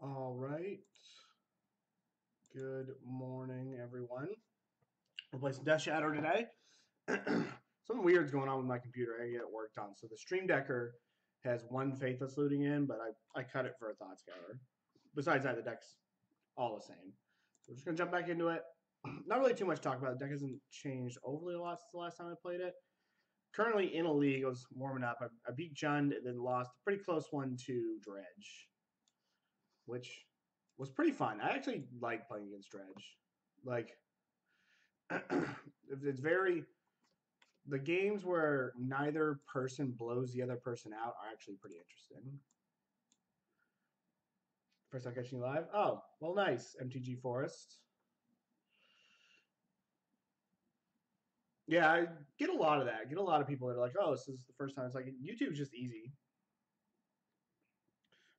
All right. Good morning, everyone. We're playing some Death today. Something weird's going on with my computer. I get it worked on. So the Stream Decker has one Faithless looting in, but I, I cut it for a Thought Scour. Besides that, the deck's all the same. So we're just gonna jump back into it. Not really too much to talk about. The deck hasn't changed overly a lot since the last time I played it. Currently in a league, I was warming up. I, I beat Jund and then lost a pretty close one to Dredge, which was pretty fun. I actually like playing against Dredge. Like, it's very the games where neither person blows the other person out are actually pretty interesting. First time catching you live. Oh, well, nice. MTG Forest. Yeah, I get a lot of that. I get a lot of people that are like, "Oh, this is the first time." It's like YouTube's just easy.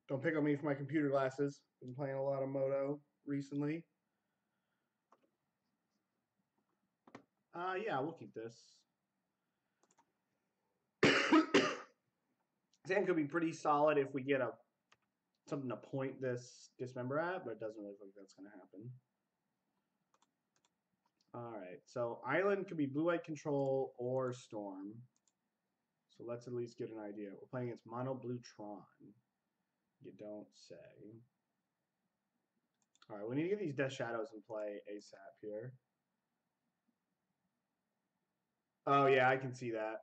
Don't pick on me for my computer glasses. Been playing a lot of Modo recently. Uh, yeah, we'll keep this. Zan could be pretty solid if we get a something to point this dismember at, but it doesn't look like that's going to happen. All right, so island could be blue-white control or storm. So let's at least get an idea. We're playing against mono blue Tron. You don't say. All right, we need to get these Death Shadows in play ASAP here. Oh, yeah, I can see that.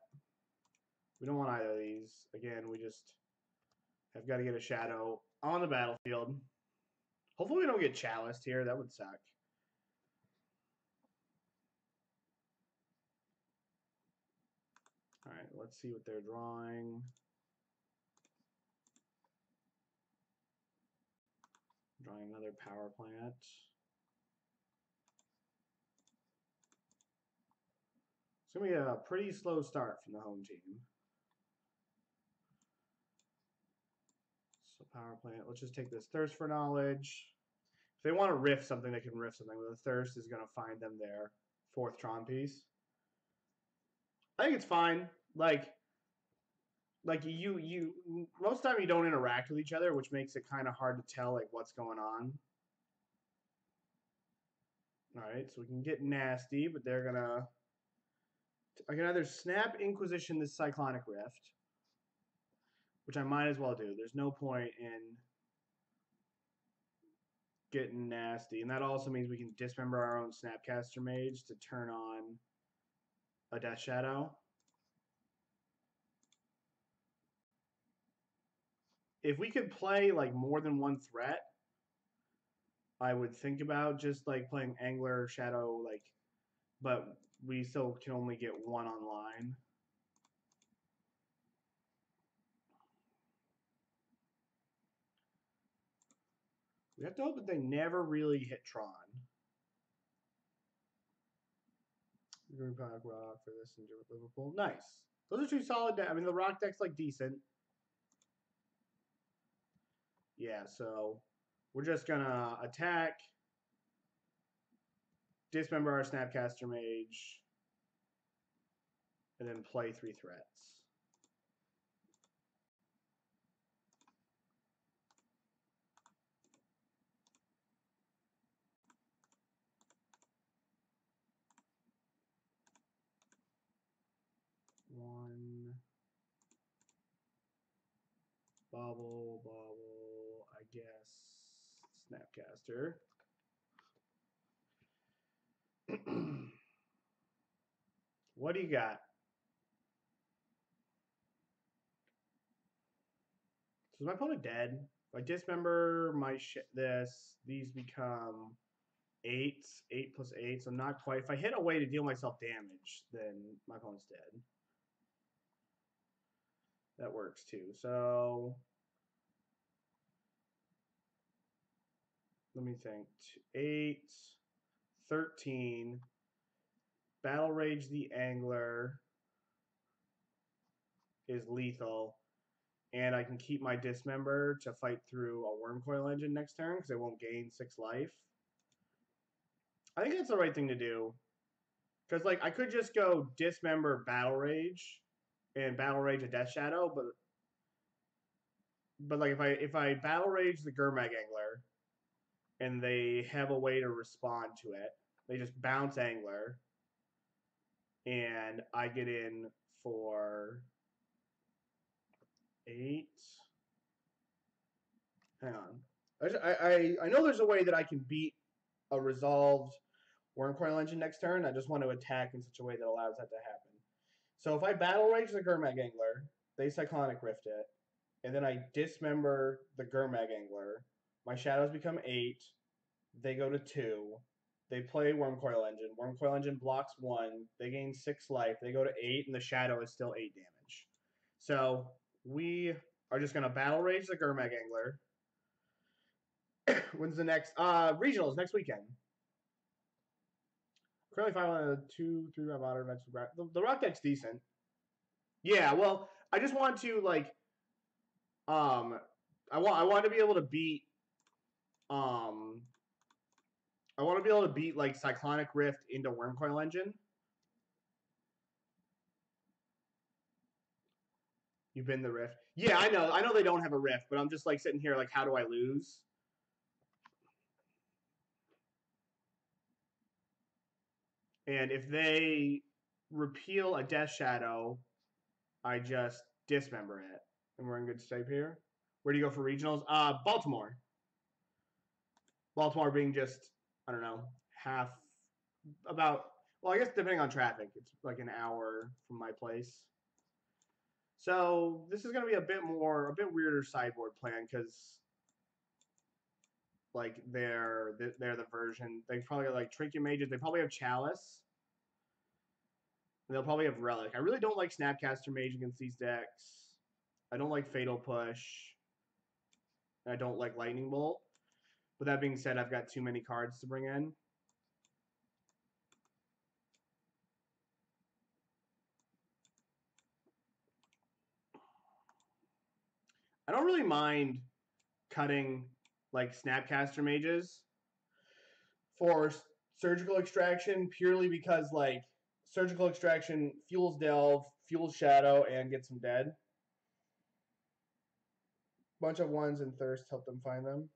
We don't want either of these. Again, we just have got to get a Shadow on the battlefield. Hopefully we don't get Chaliced here. That would suck. All right, let's see what they're drawing. Drawing another power plant. It's going to be a pretty slow start from the home team. So power plant, let's just take this thirst for knowledge. If they want to riff something, they can riff something. But the thirst is going to find them their fourth Tron piece. I think it's fine. Like, like you you most time you don't interact with each other, which makes it kind of hard to tell like what's going on. All right, so we can get nasty, but they're gonna. I can either snap Inquisition this Cyclonic Rift, which I might as well do. There's no point in getting nasty, and that also means we can dismember our own Snapcaster Mage to turn on a Death Shadow. If we could play like more than one threat, I would think about just like playing Angler Shadow, like, but we still can only get one online. We have to hope that they never really hit Tron. Green Rock for this and Liverpool. Nice. Those are two solid. I mean, the Rock deck's like decent. Yeah, so we're just gonna attack, dismember our Snapcaster Mage, and then play three threats. One bubble, bubble, Snapcaster. what do you got? So is my opponent dead? If I dismember my shit this, these become eight, eight plus eight, so not quite. If I hit a way to deal myself damage, then my opponent's dead. That works too. So let me think. 8, 13, Battle Rage the Angler is lethal. And I can keep my Dismember to fight through a Wurmcoil Engine next turn because it won't gain 6 life. I think that's the right thing to do. Because, like, I could just go Dismember Battle Rage and Battle Rage a Death Shadow, but but like if I if I battle rage the Gurmag Angler, and they have a way to respond to it, they just bounce Angler, and I get in for eight. Hang on. I, I, I, know there's a way that I can beat a resolved Wurmcoil engine next turn. I just want to attack in such a way that allows that to happen. So if I battle rage the Gurmag Angler, they Cyclonic Rift it, and then I dismember the Gurmag Angler, my shadows become eight. They go to two. They play Wurmcoil Engine. Wurmcoil Engine blocks one. They gain six life. They go to eight, and the shadow is still eight damage. So we are just gonna battle rage the Gurmag Angler. When's the next uh regionals next weekend? Currently five on a two, three round modern events. The, the rock deck's decent. Yeah, well, I just want to like um I want I want to be able to beat um I want to be able to beat like Cyclonic Rift into Wurmcoil Engine. You've been the Rift. Yeah, I know. I know they don't have a Rift, but I'm just like sitting here like how do I lose? And if they repeal a Death Shadow, I just dismember it. And we're in good shape here. Where do you go for regionals? Uh, Baltimore. Baltimore being just, I don't know, half, about, well, I guess depending on traffic, it's like an hour from my place. So this is going to be a bit more, a bit weirder sideboard plan because like they're they're the version they probably like trinket mages they probably have chalice. They'll probably have relic. I really don't like snapcaster mage against these decks. I don't like fatal push. And i don't like lightning bolt with that being said i've got too many cards to bring in i don't really mind cutting like Snapcaster mages for surgical extraction purely because like surgical extraction fuels delve, fuels shadow, and gets them dead. Bunch of ones and thirst help them find them.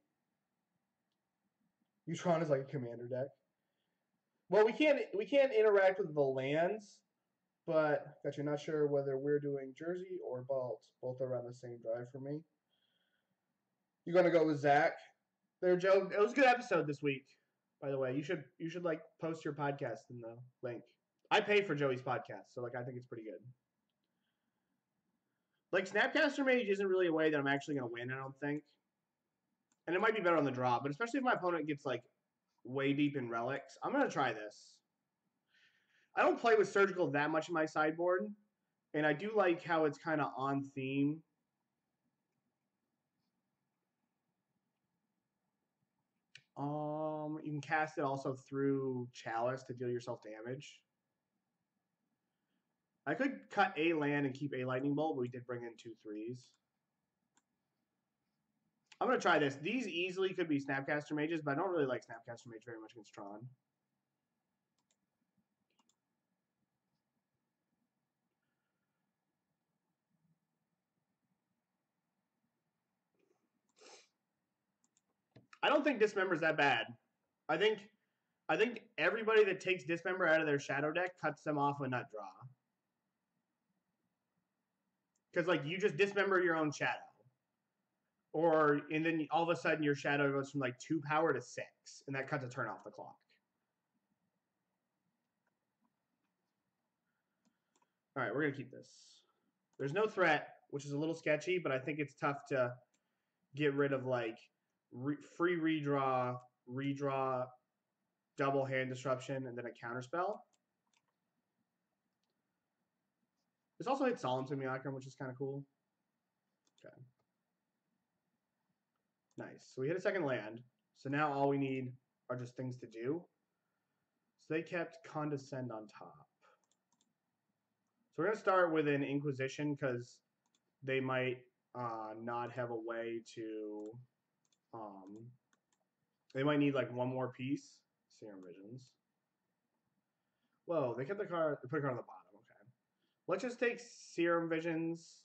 Utron is like a commander deck. Well, we can't we can't interact with the lands, but got you not sure whether we're doing Jersey or Balt. Both are on the same drive for me. You're gonna go with Zach. There, Joe. It was a good episode this week. By the way, you should you should like post your podcast in the link. I pay for Joey's podcast, so like I think it's pretty good. Like Snapcaster Mage isn't really a way that I'm actually gonna win. I don't think, and it might be better on the draw, but especially if my opponent gets like way deep in relics, I'm gonna try this. I don't play with surgical that much in my sideboard, and I do like how it's kind of on theme Um, you can cast it also through Chalice to deal yourself damage. I could cut a land and keep a lightning bolt, but we did bring in two threes. I'm gonna try this. These easily could be Snapcaster mages, but I don't really like Snapcaster mage very much against Tron. I don't think Dismember is that bad. I think I think everybody that takes Dismember out of their shadow deck cuts them off a nut draw. Because like you just dismember your own shadow. Or and then all of a sudden your shadow goes from like two power to six, and that cuts a turn off the clock. All right, we're gonna keep this. There's no threat, which is a little sketchy, but I think it's tough to get rid of like re- free redraw, redraw, double hand disruption, and then a counterspell. This also hits Solemn Simulacrum, which is kind of cool. Okay. Nice. So we hit a second land. So now all we need are just things to do. So they kept Condescend on top. So we're going to start with an Inquisition because they might uh, not have a way to um, they might need like one more piece. Serum Visions. Whoa, they kept the card. They put a card on the bottom. Okay, let's just take Serum Visions,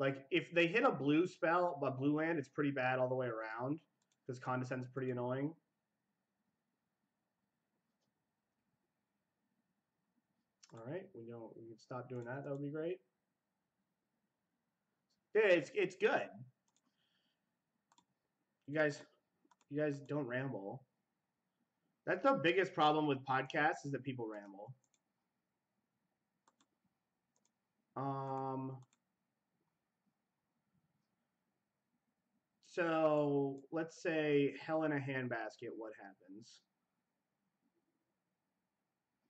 Like if they hit a blue spell, but blue land, it's pretty bad all the way around because condescend's pretty annoying. All right, we don't we can stop doing that. That would be great. Yeah, it's it's good. You guys, you guys don't ramble. That's the biggest problem with podcasts is that people ramble. Um. So let's say hell in a handbasket. What happens?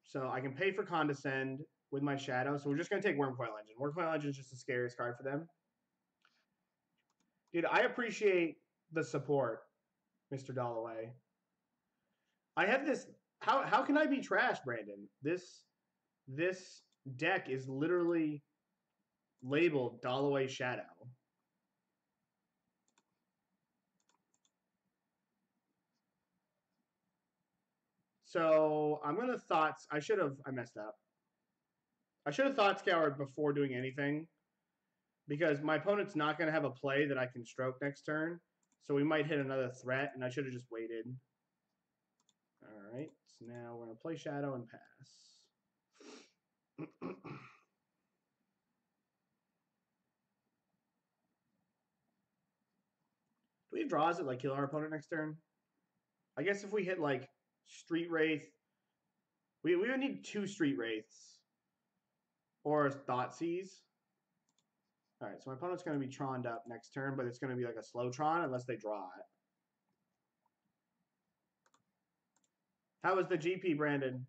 So I can pay for condescend with my shadow. So we're just gonna take Wurmcoil Engine. Wurmcoil Engine is just the scariest card for them. Dude, I appreciate the support, Mr. Dalloway. I have this. How how can I be trash, Brandon? This this deck is literally labeled Dalloway Shadow. So I'm gonna thoughts. I should have. I messed up. I should have thought scoured before doing anything, because my opponent's not gonna have a play that I can stroke next turn. So we might hit another threat, and I should have just waited. All right. So now we're gonna play shadow and pass. Do we have draws that like kill our opponent next turn? I guess if we hit like Street Wraith, we we would need two Street Wraiths or Thoughtseize. All right, so my opponent's going to be troned up next turn, but it's going to be like a slow tron unless they draw it. How was the GP, Brandon?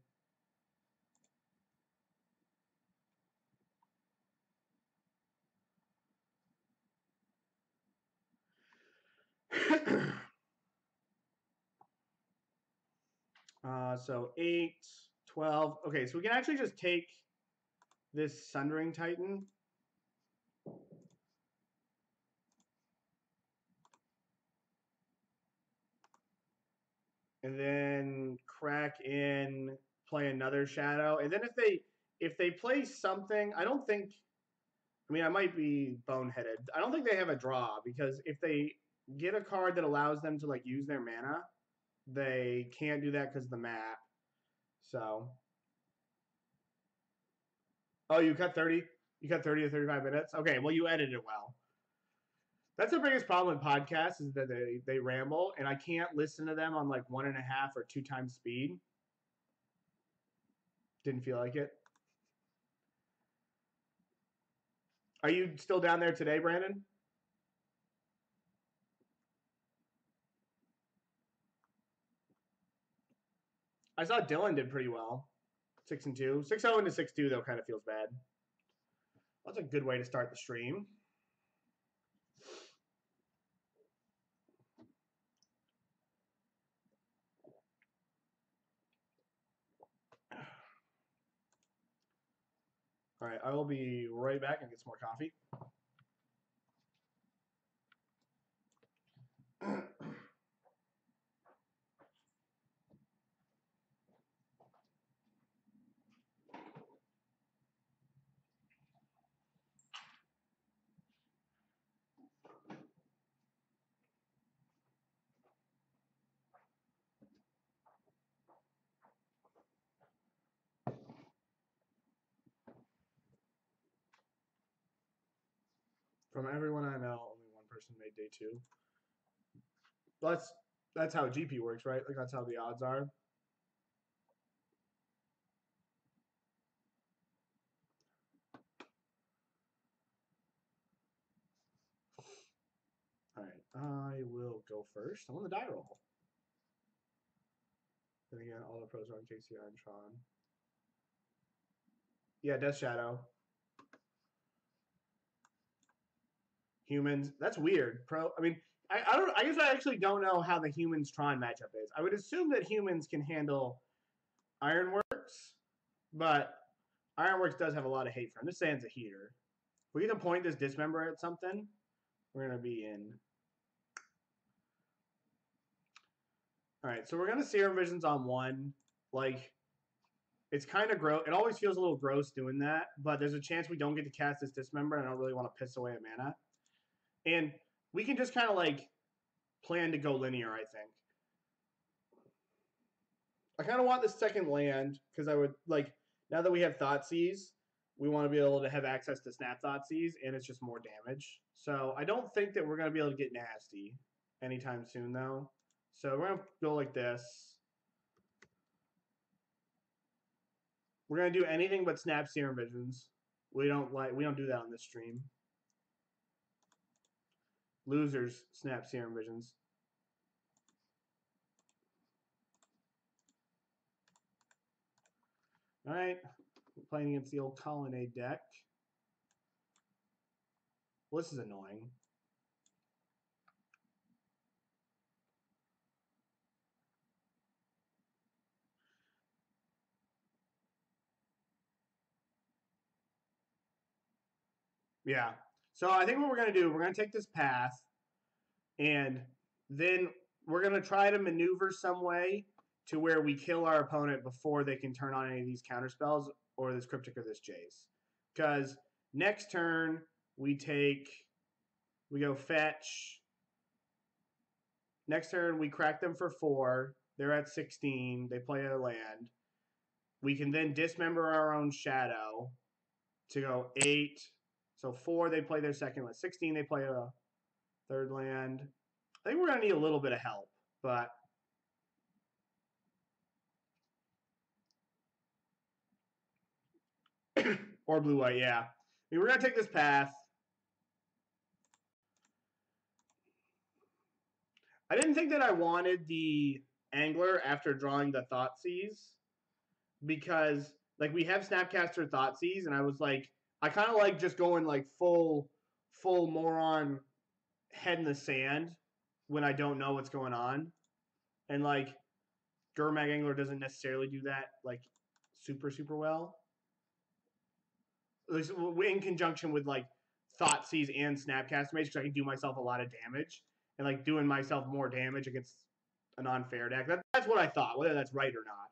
uh, so 8, 12. Okay, so we can actually just take this Sundering Titan. And then crack in, play another shadow. And then if they if they play something, I don't think I mean I might be boneheaded. I don't think they have a draw because if they get a card that allows them to like use their mana, they can't do that because the map. So Oh, you cut 30? You cut 30 to 35 minutes? Okay, well you edited it well. That's the biggest problem with podcasts is that they, they ramble and I can't listen to them on like one and a half or two times speed. Didn't feel like it. Are you still down there today, Brandon? I saw Dylan did pretty well. Six and two. Six zero into six two though kind of feels bad. That's a good way to start the stream. All right, I will be right back and get some more coffee. From everyone I know, only one person made day two. That's that's how GP works, right? Like that's how the odds are. All right, I will go first. I'm on the die roll. Then again, all the pros are on KCR and Tron. Yeah, Death Shadow. Humans. That's weird. Pro. I mean, I, I don't. I guess I actually don't know how the humans Tron matchup is. I would assume that humans can handle Ironworks, but Ironworks does have a lot of hate for him. This Sand's a heater. If we can point this dismember at something, we're gonna be in. All right, so we're gonna Serum Visions on one. Like, It's kind of gross. It always feels a little gross doing that, but there's a chance we don't get to cast this dismember, and I don't really want to piss away a mana. And we can just kind of like plan to go linear, I think. I kind of want the second land because I would like now that we have Thoughtseize, we want to be able to have access to Snap Thoughtseize, and it's just more damage. So I don't think that we're gonna be able to get nasty anytime soon, though. So we're gonna go like this. We're gonna do anything but snap serum visions. We don't like we don't do that on this stream. Losers snap serum visions. All right, we're playing against the old Colonnade deck. Well, this is annoying. Yeah. So I think what we're going to do, we're going to take this path, and then we're going to try to maneuver some way to where we kill our opponent before they can turn on any of these counter spells or this Cryptic or this Jace. Because next turn, we take, we go fetch. Next turn, we crack them for four. They're at 16. They play a land. We can then dismember our own shadow to go eight, so four, they play their second land. 16, they play a third land. I think we're to need a little bit of help, but or blue white, yeah. I mean, we're to take this path. I didn't think that I wanted the angler after drawing the Thoughtseize because, like, we have Snapcaster Thoughtseize, and I was like, I kind of like just going like full, full moron, head in the sand when I don't know what's going on, and like Gurmag Angler doesn't necessarily do that like super super well. In conjunction with like Thought Thoughtseize and Snapcaster Mage, because I can do myself a lot of damage and like doing myself more damage against an unfair deck. That, that's what I thought, whether that's right or not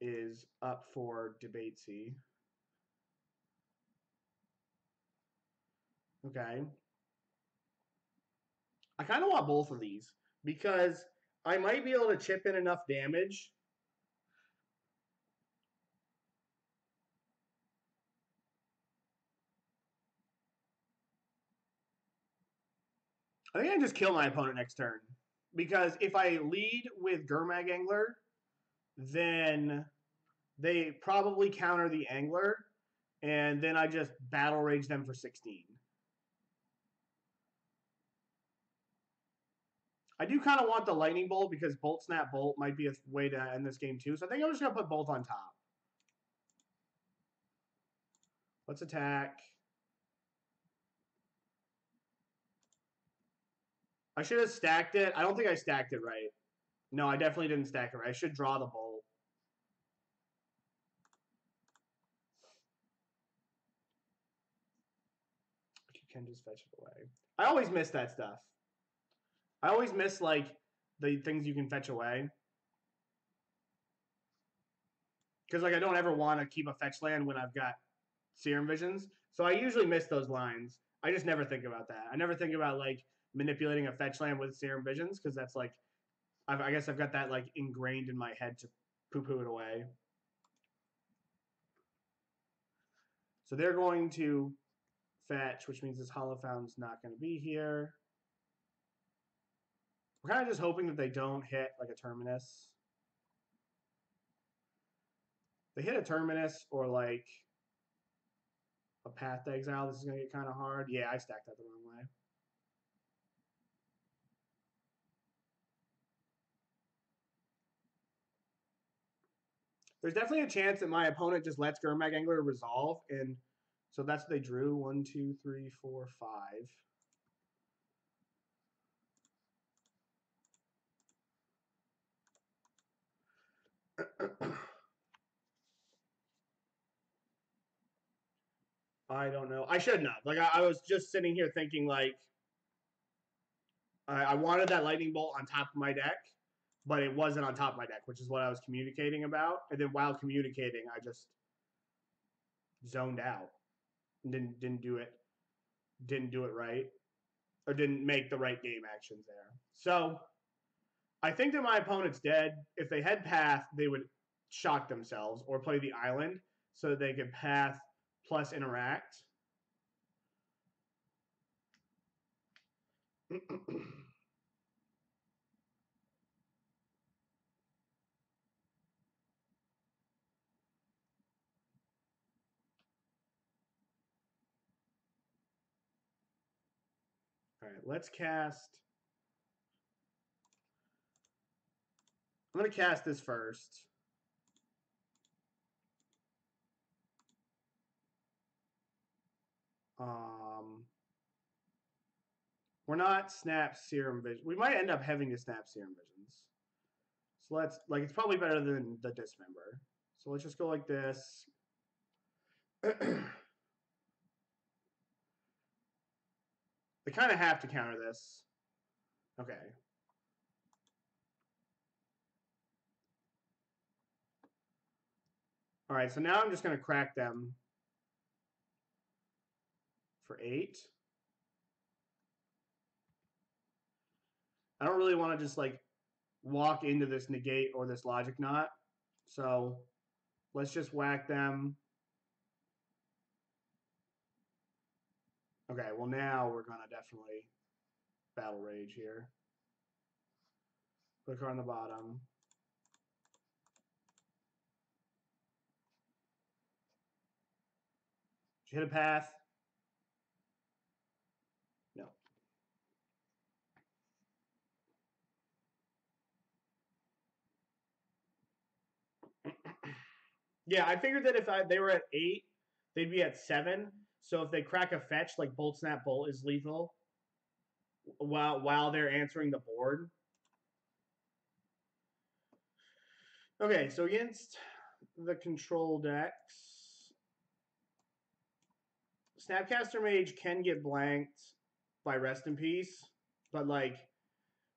is up for debate C. Okay. I kind of want both of these because I might be able to chip in enough damage. I think I just kill my opponent next turn. Because if I lead with Gurmag Angler, then they probably counter the angler, and then I just battle rage them for 16. I do kind of want the lightning bolt because bolt snap bolt might be a way to end this game too. So I think I'm just gonna put bolt on top. Let's attack. I should have stacked it. I don't think I stacked it right. No, I definitely didn't stack it. I should draw the bolt. You can just fetch it away. I always miss that stuff. I always miss like the things you can fetch away. Because like I don't ever want to keep a fetch land when I've got serum visions. So I usually miss those lines. I just never think about that. I never think about like manipulating a fetch land with serum visions because that's like I've, I guess I've got that like ingrained in my head to poo poo it away. So they're going to fetch, which means this Hallowed Fountain's not going to be here. We're kind of just hoping that they don't hit like a Terminus. They hit a Terminus or like a Path to Exile. This is going to get kind of hard. Yeah, I stacked that the wrong way. There's definitely a chance that my opponent just lets Gurmag Angler resolve, and so that's what they drew. One, two, three, four, five. I don't know. I should not. Like I, I was just sitting here thinking like I, I wanted that lightning bolt on top of my deck, but it wasn't on top of my deck, which is what I was communicating about. And then while communicating, I just zoned out. Didn't didn't do it. Didn't do it right, or didn't make the right game actions there. So I think that my opponent's dead. If they had path, they would shock themselves or play the island so they could path plus interact. All right, let's cast. I'm going to cast this first. Um, we're not snap serum vision. We might end up having to snap serum visions. So let's like it's probably better than the dismember. So let's just go like this. they kind of have to counter this. Okay. All right, so now I'm just going to crack them for eight. I don't really want to just like walk into this negate or this logic knot. So let's just whack them. Okay, well now we're going to definitely battle rage here. Click on the bottom. Did you hit a path? No. yeah, I figured that if I, they were at eight, they'd be at seven. So if they crack a fetch, like Bolt Snap Bolt is lethal while while they're answering the board. Okay, so against the control decks, Snapcaster Mage can get blanked by Rest in Peace, but like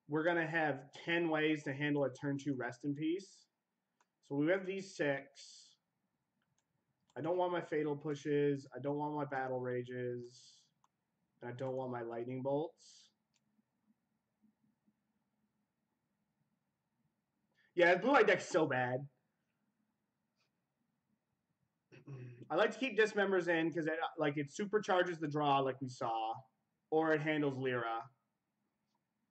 we're gonna have ten ways to handle a turn two Rest in Peace. So we have these six. I don't want my fatal pushes. I don't want my battle rages. I don't want my lightning bolts. Yeah, blue eye deck's so bad. I like to keep dismembers in because it like it supercharges the draw like we saw, or it handles Lyra.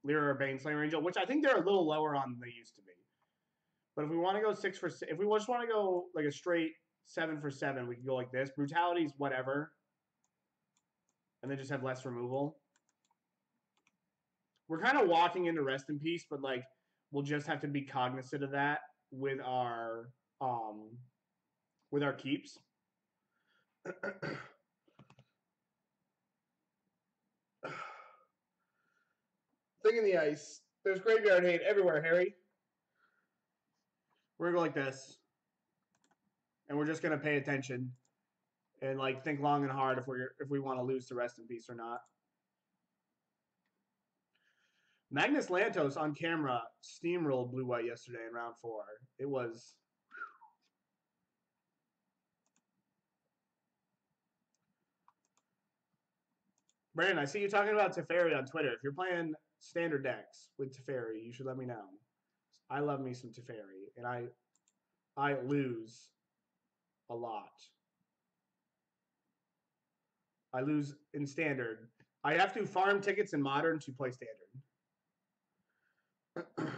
Lyra or Baneslayer Angel, which I think they're a little lower on than they used to be. But if we want to go six for six, if we just want to go like a straight seven for seven, we can go like this. Brutality's whatever. And then just have less removal. We're kind of walking into rest in peace, but like we'll just have to be cognizant of that with our um with our keeps. Thing in the ice. There's graveyard hate everywhere, Harry. We're gonna go like this and we're just gonna pay attention and like think long and hard if we're if we want to lose to rest in peace or not. Magnus Lantto on camera steamrolled Blue White yesterday in round four. It was. Brandon, I see you talking about Teferi on Twitter. If you're playing standard decks with Teferi, you should let me know. I love me some Teferi, and I I lose a lot. I lose in standard. I have to farm tickets in modern to play standard.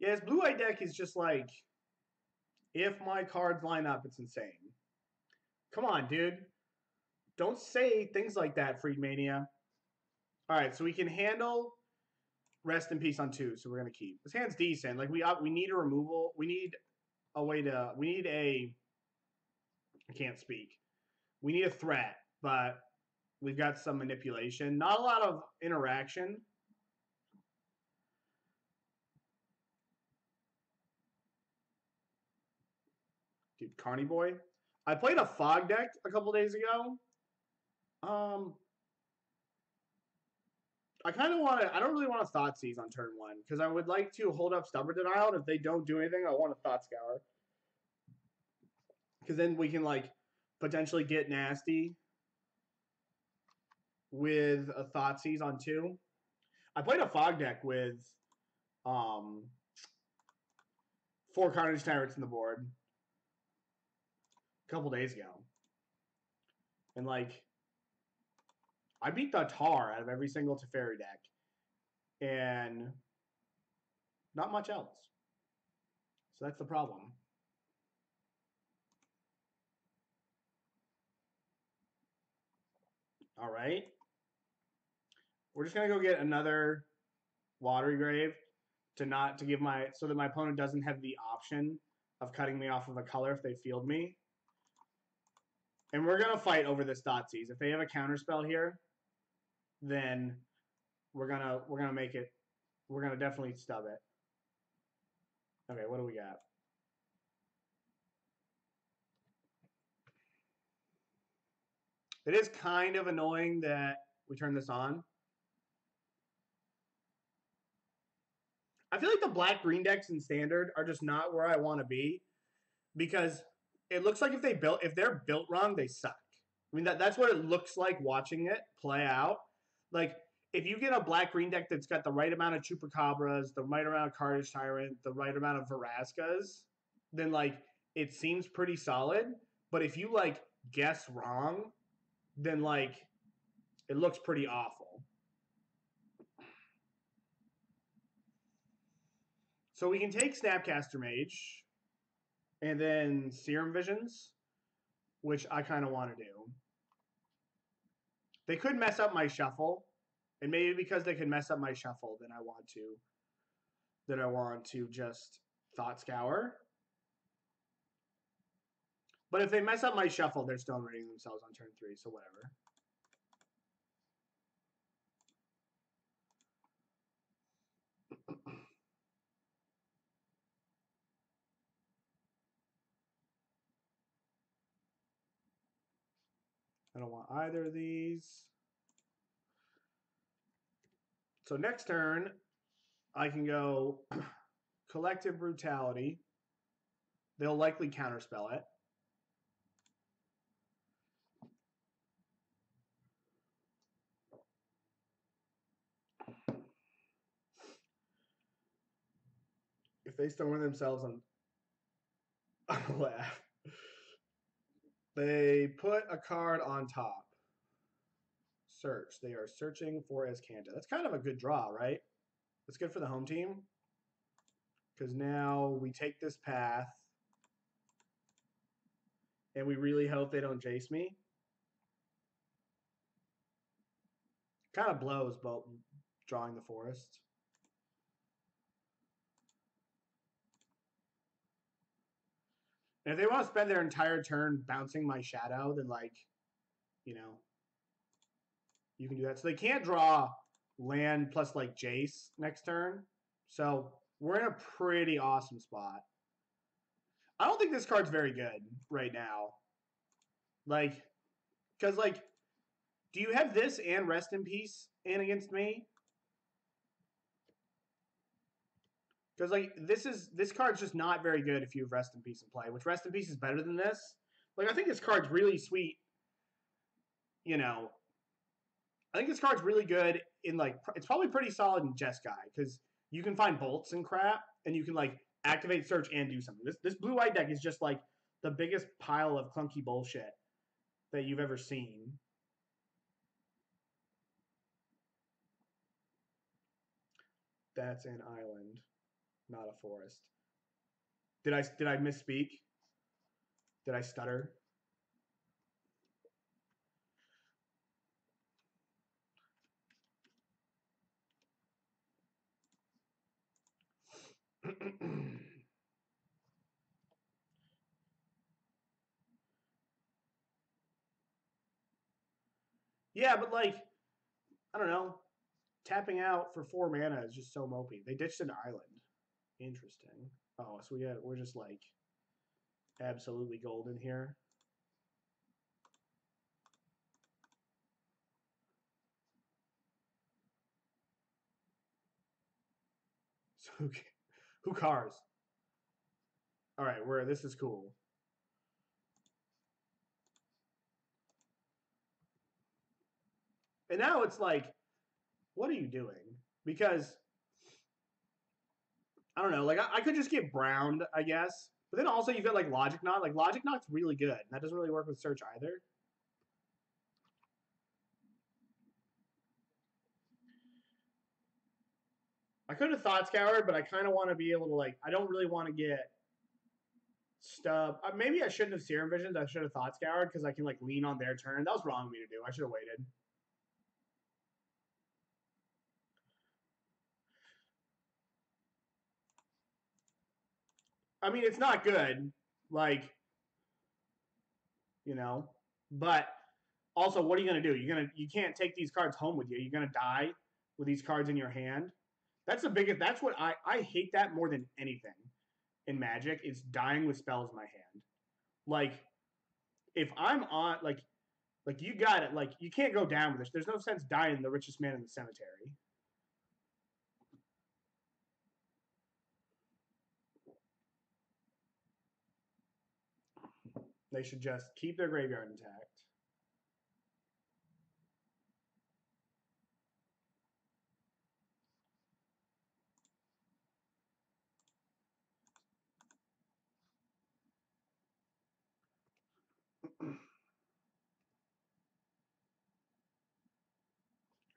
yeah, his blue eye deck is just like if my cards line up, it's insane. Come on, dude. Don't say things like that, Freedmania. All right, so we can handle rest in peace on two, so we're gonna keep. This hand's decent. Like we we need a removal. We need a way to. We need a. I can't speak. We need a threat, but we've got some manipulation. Not a lot of interaction. Dude, Carney Boy. I played a fog deck a couple days ago. Um, I kind of want to. I don't really want to thought seize on turn one because I would like to hold up stubborn denial. And if they don't do anything, I want a thought scour because then we can like potentially get nasty with a thought seize on two. I played a fog deck with um four carnage tyrants in the board a couple days ago. And like I beat the tar out of every single Teferi deck. And not much else. So that's the problem. All right. We're just gonna go get another watery grave to not to give my so that my opponent doesn't have the option of cutting me off of a color if they field me. And we're gonna fight over this Thoughtseize. If they have a counter spell here, then we're gonna we're gonna make it we're gonna definitely stub it. Okay, what do we got? It is kind of annoying that we turn this on. I feel like the black green decks in standard are just not where I want to be because it looks like if they built if they're built wrong, they suck. I mean that that's what it looks like watching it play out. Like if you get a black green deck that's got the right amount of chupacabras, the right amount of carnage tyrant, the right amount of Vraska's, then like it seems pretty solid. But if you like guess wrong, then like it looks pretty awful. So we can take Snapcaster Mage and then Serum Visions, which I kind of want to do. They could mess up my shuffle, and maybe because they can mess up my shuffle, then I want to then I want to just Thought Scour. But if they mess up my shuffle, they're still rating themselves on turn three, so whatever. I don't want either of these. So next turn, I can go Collective Brutality. They'll likely counterspell it. If they storm themselves on, laugh. They put a card on top. Search. They are searching for Azcanta. That's kind of a good draw, right? That's good for the home team. Because now we take this path. And we really hope they don't Jace me. Kind of blows, but drawing the forest. And if they want to spend their entire turn bouncing my shadow, then like, you know, you can do that. So they can't draw land plus like Jace next turn. So we're in a pretty awesome spot. I don't think this card's very good right now. Like, because like, do you have this and Rest in Peace in against me? Because like this is this card's just not very good if you have Rest in Peace in play, which Rest in Peace is better than this. Like I think this card's really sweet. You know, I think this card's really good in like it's probably pretty solid in Jeskai because you can find bolts and crap, and you can like activate search and do something. This this blue white deck is just like the biggest pile of clunky bullshit that you've ever seen. That's an island not a forest. Did I did I misspeak? Did I stutter? yeah, but like, I don't know. Tapping out for four mana is just so mopey. They ditched an island. Interesting. Oh, so we got we're just like absolutely golden here. So who, who cars? All right, where this is cool. And now it's like, what are you doing? Because I don't know, like I, I could just get browned, I guess. But then also you've got like Logic Knot. Like Logic Knot's really good. That doesn't really work with search either. I could have thought scoured, but I kind of want to be able to like. I don't really want to get stub. Uh, maybe I shouldn't have serum visions. I should have thought scoured because I can like lean on their turn. That was wrong of me to do. I should have waited. I mean, it's not good. Like, you know, but also, what are you gonna do? You're gonna you can't take these cards home with you. You're gonna die with these cards in your hand. That's the biggest. That's what I I hate that more than anything in Magic. It's dying with spells in my hand. Like, if I'm on like like you got it. Like you can't go down with this. There's no sense dying the richest man in the cemetery. They should just keep their graveyard intact.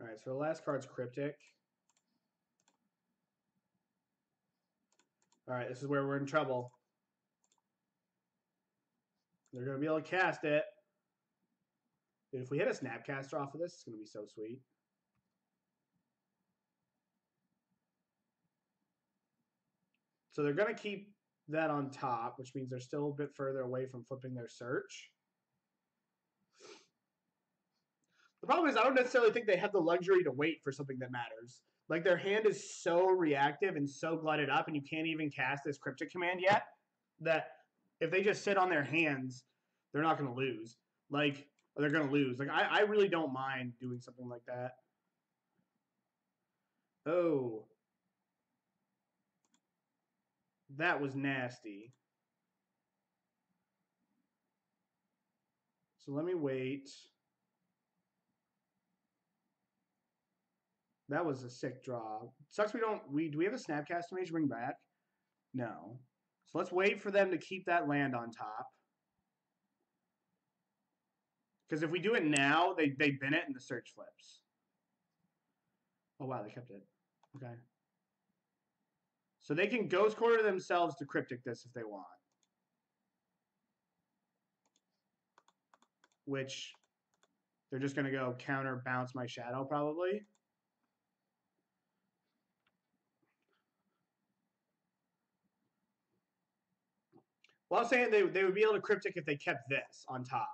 All right, so the last card's Cryptic. All right, this is where we're in trouble. They're going to be able to cast it. If we hit a Snapcaster off of this, it's going to be so sweet. So they're going to keep that on top, which means they're still a bit further away from flipping their search. The problem is I don't necessarily think they have the luxury to wait for something that matters. Like their hand is so reactive and so glutted up, and you can't even cast this cryptic command yet. That if they just sit on their hands, they're not going to lose. Like they're going to lose. Like I, I really don't mind doing something like that. Oh, that was nasty. So let me wait. That was a sick draw. Sucks we don't we do we have a Snapcaster Mage to bring back? No. So let's wait for them to keep that land on top. Because if we do it now, they they bin it and the search flips. Oh wow, they kept it. Okay. So they can ghost quarter themselves to cryptic this if they want. Which they're just gonna go counter bounce my shadow probably. Well, I was saying they, they would be able to cryptic if they kept this on top.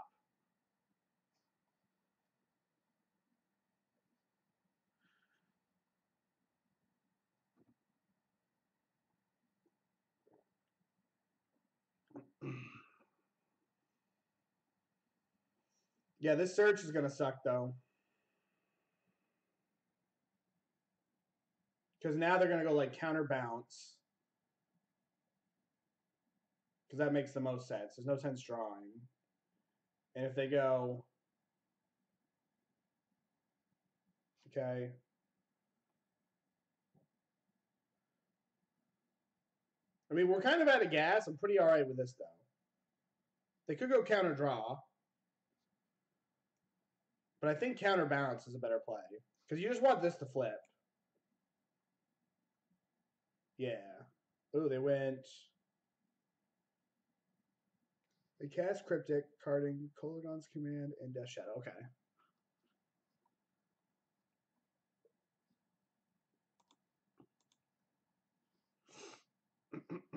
yeah, this search is going to suck, though. Because now they're going to go, like, counter bounce. Because that makes the most sense. There's no sense drawing. And if they go... Okay. I mean, we're kind of out of gas. I'm pretty all right with this, though. They could go counter draw. But I think counterbalance is a better play. Because you just want this to flip. Yeah. Ooh, they went... They cast Cryptic, carding Kolaghan's Command and Death Shadow. Okay.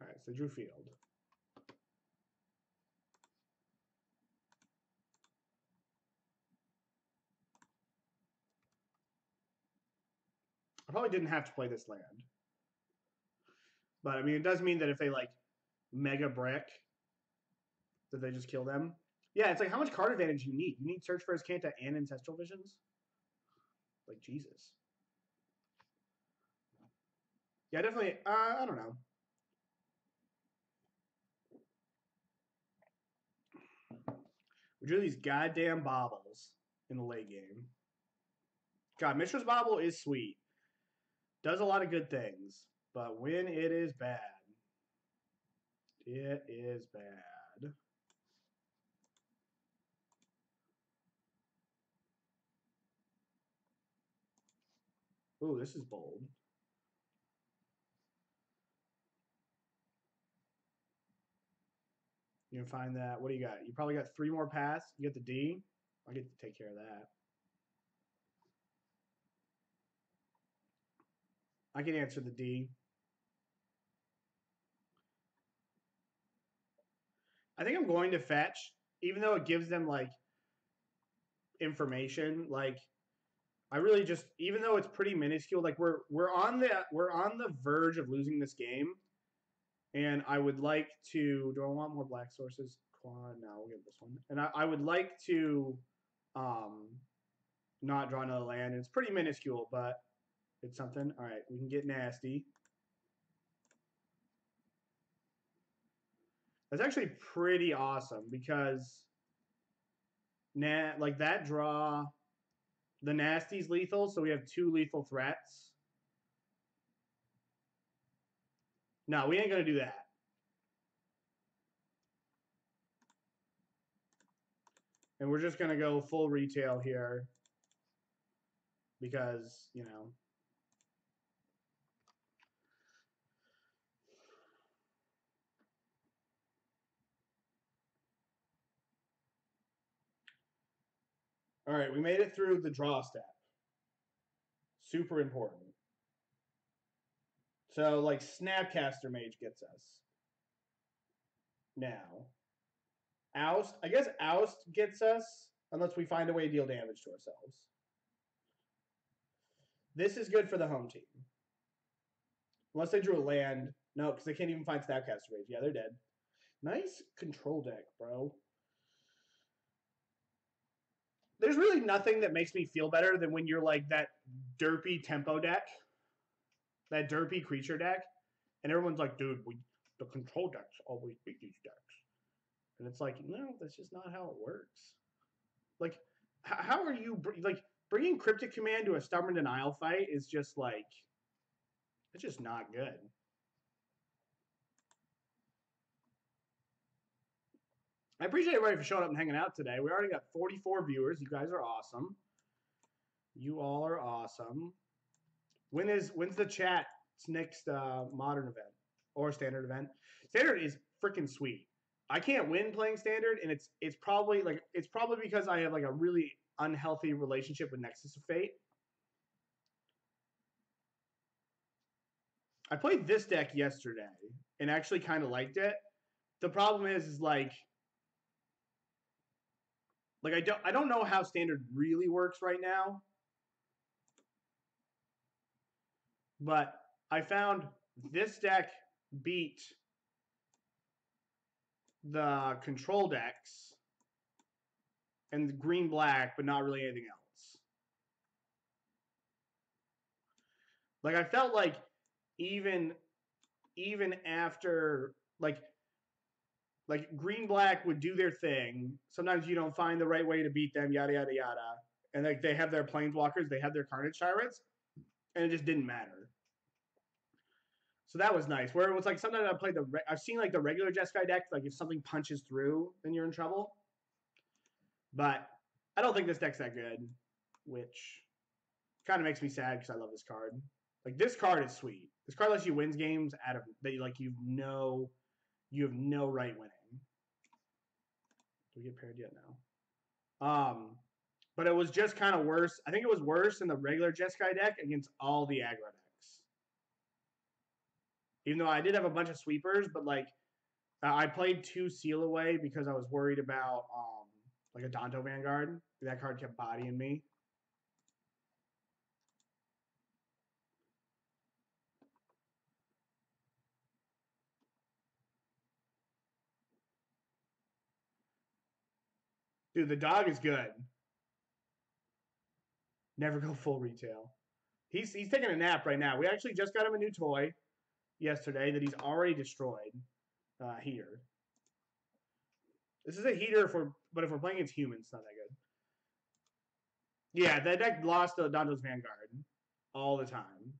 All right, so Drew Field. I probably didn't have to play this land. But I mean, it does mean that if they like mega brick, that they just kill them. Yeah, it's like how much card advantage you need. You need Search for Azcanta and Ancestral Visions. Like Jesus. Yeah, definitely. Uh, I don't know. We drew these goddamn baubles in the late game. God, Mishra's Bauble is sweet. Does a lot of good things. But when it is bad, it is bad. Ooh, this is bold. You can find that. What do you got? You probably got three more paths. You get the D. I get to take care of that. I can answer the D. I think I'm going to fetch, even though it gives them like information. Like I really just, even though it's pretty minuscule, like we're we're on the we're on the verge of losing this game, and I would like to. Do I want more black sources? Quad. No, we'll get this one. And I, I would like to, um, not draw another land. It's pretty minuscule, but it's something. All right, we can get nasty. That's actually pretty awesome because na- like that draw, the nasty's lethal, so we have two lethal threats. No, we ain't gonna do that. And we're just gonna go full retail here because, you know, All right, we made it through the draw step. Super important. So, like, Snapcaster Mage gets us. Now, Oust, I guess Oust gets us unless we find a way to deal damage to ourselves. This is good for the home team. Unless they drew a land. No, because they can't even find Snapcaster Mage. Yeah, they're dead. Nice control deck, bro there's really nothing that makes me feel better than when you're like that derpy tempo deck, that derpy creature deck, and everyone's like, dude, we the control decks always beat these decks, and it's like, no, that's just not how it works. Like, how are you like bringing Cryptic Command to a Stubborn Denial fight is just like, it's just not good. I appreciate everybody for showing up and hanging out today. We already got 44 viewers. You guys are awesome. You all are awesome. When is when's the chat's next uh, modern event or standard event? Standard is freaking sweet. I can't win playing standard, and it's it's probably like it's probably because I have like a really unhealthy relationship with Nexus of Fate. I played this deck yesterday and actually kind of liked it. The problem is, is like like I don't I don't know how standard really works right now. But I found this deck beat the control decks and green black, but not really anything else. Like I felt like even even after like like green black would do their thing. Sometimes you don't find the right way to beat them, yada yada yada. And like they have their planeswalkers, they have their carnage tyrants, and it just didn't matter. So that was nice. Where it was like sometimes I played the re- I've seen like the regular Jeskai deck, like if something punches through, then you're in trouble. But I don't think this deck's that good, which kind of makes me sad because I love this card. Like this card is sweet. This card lets you wins games out of that you like you know you have no right winning. We get paired yet now? Um, but it was just kind of worse. I think it was worse in the regular Jeskai deck against all the aggro decks. Even though I did have a bunch of sweepers, but like I played two seal away because I was worried about um, like Adanto Vanguard. That card kept bodying me. Dude, the dog is good. Never go full retail. He's he's taking a nap right now. We actually just got him a new toy yesterday that he's already destroyed. Uh, heater. This is a heater for, but if we're playing against humans, it's not that good. Yeah, that deck lost to Dondo's Vanguard all the time.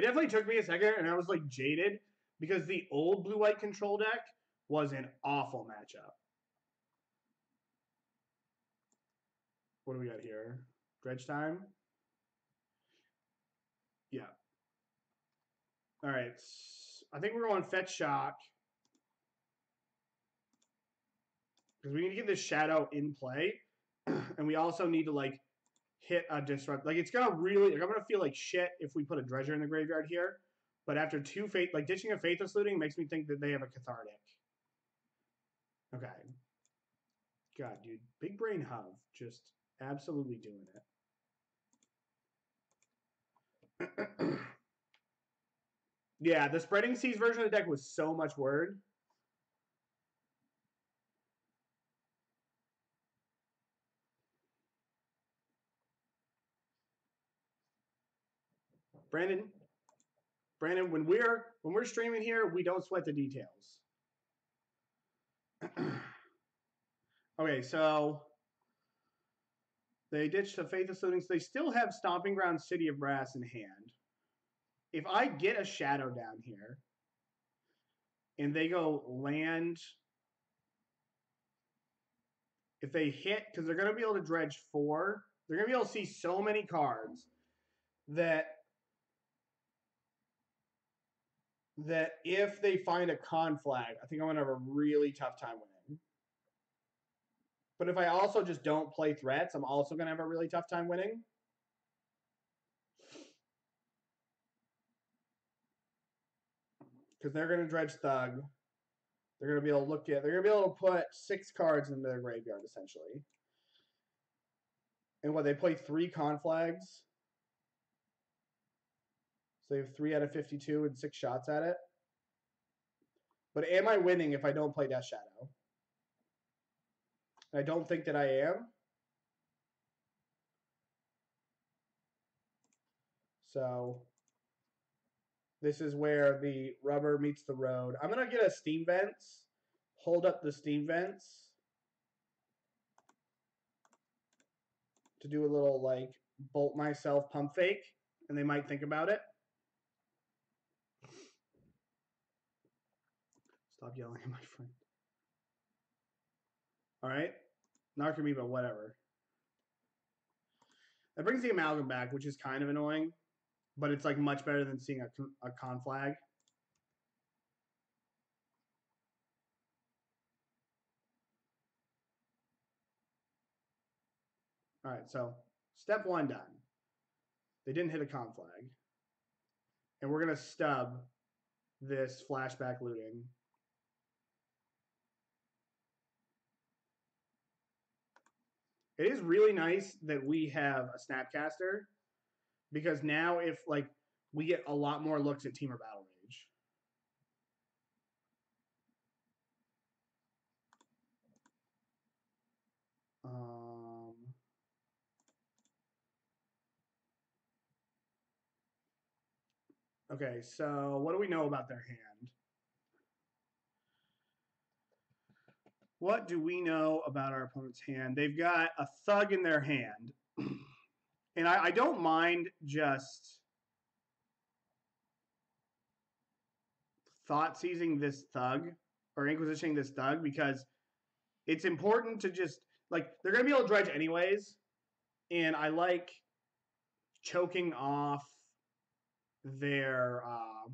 It definitely took me a second, and I was like jaded because the old blue white control deck was an awful matchup. What do we got here? Dredge time? Yeah. All right. I think we're going fetch shock. Because we need to get this shadow in play. and we also need to like hit a disrupt. Like it's gonna really like I'm gonna feel like shit if we put a dredger in the graveyard here. But after two fate like ditching a faithless looting makes me think that they have a cathartic. Okay. God, dude. Big brain hub. Just absolutely doing it. yeah, the spreading seas version of the deck was so much word. Brandon, Brandon, when we're when we're streaming here, we don't sweat the details. okay, so they ditched the Faithless Lootings. They still have Stomping Ground City of Brass in hand. If I get a shadow down here, and they go land, if they hit, because they're going to be able to dredge four, they're going to be able to see so many cards that that if they find a conflag, I think I'm going to have a really tough time winning. But if I also just don't play threats, I'm also going to have a really tough time winning. Because they're going to dredge Thug. They're going to be able to look at, they're going to be able to put six cards into their graveyard, essentially. And what, they play three conflags? So they have three out of 52 and six shots at it. But am I winning if I don't play Death Shadow? I don't think that I am. So this is where the rubber meets the road. I'm going to get a steam vents, hold up the steam vents to do a little like bolt myself pump fake, and they might think about it. Stop yelling at my friend. All right, Not for me, but whatever. That brings the amalgam back, which is kind of annoying, but it's like much better than seeing a, a conflag. All right, so step one done. They didn't hit a conflag. And we're going to stub this flashback looting It is really nice that we have a Snapcaster because now if like we get a lot more looks at Temur Battle Rage. Um, okay, so what do we know about their hand? What do we know about our opponent's hand? They've got a thug in their hand. and I, I don't mind just thought seizing this thug or inquisitioning this thug because it's important to just like they're gonna be able to dredge anyways. And I like choking off their uh,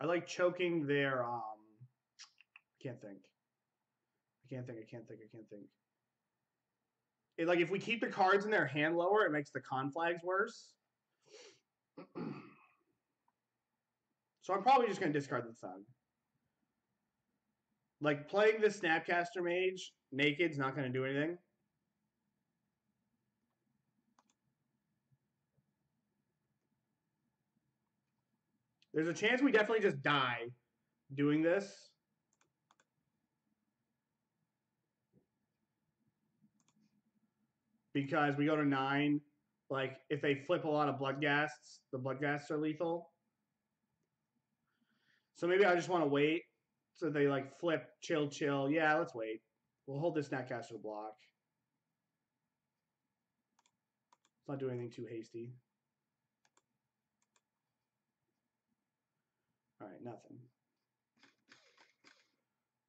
I like choking their um can't think. I can't think. I can't think. I can't think. It, like if we keep the cards in their hand lower, it makes the conflags worse. so I'm probably just going to discard the thug. Like playing the Snapcaster Mage naked's not going to do anything. There's a chance we definitely just die doing this. Because we go to nine, like if they flip a lot of Bloodghasts, the Bloodghasts are lethal. So maybe I just want to wait. So they like flip, chill, chill. Yeah, let's wait. We'll hold this Snapcaster block. Let's not do anything too hasty. All right, nothing.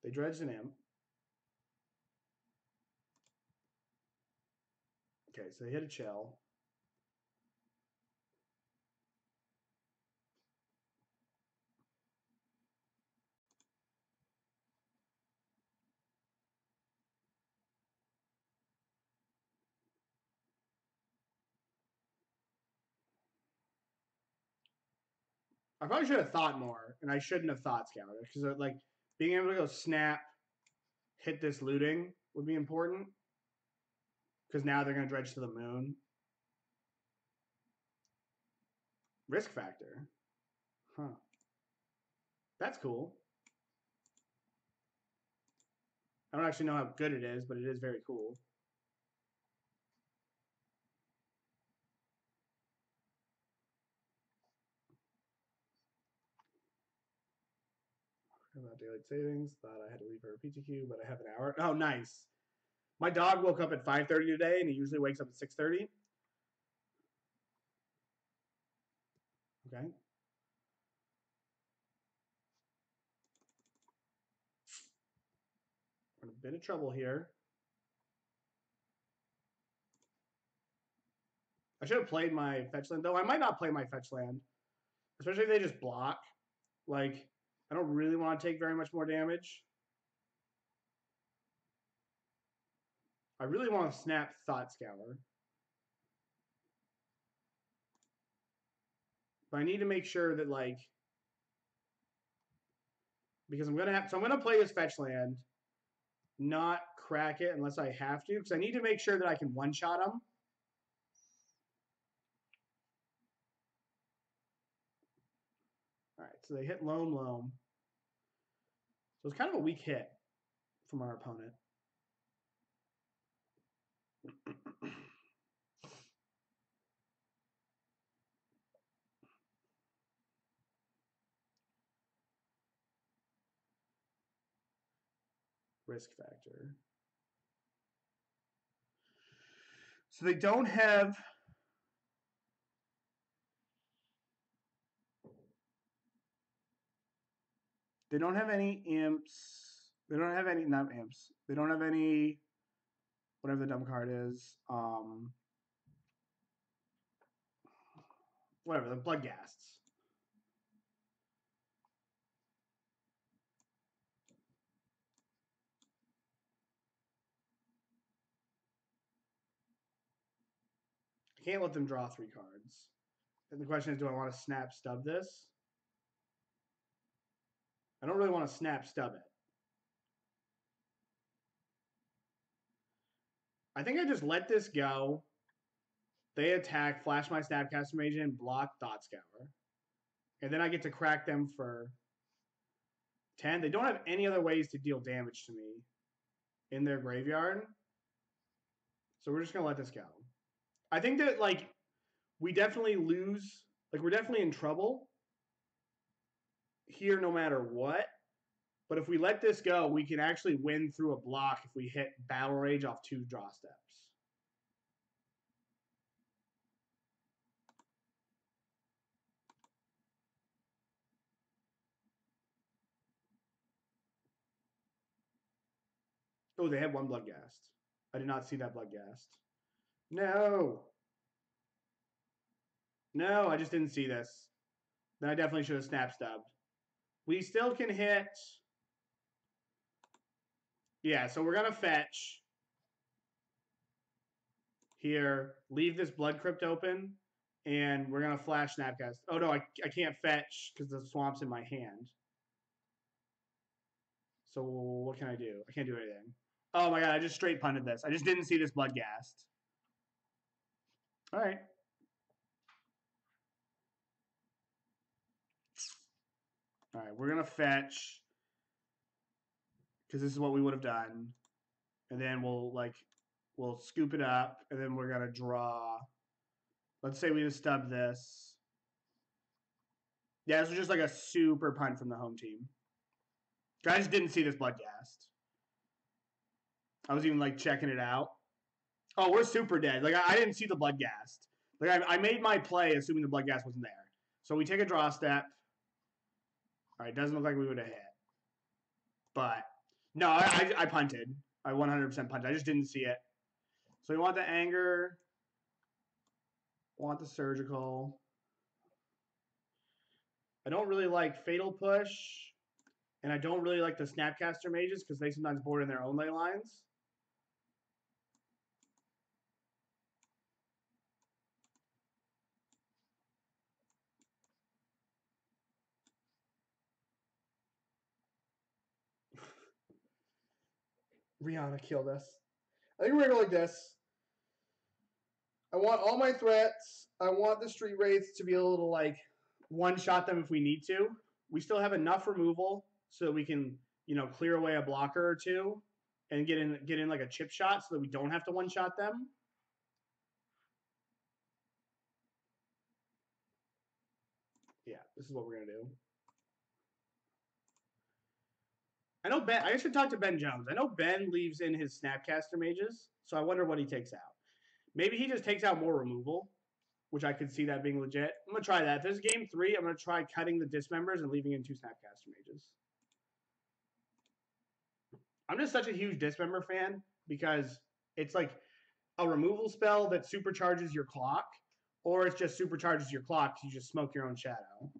They dredged an imp. Okay, so they hit a shell. I probably should have thought more, and I shouldn't have thought scoured because like being able to go snap, hit this looting would be important because now they're going to dredge to the moon. Risk factor, huh? That's cool. I don't actually know how good it is, but it is very cool. about daylight savings. Thought I had to leave her a PTQ, but I have an hour. Oh, nice. My dog woke up at 5:30 today, and he usually wakes up at 6:30. Okay. We're in a bit of trouble here. I should have played my fetch land, though. I might not play my fetch land, especially if they just block. Like, I don't really want to take very much more damage. I really want to snap Thought Scour. But I need to make sure that, like, because I'm going to have, so I'm going to play this fetch land, not crack it unless I have to, because I need to make sure that I can one-shot them. All right, so they hit Loam Loam. So it's kind of a weak hit from our opponent. Risk factor. So they don't have They don't have any imps. They don't have any not imps. They don't have any whatever the dumb card is. Um whatever, the Bloodghasts. I can't let them draw three cards. And the question is, do I want to snap stub this? I don't really want to snap stub it. I think I just let this go. They attack, flash my Snapcaster Mage and block Thought Scour. And then I get to crack them for 10. They don't have any other ways to deal damage to me in their graveyard. So we're just going to let this go. I think that, like, we definitely lose. Like, we're definitely in trouble here no matter what. But if we let this go, we can actually win through a block if we hit Battle Rage off two draw steps. Oh, they had one Bloodghast. I did not see that Bloodghast. No. No, I just didn't see this. Then I definitely should have snap stubbed. We still can hit. Yeah, so we're going to fetch here, leave this Blood Crypt open, and we're going to flash Snapcast. Oh, no, I, I can't fetch because the swamp's in my hand. So what can I do? I can't do anything. Oh my god, I just straight punted this. I just didn't see this Blood Bloodghast. All right. All right, we're gonna fetch because this is what we would have done, and then we'll like we'll scoop it up, and then we're gonna draw. Let's say we just stub this. Yeah, this was just like a super punt from the home team. Guys didn't see this bloodghast. I was even like checking it out. Oh, we're super dead. Like I, I didn't see the bloodghast. Like I, I made my play assuming the bloodghast wasn't there. So we take a draw step. All right, doesn't look like we would have hit. But no, I, I, I punted. I 100% punted. I just didn't see it. So we want the anger. Want the surgical. I don't really like fatal push, and I don't really like the snapcaster mages because they sometimes board in their own leylines. Rihanna killed us. I think we're gonna go like this. I want all my threats. I want the street wraiths to be able to like one shot them if we need to. We still have enough removal so that we can, you know, clear away a blocker or two and get in get in like a chip shot so that we don't have to one shot them. Yeah, this is what we're gonna do. I know Ben. I should talk to Ben Jones. I know Ben leaves in his Snapcaster mages, so I wonder what he takes out. Maybe he just takes out more removal, which I could see that being legit. I'm gonna try that. If there's game three, I'm gonna try cutting the dismembers and leaving in two Snapcaster mages. I'm just such a huge dismember fan because it's like a removal spell that supercharges your clock, or it's just supercharges your clock. You just smoke your own shadow.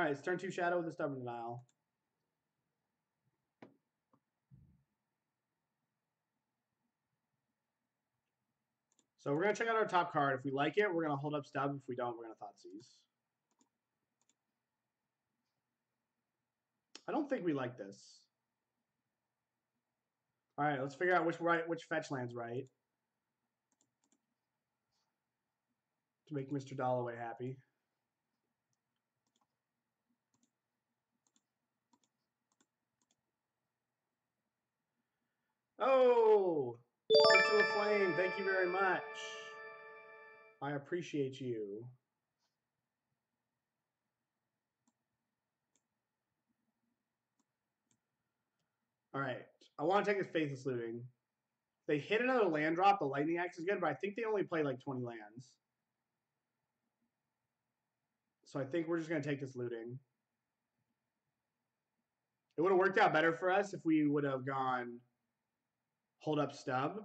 All right, it's turn two shadow with a stubborn denial. So we're gonna check out our top card. If we like it, we're gonna hold up stub. If we don't, we're gonna Thoughtseize. I don't think we like this. All right, let's figure out which right which fetch lands right. To make Mr. Dalloway happy. Oh, Mr. LaFlame, thank you very much. I appreciate you. All right. I want to take this Faithless Looting. They hit another land drop. The Lightning Axe is good, but I think they only play like 20 lands. So I think we're just going to take this looting. It would have worked out better for us if we would have gone hold up stub.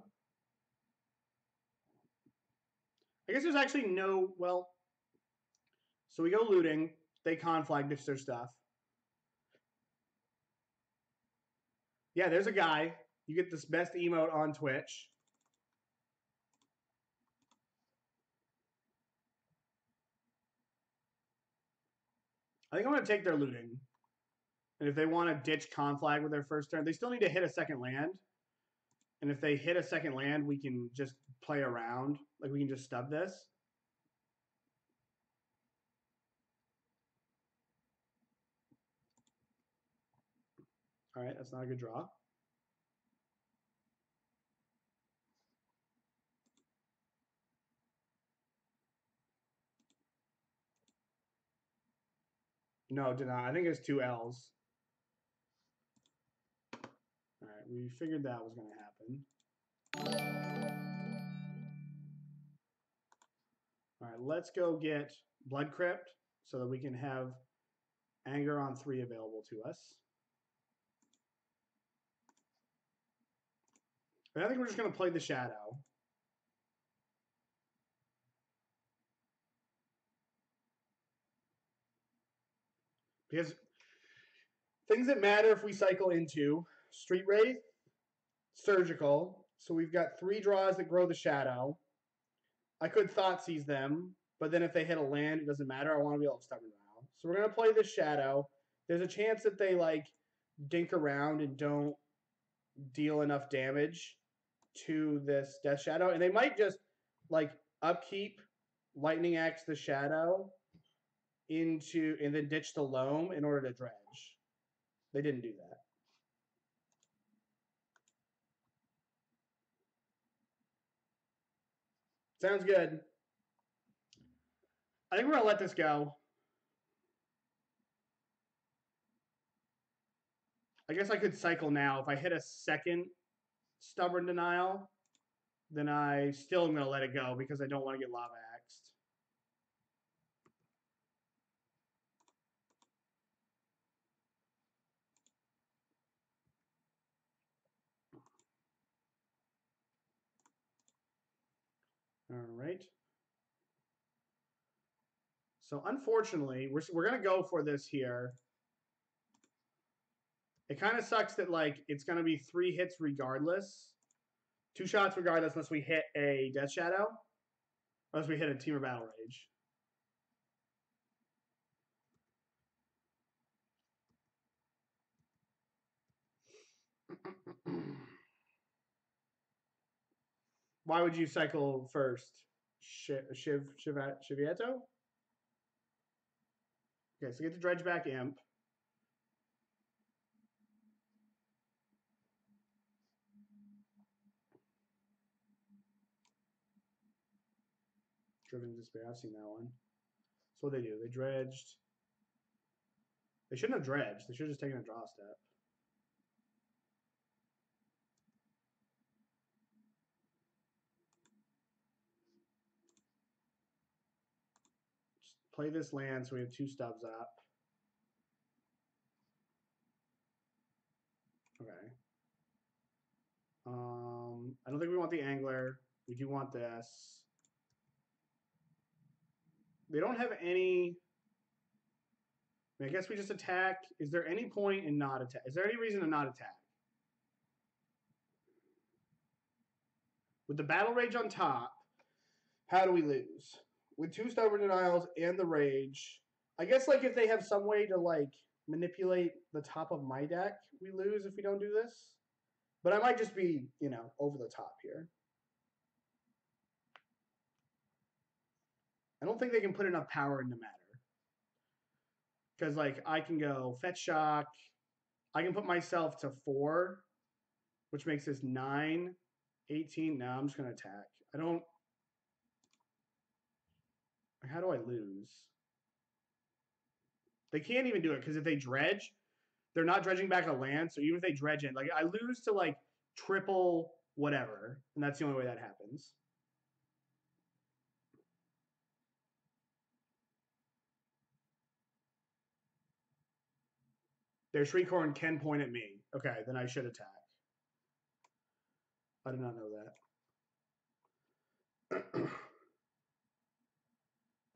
I guess there's actually no, well, so we go looting. They conflag ditch their stuff. Yeah, there's a guy. You get this best emote on Twitch. I think I'm going to take their looting. And if they want to ditch conflag with their first turn, they still need to hit a second land. And if they hit a second land, we can just play around. Like we can just stub this. All right, that's not a good draw. No, did not. I think it's two L's. All right, we figured that was going to happen. All right, let's go get Blood Crypt so that we can have Anger on three available to us. And I think we're just going to play the Shadow. Because things that matter if we cycle into Street Wraith, Surgical. So we've got three draws that grow the Shadow. I could Thoughtseize them, but then if they hit a land, it doesn't matter. I want to be able to stubborn now. So we're going to play the Shadow. There's a chance that they, like, dink around and don't deal enough damage to this Death Shadow, and they might just like upkeep Lightning Axe the Shadow into and then ditch the loam in order to dredge. They didn't do that. Sounds good. I think we're gonna let this go. I guess I could cycle now. If I hit a second stubborn denial, then I still am gonna let it go because I don't want to get lava axed. All right. So unfortunately, we're we're gonna go for this here. It kind of sucks that like it's gonna be three hits regardless, two shots regardless, unless we hit a Death Shadow, unless we hit a Temur Battle Rage. Why would you cycle first? Shiv Shiv Shivieto? Okay, so get the dredge back imp. Driven Despair. I've seen that one. So what they do? They dredged. They shouldn't have dredged. They should have just taken a draw step. Just play this land so we have two stubs up. Okay. Um, I don't think we want the angler. We do want this. They don't have any. I, guess we just attack. Is there any point in not attack? Is there any reason to not attack? With the battle rage on top, how do we lose? With two stubborn denials and the rage, I guess like if they have some way to like manipulate the top of my deck, we lose if we don't do this. But I might just be, you know, over the top here. I don't think they can put enough power in the matter. Because, like, I can go fetch shock. I can put myself to four, which makes this nine, 18. Now I'm just going to attack. I don't. How do I lose? They can't even do it because if they dredge, they're not dredging back a land. So even if they dredge in, like, I lose to like triple whatever. And that's the only way that happens. Their Shriekhorn can point at me. Okay, then I should attack. I did not know that.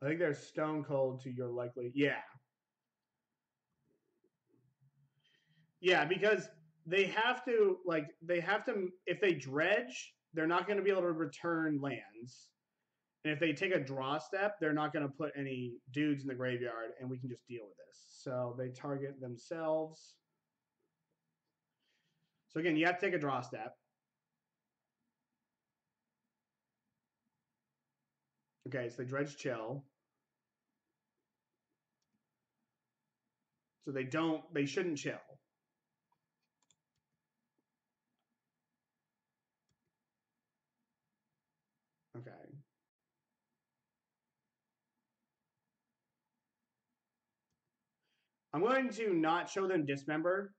I think they're stone cold to your likely. Yeah. Yeah, because they have to, like, they have to, if they dredge, they're not going to be able to return lands. And if they take a draw step, they're not going to put any dudes in the graveyard, and we can just deal with this. So they target themselves. So again, you have to take a draw step. Okay, so they dredge chill. So they don't, they shouldn't chill. Okay. I'm going to not show them dismember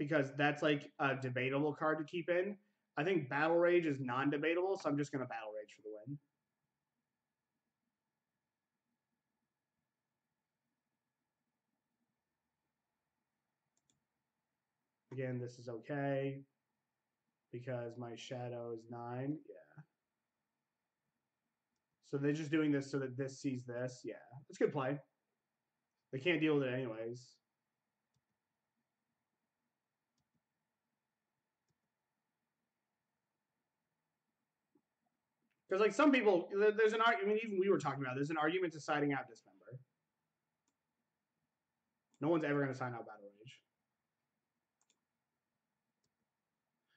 because that's like a debatable card to keep in. I think battle rage is non-debatable, so I'm just going to battle rage for the win. Again, this is okay because my shadow is nine. Yeah. So they're just doing this so that this sees this. Yeah, it's good play. They can't deal with it anyways. Because like some people, there's an argument. I mean, even we were talking about. There's an argument to siding out dismember. No one's ever going to sign out battle rage.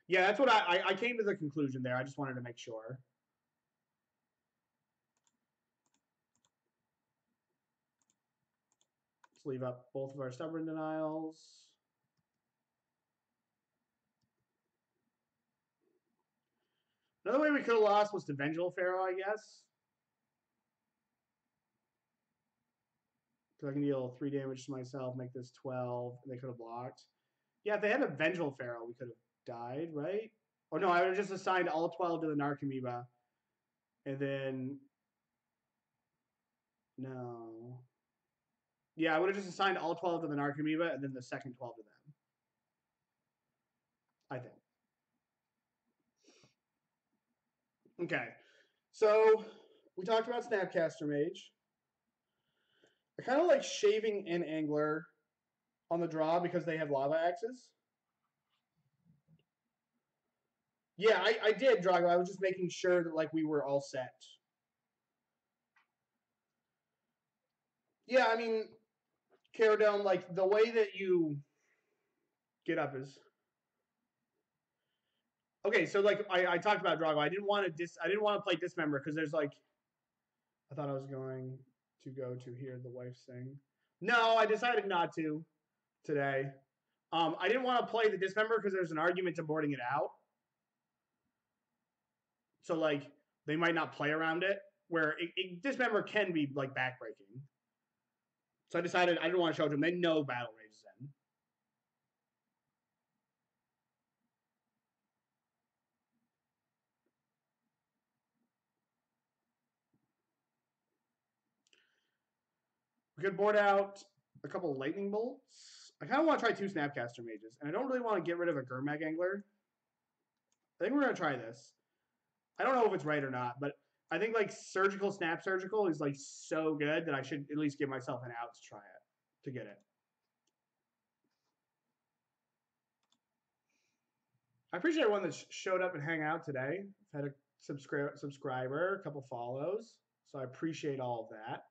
Yeah, that's what I, I came to the conclusion there. I just wanted to make sure. Let's leave up both of our stubborn denials. Another way we could have lost was to Vengeful Pharaoh, I guess. Because I can deal three damage to myself, make this 12, and they could have blocked. Yeah, if they had a Vengeful Pharaoh, we could have died, right? Oh no, I would have just assigned all 12 to the Narcomoeba. And then. No. Yeah, I would have just assigned all 12 to the Narcomoeba and then the second 12 to them. I think. Okay. So we talked about Snapcaster Mage. I kind of like shaving an Angler on the draw because they have lava axes. Yeah, I, I did, Drago. I was just making sure that like we were all set. Yeah, I mean, Caradone, like the way that you get up is okay. So like I, I talked about Drago. I didn't want to dis. I didn't want to play dismember because there's like I thought I was going to go to hear the wife sing. No, I decided not to today. Um, I didn't want to play the dismember because there's an argument to boarding it out. So like they might not play around it. Where it, it, dismember can be like backbreaking. So I decided I didn't want to show to them. They know Battle Rage is in. We could board out a couple lightning bolts. I kind of want to try two Snapcaster mages, and I don't really want to get rid of a Gurmag Angler. I think we're gonna try this. I don't know if it's right or not, but I think like surgical snap surgical is like so good that I should at least give myself an out to try it to get it. I appreciate everyone that showed up and hang out today. I've had a subscribe subscriber, a couple follows, so I appreciate all of that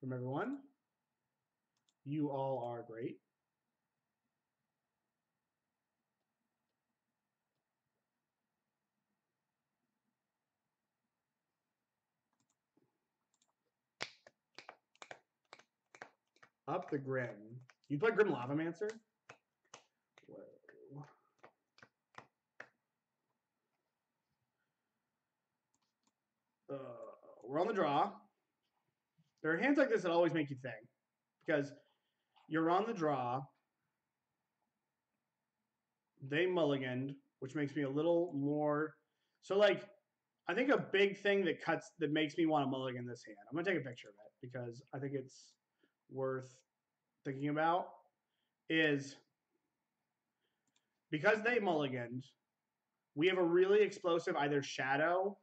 from everyone. You all are great. Up the Grim. You play Grim Lavamancer? Whoa. Uh, we're on the draw. There are hands like this that always make you think. Because you're on the draw. They mulliganed, which makes me a little more. So, like, I think a big thing that cuts that makes me want to mulligan this hand. I'm gonna take a picture of it because I think it's worth thinking about is because they mulliganed, we have a really explosive either shadow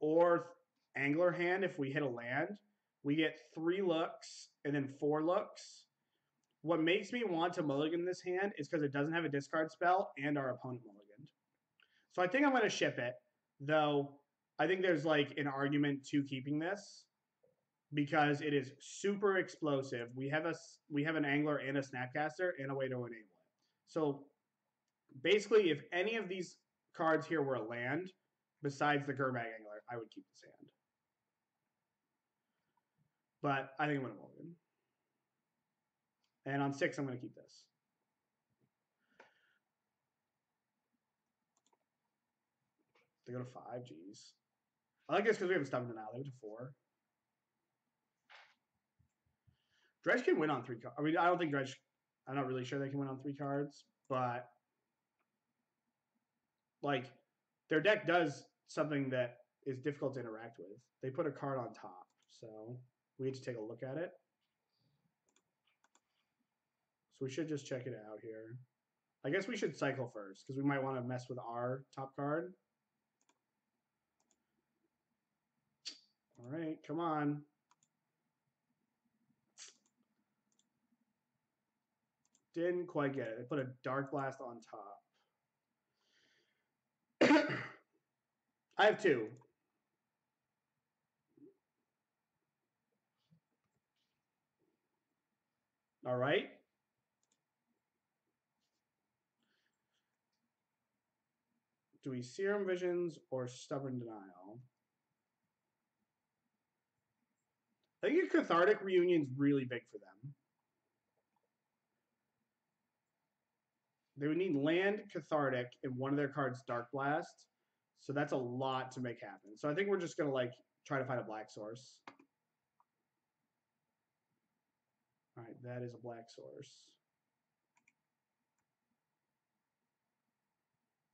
or angler hand if we hit a land. We get three looks and then four looks. What makes me want to mulligan this hand is because it doesn't have a discard spell and our opponent mulliganed. So I think I'm going to ship it, though I think there's like an argument to keeping this because it is super explosive. We have a we have an angler and a snapcaster and a way to enable it. So basically, if any of these cards here were a land, besides the Gurmag angler, I would keep this hand. But I think I'm gonna mulligan. And on six, I'm gonna keep this. They go to five. Geez. I like this because we have a stubborn now. They to four. Dredge can win on three cards. I mean, I don't think Dredge. I'm not really sure they can win on three cards, but like their deck does something that is difficult to interact with. They put a card on top, so we need to take a look at it. So we should just check it out here. I guess we should cycle first because we might want to mess with our top card. All right, come on. Didn't quite get it. They put a Dark Blast on top. I have two. All right. Do we Serum Visions or Stubborn Denial? I think a Cathartic Reunion is really big for them. They would need land Cathartic and one of their cards Dark Blast. So that's a lot to make happen. So I think we're just gonna like try to find a black source. Alright, that is a black source.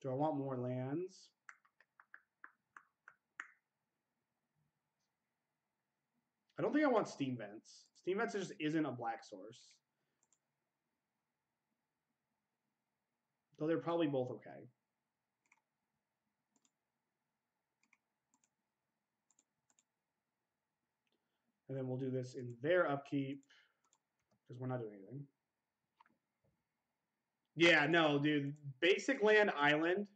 Do I want more lands? I don't think I want Steam Vents. Steam Vents just isn't a black source. Though they're probably both okay. And then we'll do this in their upkeep because we're not doing anything. Yeah, no, dude. Basic land island.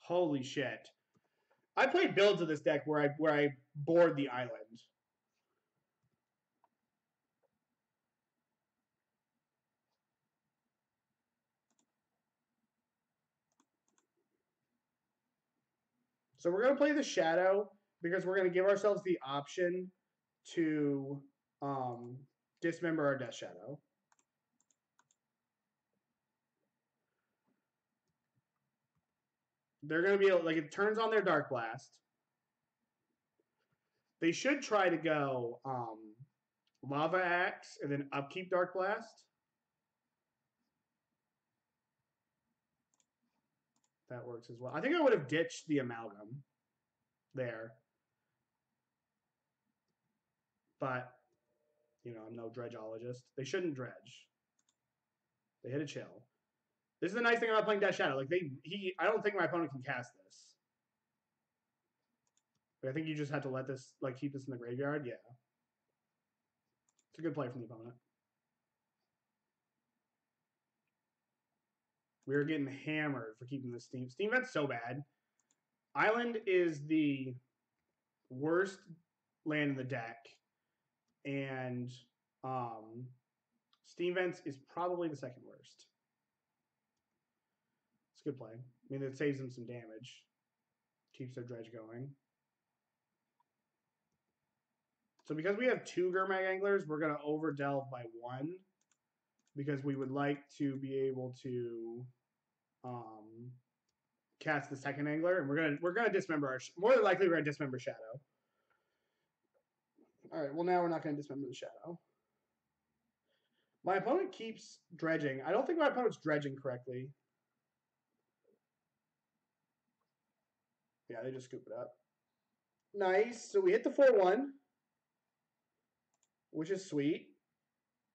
Holy shit. I played builds of this deck where I where I board the island. So we're gonna play the shadow because we're gonna give ourselves the option to um, dismember our death shadow. They're gonna be able, like it turns on their dark blast. They should try to go um, lava axe and then upkeep dark blast. That works as well. I think I would have ditched the amalgam there. But, you know, I'm no dredgeologist. They shouldn't dredge. They hit a chill. This is the nice thing about playing Death Shadow. Like they he I don't think my opponent can cast this. But I think you just have to let this like keep this in the graveyard. Yeah. It's a good play from the opponent. We are getting hammered for keeping the Steam. Steam Vent's so bad. Island is the worst land in the deck. And um, Steam Vents is probably the second worst. It's a good play. I mean, it saves them some damage. Keeps their dredge going. So because we have two Gurmag Anglers, we're going to over delve by one because we would like to be able to um, cast the second angler, and we're gonna we're gonna dismember our more than likely we're gonna dismember shadow. All right, well now we're not gonna dismember the shadow. My opponent keeps dredging. I don't think my opponent's dredging correctly. Yeah, they just scoop it up. Nice. So we hit the 4-1, which is sweet.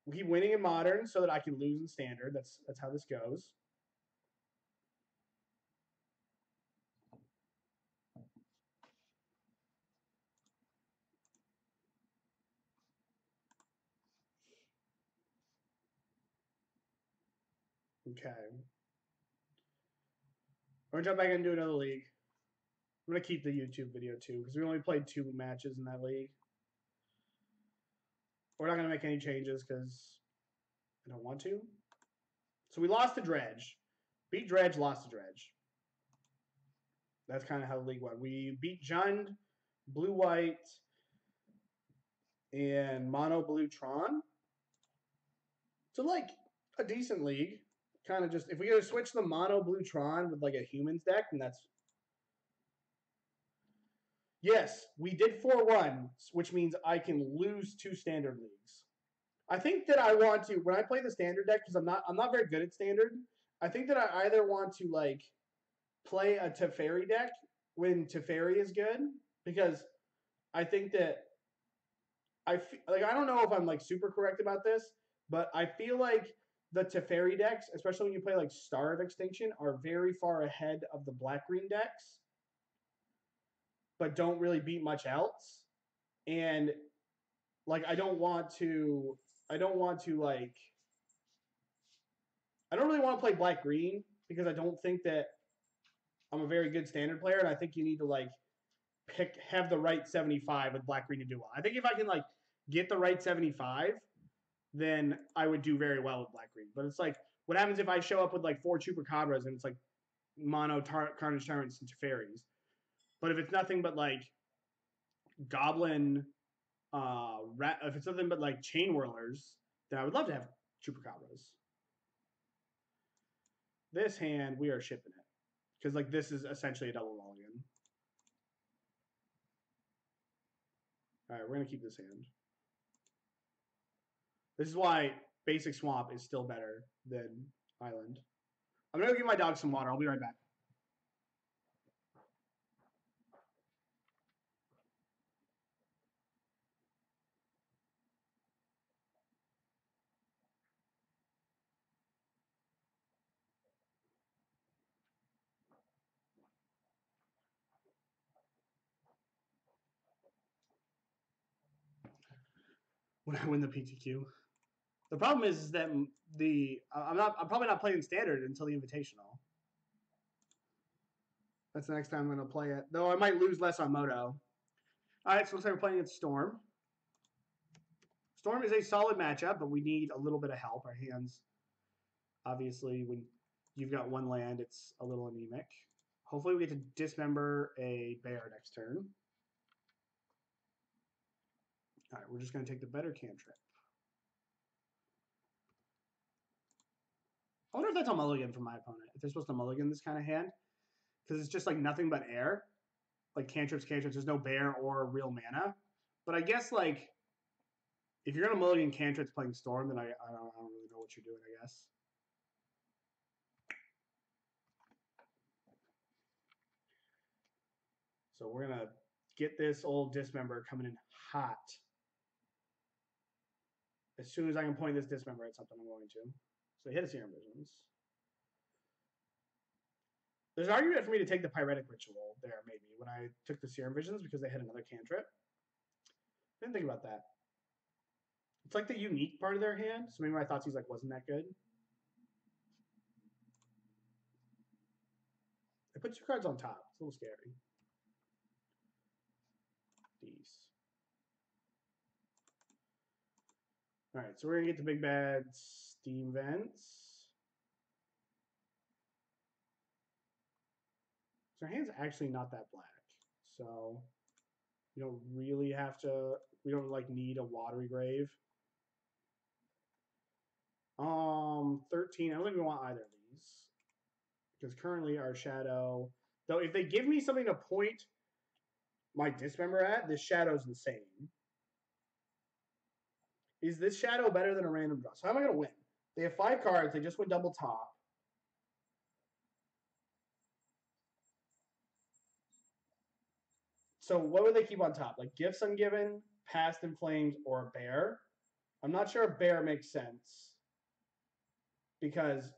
We keep winning in modern so that I can lose in standard. That's that's how this goes. Okay. I'm gonna jump back into another league. I'm gonna keep the YouTube video too because we only played two matches in that league. We're not gonna make any changes because I don't want to. So we lost to Dredge. Beat Dredge, lost to Dredge. That's kind of how the league went. We beat Jund, Blue White, and Mono Blue Tron. So like a decent league kind of just if we go to switch the mono blue Tron with like a humans deck, and that's yes, we did four one, which means I can lose two standard leagues. I think that I want to when I play the standard deck because I'm not I'm not very good at standard. I think that I either want to like play a Teferi deck when Teferi is good because I think that I feel, like I don't know if I'm like super correct about this, but I feel like the Teferi decks, especially when you play like Star of Extinction, are very far ahead of the black green decks, but don't really beat much else. And like I don't want to I don't want to like I don't really want to play black green because I don't think that I'm a very good standard player and I think you need to like pick have the right 75 with black green to do well. I think if I can like get the right 75 then I would do very well with black green. But it's like, what happens if I show up with like four chupacabras and it's like mono tar- Carnage Tyrants and Fairies. But if it's nothing but like Goblin, uh, rat, if it's nothing but like Chainwhirlers, then I would love to have Chupacabras. This hand, we are shipping it. Because like this is essentially a double mulligan. Alright, we're gonna keep this hand. This is why basic swamp is still better than island. I'm gonna go give my dog some water. I'll be right back. When I win the PTQ. The problem is, is that the I'm not I'm probably not playing standard until the invitational. That's the next time I'm gonna play it. Though I might lose less on Modo. Alright, so looks like we're playing against Storm. Storm is a solid matchup, but we need a little bit of help. Our hands obviously when you've got one land, it's a little anemic. Hopefully we get to dismember a bear next turn. Alright, we're just gonna take the better cantrip. I wonder if that's a mulligan for my opponent. If they're supposed to mulligan this kind of hand, because it's just like nothing but air, like cantrips, cantrips. There's no bear or real mana. But I guess like if you're gonna mulligan cantrips playing storm, then I I don't, I don't really know what you're doing. I guess. So we're gonna get this old dismember coming in hot. As soon as I can point this dismember at something, I'm going to. So hit a Serum Visions. There's an argument for me to take the Pyretic Ritual there, maybe, when I took the Serum Visions because they had another cantrip. Didn't think about that. It's like the unique part of their hand, so maybe my Thoughtseize like wasn't that good. I put two cards on top. It's a little scary. These. All right, so we're gonna get the big bad steam vents. So our hand's actually not that black, so we don't really have to. We don't like need a watery grave. Um, thirteen. I don't think we want either of these because currently our shadow. Though, if they give me something to point my dismember at, this shadow's insane. Is this shadow better than a random draw? So how am I going to win? They have five cards. They just went double top. So what would they keep on top? Like Gifts Ungiven, Past in Flames, or a Bear? I'm not sure a Bear makes sense. Because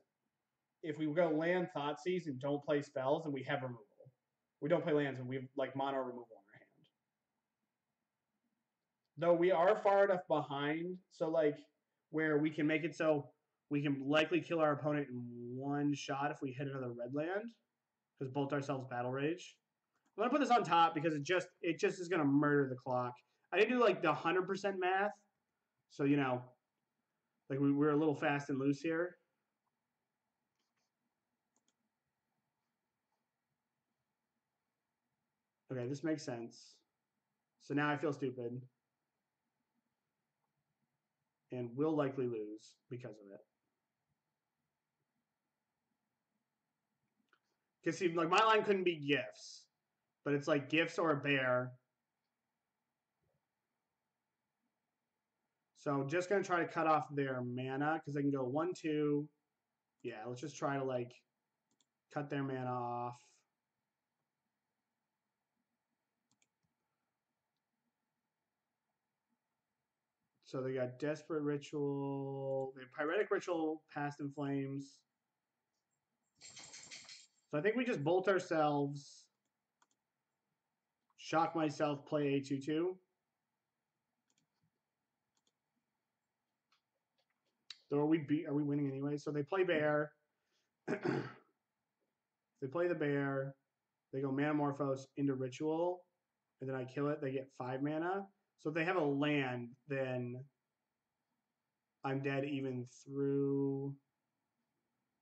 if we go land Thoughtseize and don't play spells, then we have removal. We don't play lands and we have like mono removal in our hand. Though we are far enough behind, so like where we can make it so we can likely kill our opponent in one shot if we hit another red land, because bolt ourselves battle rage. I'm gonna put this on top because it just it just is gonna murder the clock. I didn't do like the hundred percent math, so you know, like we, we're a little fast and loose here. Okay, this makes sense. So now I feel stupid. And we'll likely lose because of it. Because see, like my line couldn't be gifts, but it's like gifts or a bear. So just gonna try to cut off their mana because they can go one, two. Yeah, let's just try to like cut their mana off. So they got Desperate Ritual, they Pyretic Ritual, Past in Flames. So I think we just bolt ourselves, shock myself, play A2-2. So are we beat, are we winning anyway? So they play bear. they play the bear. They go Manamorphose into Ritual, and then I kill it. They get five mana. So if they have a land, then I'm dead even through.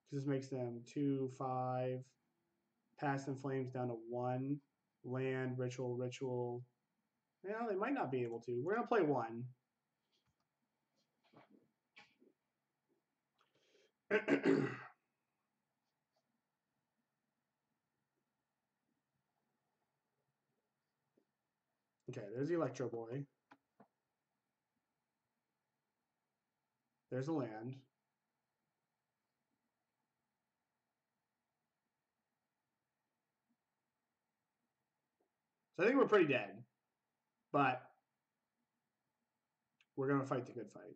Because this makes them two, five, Past in Flames down to one. Land, ritual, ritual. Yeah, they might not be able to. We're gonna play one. okay, there's the Electro Boy. There's a land. I think we're pretty dead. But we're going to fight the good fight.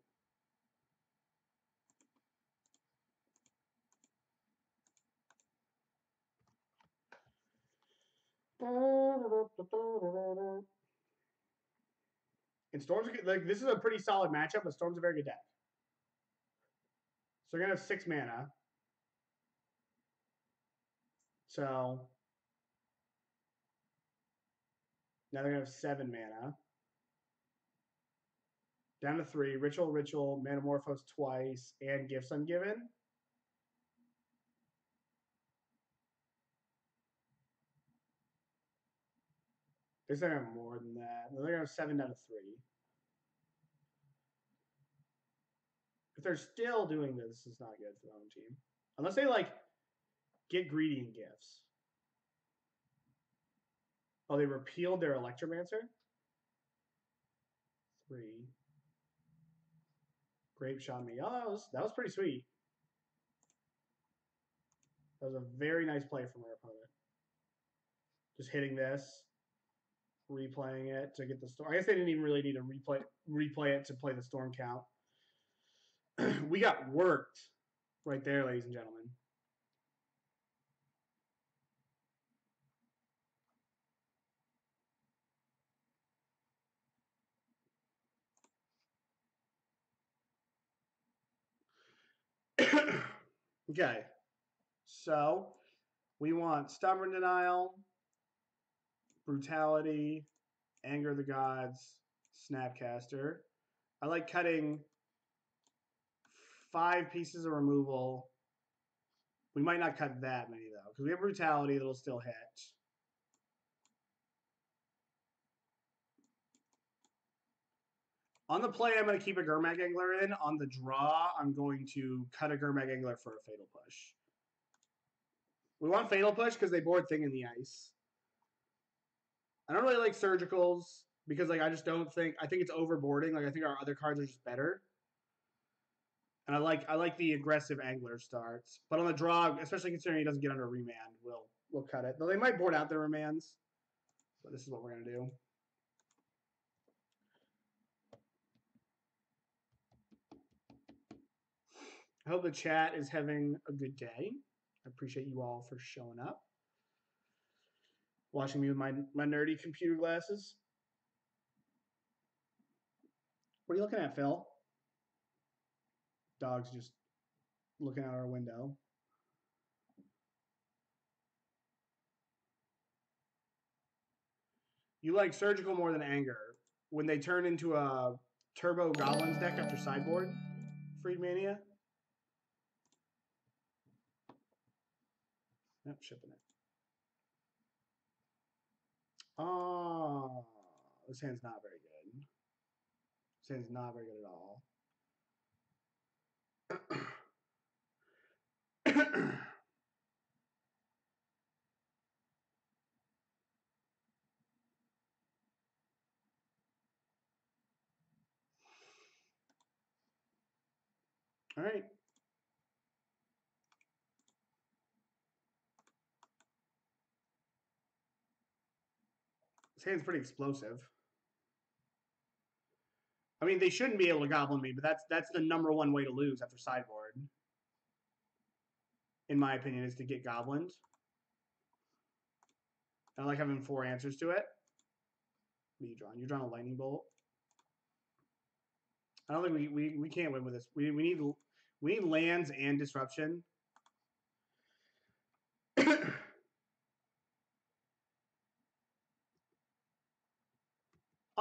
And Storm's good, like this is a pretty solid matchup, but Storm's a very good deck. So we're gonna have six mana. So now they're gonna have seven mana. Down to three. Ritual, ritual, manamorphose twice, and gifts ungiven. They're gonna have more than that. They're gonna have seven down to three. If they're still doing this, is not good for the team. Unless they like get greedy in gifts. Oh, they repealed their Electromancer? Three. Grapeshot me. Oh, that was that was pretty sweet. That was a very nice play from our opponent. Just hitting this, replaying it to get the storm. I guess they didn't even really need to replay replay it to play the storm count. we got worked right there, ladies and gentlemen. Okay, so we want stubborn denial, brutality, anger of the gods, snapcaster. I like cutting five pieces of removal. We might not cut that many though, because we have brutality that'll still hit. On the play, I'm going to keep a Gurmag Angler in. On the draw, I'm going to cut a Gurmag Angler for a Fatal Push. We want Fatal Push because they board Thing in the Ice. I don't really like Surgicals because like I just don't think I think it's overboarding. Like I think our other cards are just better. And I like I like the aggressive angler starts. But on the draw, especially considering he doesn't get under remand, we'll we'll cut it. Though they might board out their remands. But this is what we're gonna do. I hope the chat is having a good day. I appreciate you all for showing up. Watching me with my, my nerdy computer glasses. What are you looking at, Phil? Dog's just looking out our window. You like surgical more than anger. When they turn into a turbo goblins deck after sideboard, Freedmania. Yep, shipping it. Oh, this hand's not very good. This hand's not very good at all. All right. This hand's pretty explosive. I mean, they shouldn't be able to goblin me, but that's that's the number one way to lose after sideboard. In my opinion, is to get goblined. I like having four answers to it. What are you drawing? You're drawing a lightning bolt. I don't think we, we, we can't win with this. We, we need we need lands and disruption.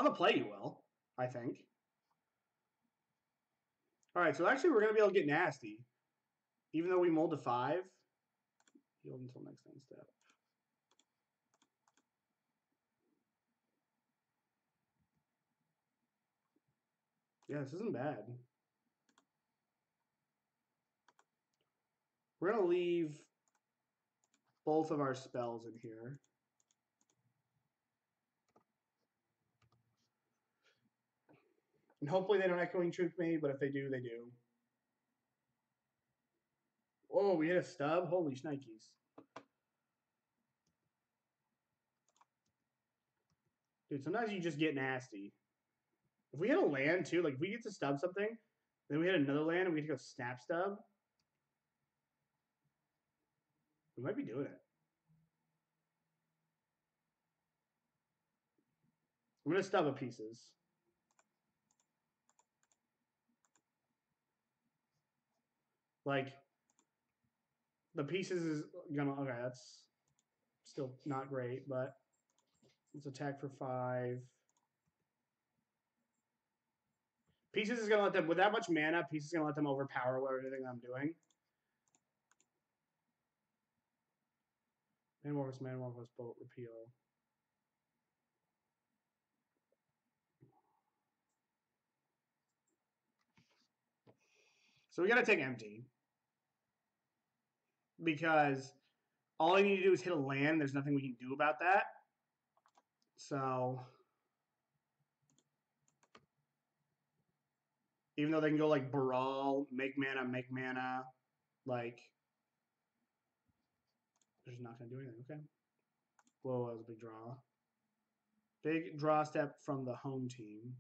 The play you will, I think. All right, so actually we're gonna be able to get nasty, even though we mold to five. Healed until next end step. Yeah, this isn't bad. We're gonna leave both of our spells in here. And hopefully they don't echoing truth me, but if they do, they do. Oh, we hit a stub? Holy shnikes. Dude, sometimes you just get nasty. If we hit a land too, like if we get to stub something, then we hit another land and we get to go snap stub. We might be doing it. I'm gonna stub a pieces. Like the pieces is gonna okay, that's still not great, but let's attack for five. Pieces is gonna let them with that much mana, pieces is gonna let them overpower everything I'm doing. Manamorphose, Manamorphose, Bolt, Repeal. So we gotta take empty. Because all I need to do is hit a land. There's nothing we can do about that. So even though they can go like Baral, make mana, make mana, like they're just not gonna do anything. Okay. Whoa, that was a big draw. Big draw step from the home team.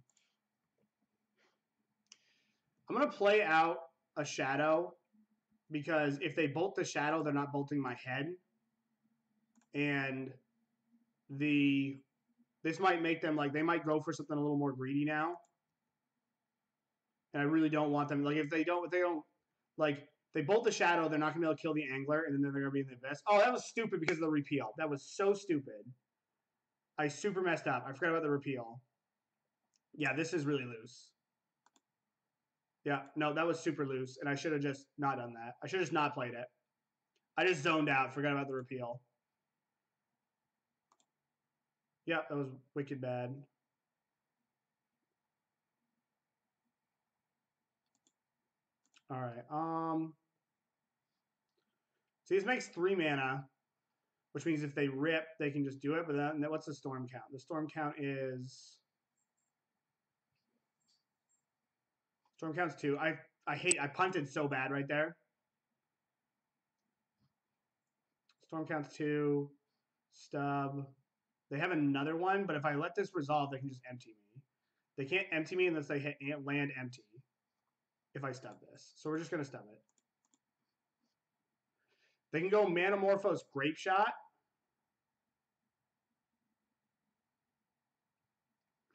I'm gonna play out a shadow because if they bolt the shadow, they're not bolting my head. And the this might make them like they might go for something a little more greedy now. And I really don't want them like if they don't if they don't like they bolt the shadow, they're not gonna be able to kill the angler, and then they're gonna be in the abyss. Oh, that was stupid because of the repeal. That was so stupid. I super messed up. I forgot about the repeal. Yeah, this is really loose. Yeah, no, that was super loose, and I should have just not done that. I should have just not played it. I just zoned out, forgot about the repeal. Yeah, that was wicked bad. All right. Um. See, this makes three mana, which means if they rip, they can just do it. But then, what's the storm count? The storm count is storm counts two. I I hate. I punted so bad right there. Storm counts two. Stub. They have another one, but if I let this resolve, they can just empty me. They can't empty me unless they hit land empty. If I stub this, so we're just gonna stub it. They can go Manamorphose Grapeshot.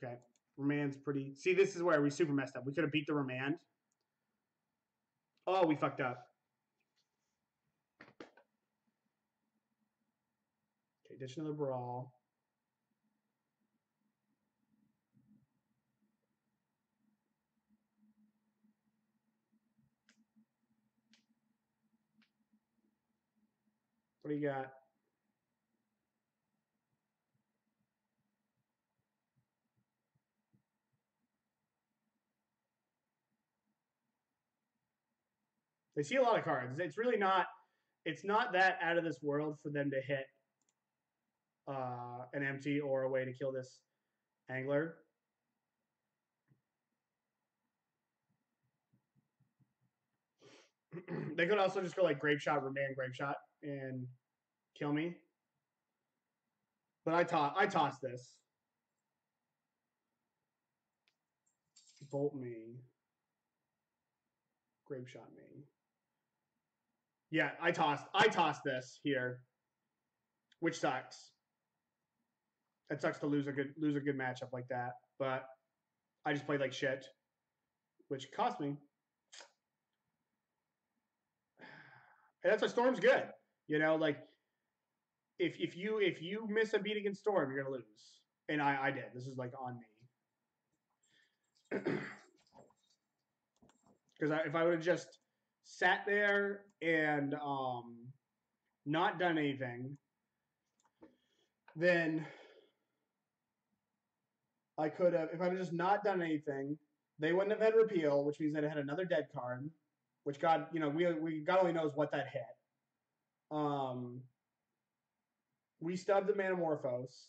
Okay. Remand's pretty. See, this is where we super messed up. We could have beat the Remand. Oh, we fucked up. Okay, ditch another brawl. What do you got? They see a lot of cards. It's really not. It's not that out of this world for them to hit uh, an empty or a way to kill this angler. they could also just go like grapeshot, remand grapeshot, and kill me. But I toss I toss this. Bolt me. Grapeshot me. Yeah, I tossed I tossed this here. Which sucks. It sucks to lose a good lose a good matchup like that. But I just played like shit. Which cost me. And that's why Storm's good. You know, like if if you if you miss a beat against Storm, you're gonna lose. And I I did. This is like on me. Because if I would have just sat there and um, not done anything, then I could have. If I had just not done anything, they wouldn't have had repeal, which means that it had another dead card, which God, you know, we we God only knows what that hit. Um, we stubbed the Manamorphose.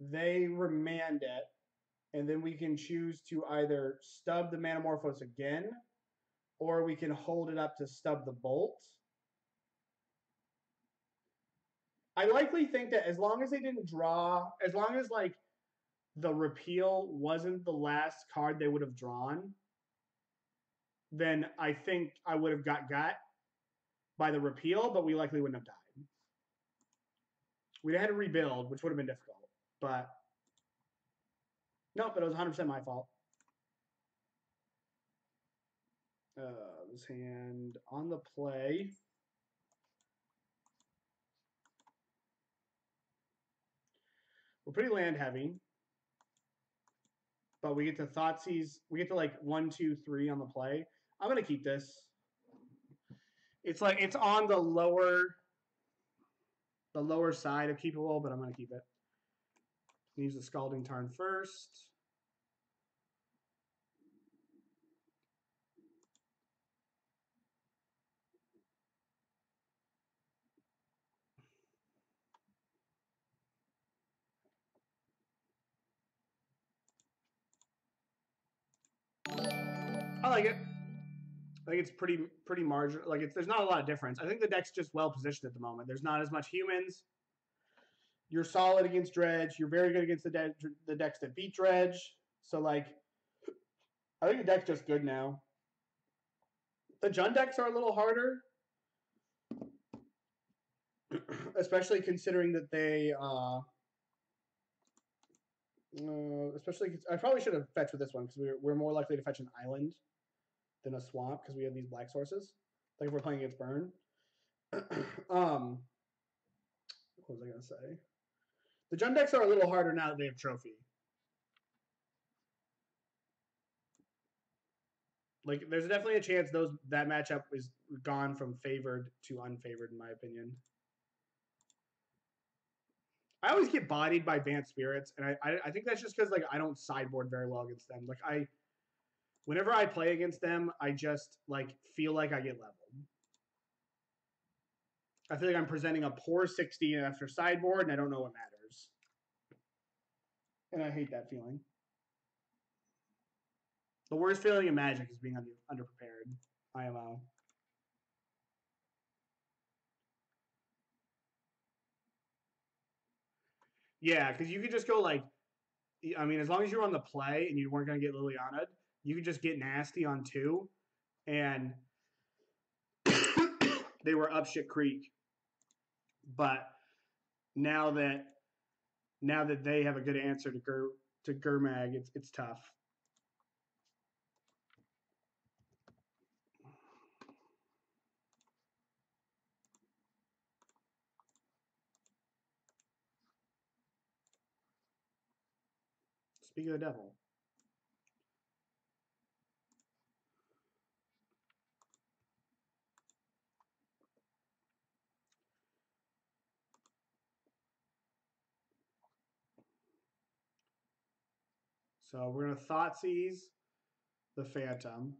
They remand it, and then we can choose to either stub the Manamorphose again, or we can hold it up to stub the Bolt. I likely think that as long as they didn't draw, as long as like the repeal wasn't the last card they would have drawn, then I think I would have got got by the repeal, but we likely wouldn't have died. We'd have had to rebuild, which would have been difficult. But no, but it was 100% my fault. Uh, this hand on the play. We're pretty land heavy. But we get to Thoughtseize. We get to like one, two, three on the play. I'm gonna keep this. It's like it's on the lower the lower side of keepable, but I'm gonna keep it. Use the scalding tarn first. I like it. I think it's pretty pretty marginal. Like it's there's not a lot of difference. I think the deck's just well positioned at the moment. There's not as much humans. You're solid against dredge. You're very good against the de- the decks that beat dredge. So like, I think the deck's just good now. The Jund decks are a little harder, especially considering that they. Uh, uh, especially, I probably should have fetched with this one because we're, we're more likely to fetch an island than a swamp because we have these black sources. Like if we're playing against burn. um, what was I gonna say? The Jund decks are a little harder now that they have trophy. Like, there's definitely a chance those that matchup is gone from favored to unfavored, in my opinion. I always get bodied by Bant Spirits, and I I, I think that's just because like I don't sideboard very well against them. Like I, whenever I play against them, I just like feel like I get leveled. I feel like I'm presenting a poor 60 after sideboard, and I don't know what matters. And I hate that feeling. The worst feeling in Magic is being under, underprepared. IMO. Yeah, because you could just go like, I mean, as long as you're on the play and you weren't going to get Liliana, you could just get nasty on two, and they were up shit creek. But now that now that they have a good answer to Gur to Gurmag, it's it's tough. Speak of the devil. So we're going to Thoughtseize the Phantom.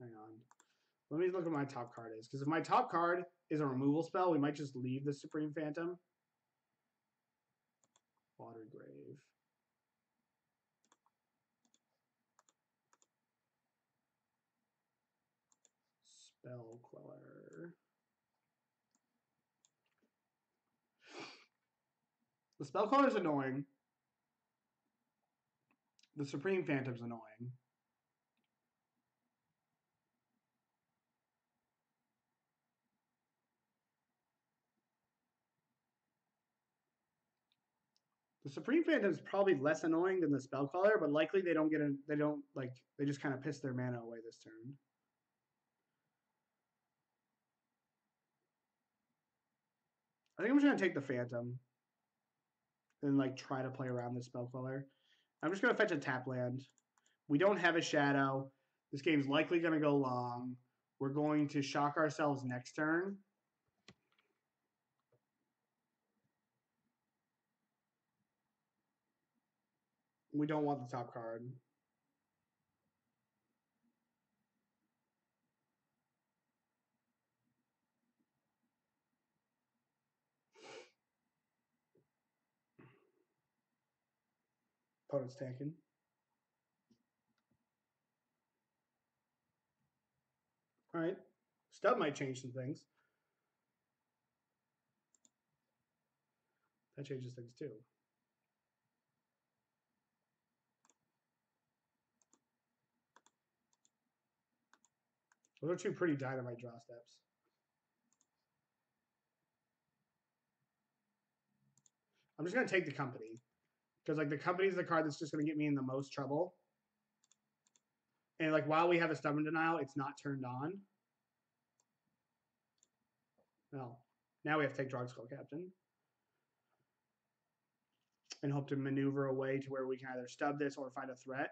Hang on. Let me look at my top card is. Because if my top card is a removal spell, we might just leave the Supreme Phantom. Water Grave. Spell Queller. The Spell Queller is annoying. The Supreme Phantom's annoying. The Supreme Phantom is probably less annoying than the Spell Queller, but likely they don't get a, they don't like they just kind of piss their mana away this turn. I think I'm just gonna take the Phantom and like try to play around the Spell Queller. I'm just gonna fetch a tap land. We don't have a shadow. This game's likely gonna go long. We're going to shock ourselves next turn. We don't want the top card. Opponent's tanking. All right. Stub might change some things. That changes things too. Those are two pretty dynamite draw steps. I'm just gonna take the company. Because like the company is the card that's just gonna get me in the most trouble. And like while we have a stubborn denial, it's not turned on. Well, now we have to take Drogskol Captain. And hope to maneuver a way to where we can either stub this or find a threat.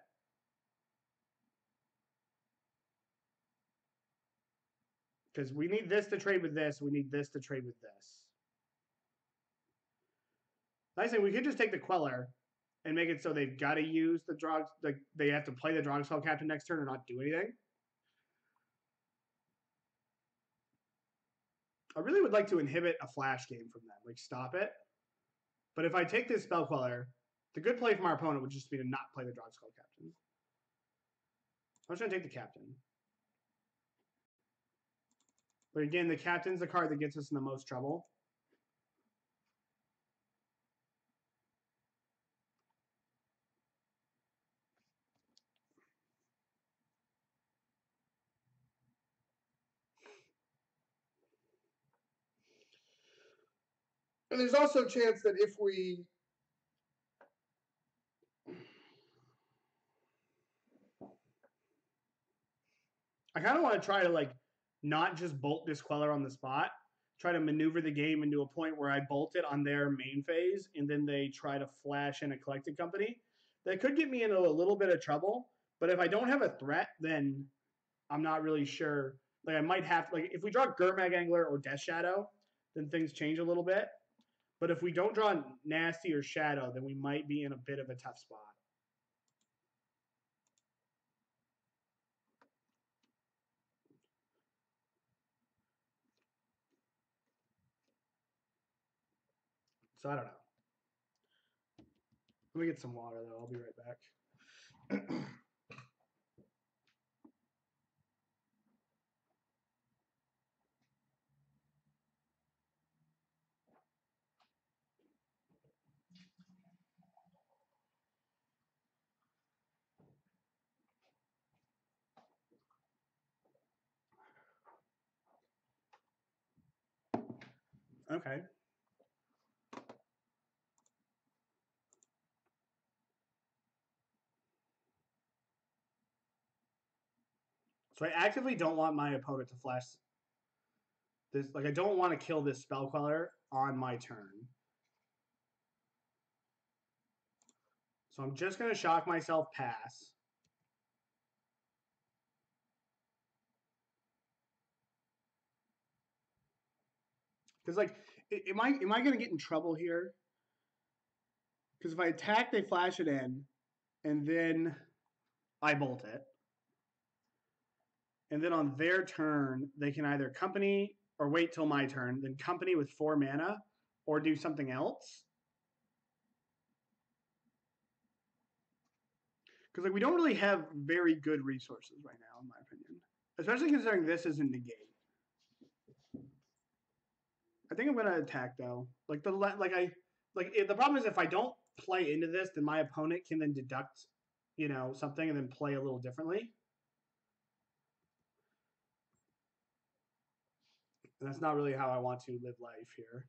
Because we need this to trade with this, we need this to trade with this. Nice thing, we could just take the Queller and make it so they've got to use the drugs. like they have to play the Drogskol Captain next turn or not do anything. I really would like to inhibit a flash game from them, like stop it. But if I take this Spell Queller, the good play from our opponent would just be to not play the Drogskol Captain. I'm just to take the Captain. But again, the Captain's the card that gets us in the most trouble. And there's also a chance that if we I kind of want to try to like not just bolt this Queller on the spot, try to maneuver the game into a point where I bolt it on their main phase and then they try to flash in a collected company. That could get me into a little bit of trouble, but if I don't have a threat, then I'm not really sure. Like I might have like if we draw Gurmag Angler or Death Shadow, then things change a little bit. But if we don't draw Nasty or Shadow, then we might be in a bit of a tough spot. So I don't know. Let me get some water though. I'll be right back. Okay. So I actively don't want my opponent to flash this. Like I don't want to kill this spell queller on my turn. So I'm just going to shock myself pass. Because like, am I am I going to get in trouble here? Because if I attack, they flash it in, and then I bolt it. And then on their turn, they can either company or wait till my turn, then company with four mana, or do something else. Because like we don't really have very good resources right now, in my opinion. Especially considering this isn't negate. I think I'm gonna attack though. Like the like I like the problem is if I don't play into this, then my opponent can then deduct, you know, something and then play a little differently. And that's not really how I want to live life here.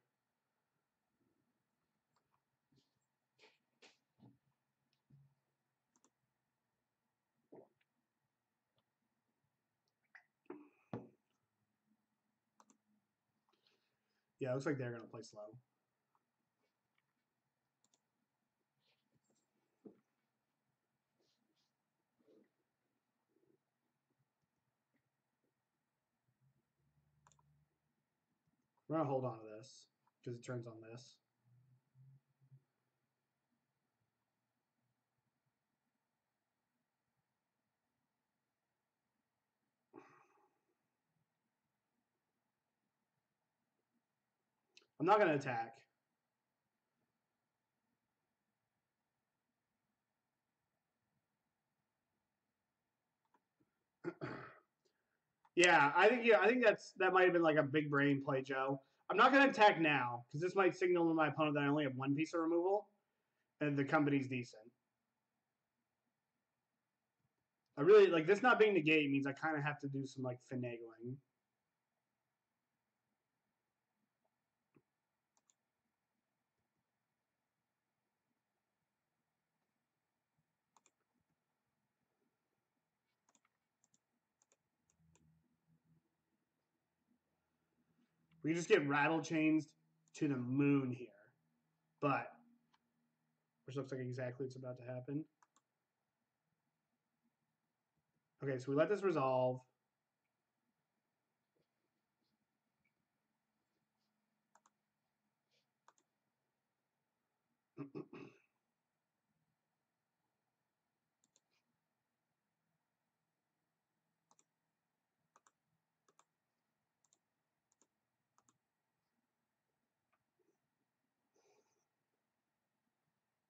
Yeah, it looks like they're going to play slow. We're gonna hold on to this because it turns on this. I'm not gonna attack. Yeah, I think yeah, I think that's that might have been like a big brain play, Joe. I'm not going to attack now because this might signal to my opponent that I only have one piece of removal, and the company's decent. I really like this not being the gate means I kind of have to do some like finagling. We just get Rattlechains to the moon here, but which looks like exactly what's about to happen. Okay, so we let this resolve.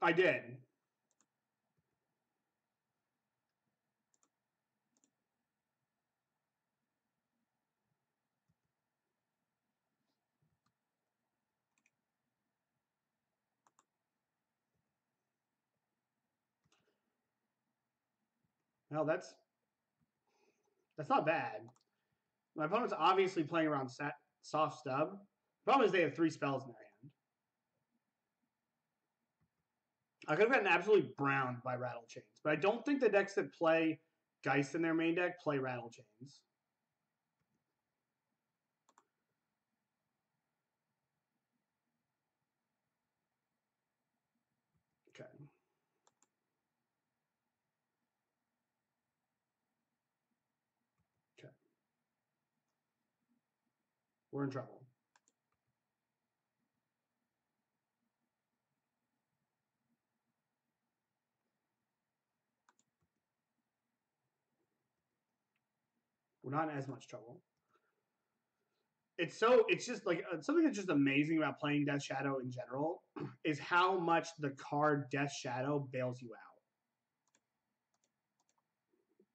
I did. No, that's that's not bad. My opponent's obviously playing around sat, soft stub. The Problem is they have three spells in their hand. I could have gotten absolutely browned by Rattlechains, but I don't think the decks that play Geist in their main deck play Rattlechains. Okay. Okay. We're in trouble. We're not in as much trouble. It's so it's just like uh, something that's just amazing about playing Death Shadow in general is how much the card Death Shadow bails you out.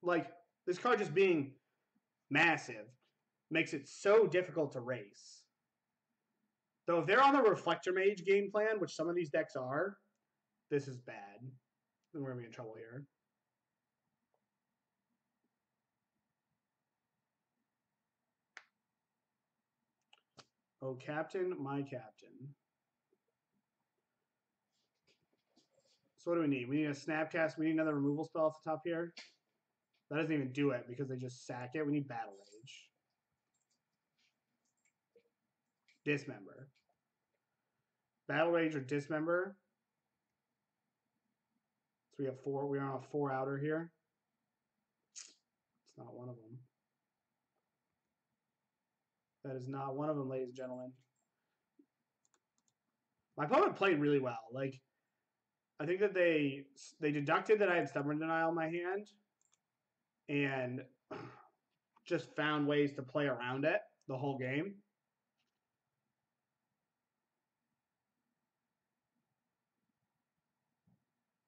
Like this card just being massive makes it so difficult to race. Though if they're on the Reflector Mage game plan, which some of these decks are, this is bad. We're gonna be in trouble here. Oh, captain, my captain. So what do we need? We need a snapcast. We need another removal spell off the top here. That doesn't even do it because they just sack it. We need battle rage. Dismember. Battle rage or dismember. So we have four. We are on a four outer here. It's not one of them. That is not one of them, ladies and gentlemen. My opponent played really well. Like, I think that they they deducted that I had stubborn denial in my hand, and just found ways to play around it the whole game.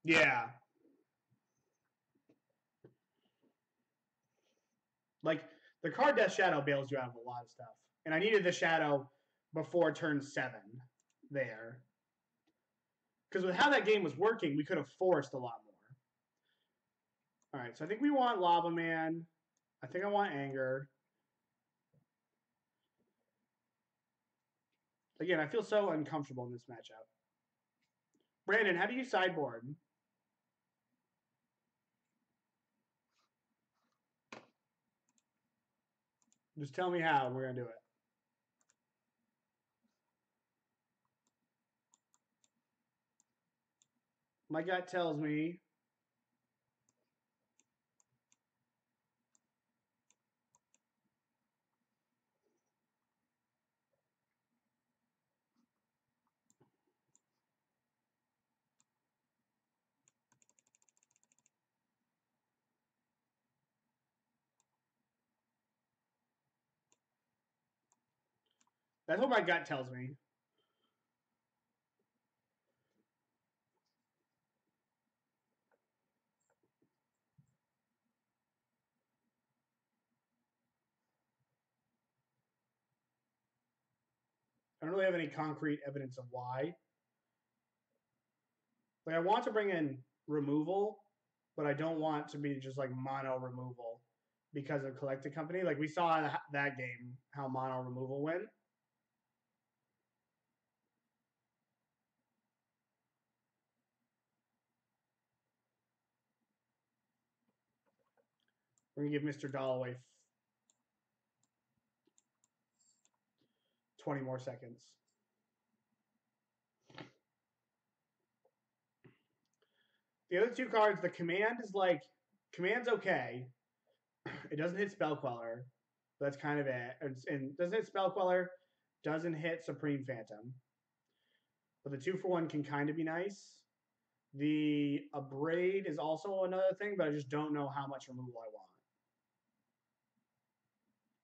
Yeah. Like the card Death Shadow bails you out of a lot of stuff. And I needed the Shadow before turn seven there. Because with how that game was working, we could have forced a lot more. All right, so I think we want Lava Man. I think I want Anger. Again, I feel so uncomfortable in this matchup. Brandon, how do you sideboard? Just tell me how we're gonna do it. My gut tells me That's what my gut tells me. Really have any concrete evidence of why. Like I want to bring in removal, but I don't want to be just like mono removal because of collected company. Like we saw that game how mono removal went. We're gonna give Mr. Dalloway 20 more seconds. The other two cards, the command is like command's okay. It doesn't hit spell queller. That's kind of it. And doesn't hit spell queller, doesn't hit supreme phantom. But the two for one can kind of be nice. The abrade is also another thing, but I just don't know how much removal I want.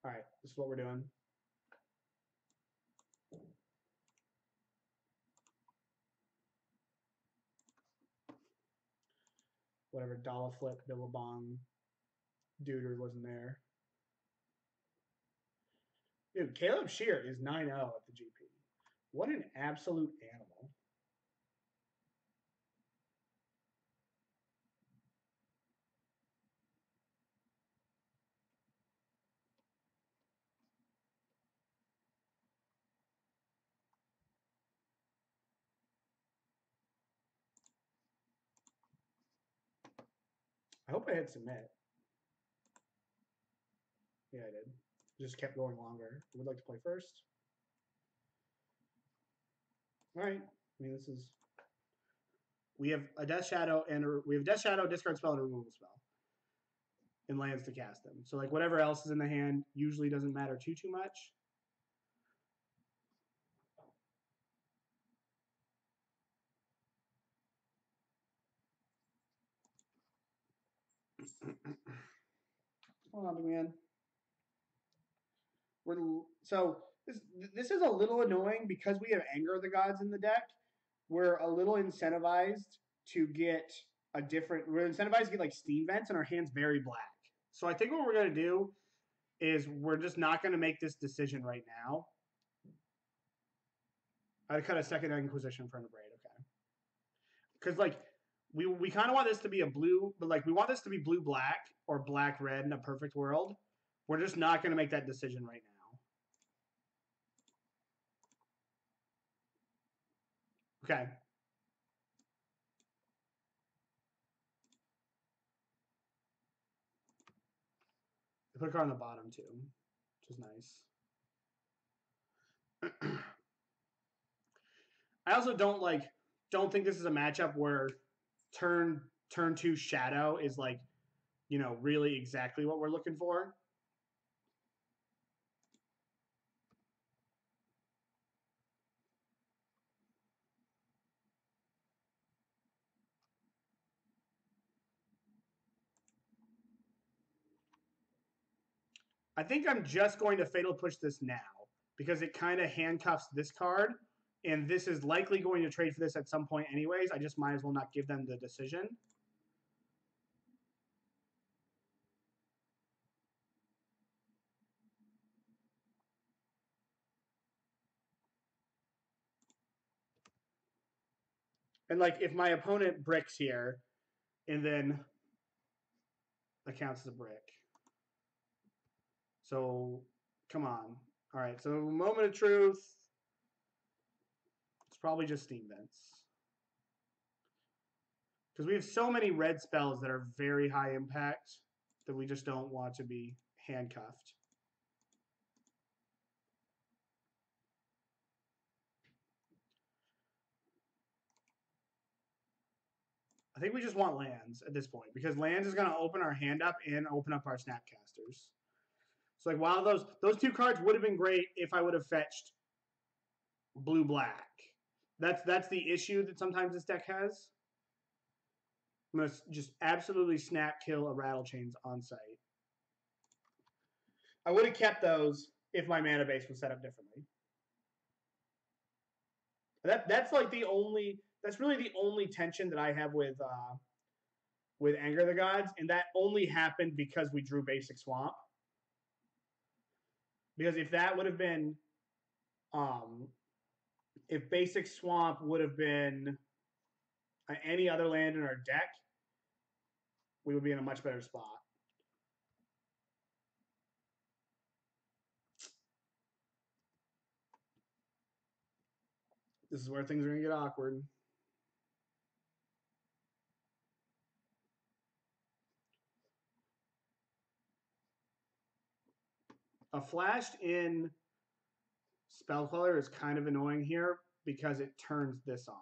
All right, this is what we're doing. Whatever dollar flip Billabong duder wasn't there. Dude, Caleb Scherer is 9 0 at the GP. What an absolute animal. I hope I hit submit. Yeah, I did. Just kept going longer. Would like to play first? All right. I mean, this is. We have a Death Shadow and a, we have Death Shadow, discard spell, and removal spell, and lands to cast them. So like whatever else is in the hand usually doesn't matter too too much. Hold on, man. We're so this this is a little annoying because we have Anger of the Gods in the deck. We're a little incentivized to get a different. We're incentivized to get like steam vents, and our hands very black. So I think what we're gonna do is we're just not gonna make this decision right now. I'd cut a second Inquisition for an abrade, okay? Because like we we kind of want this to be a blue, but like we want this to be blue black or black red in a perfect world. We're just not going to make that decision right now. Okay. I put a card on the bottom too, which is nice. I also don't like don't think this is a matchup where turn turn two shadow is like you know really exactly what we're looking for. I think I'm just going to fatal push this now because it kind of handcuffs this card, and this is likely going to trade for this at some point anyways. I just might as well not give them the decision. And like if my opponent bricks here, and then that counts as a brick. So come on. All right. So moment of truth. Probably just steam vents. Because we have so many red spells that are very high impact that we just don't want to be handcuffed. I think we just want lands at this point because lands is going to open our hand up and open up our snapcasters. So like while those those two cards would have been great if I would have fetched blue black. That's that's the issue that sometimes this deck has. I'm gonna just absolutely snap kill a Rattlechains on site. I would have kept those if my mana base was set up differently. That that's like the only that's really the only tension that I have with uh with Anger of the Gods, and that only happened because we drew basic swamp. Because if that would have been um if basic swamp would have been uh, any other land in our deck, we would be in a much better spot. This is where things are going to get awkward. A flashed in spell queller is kind of annoying here because it turns this on.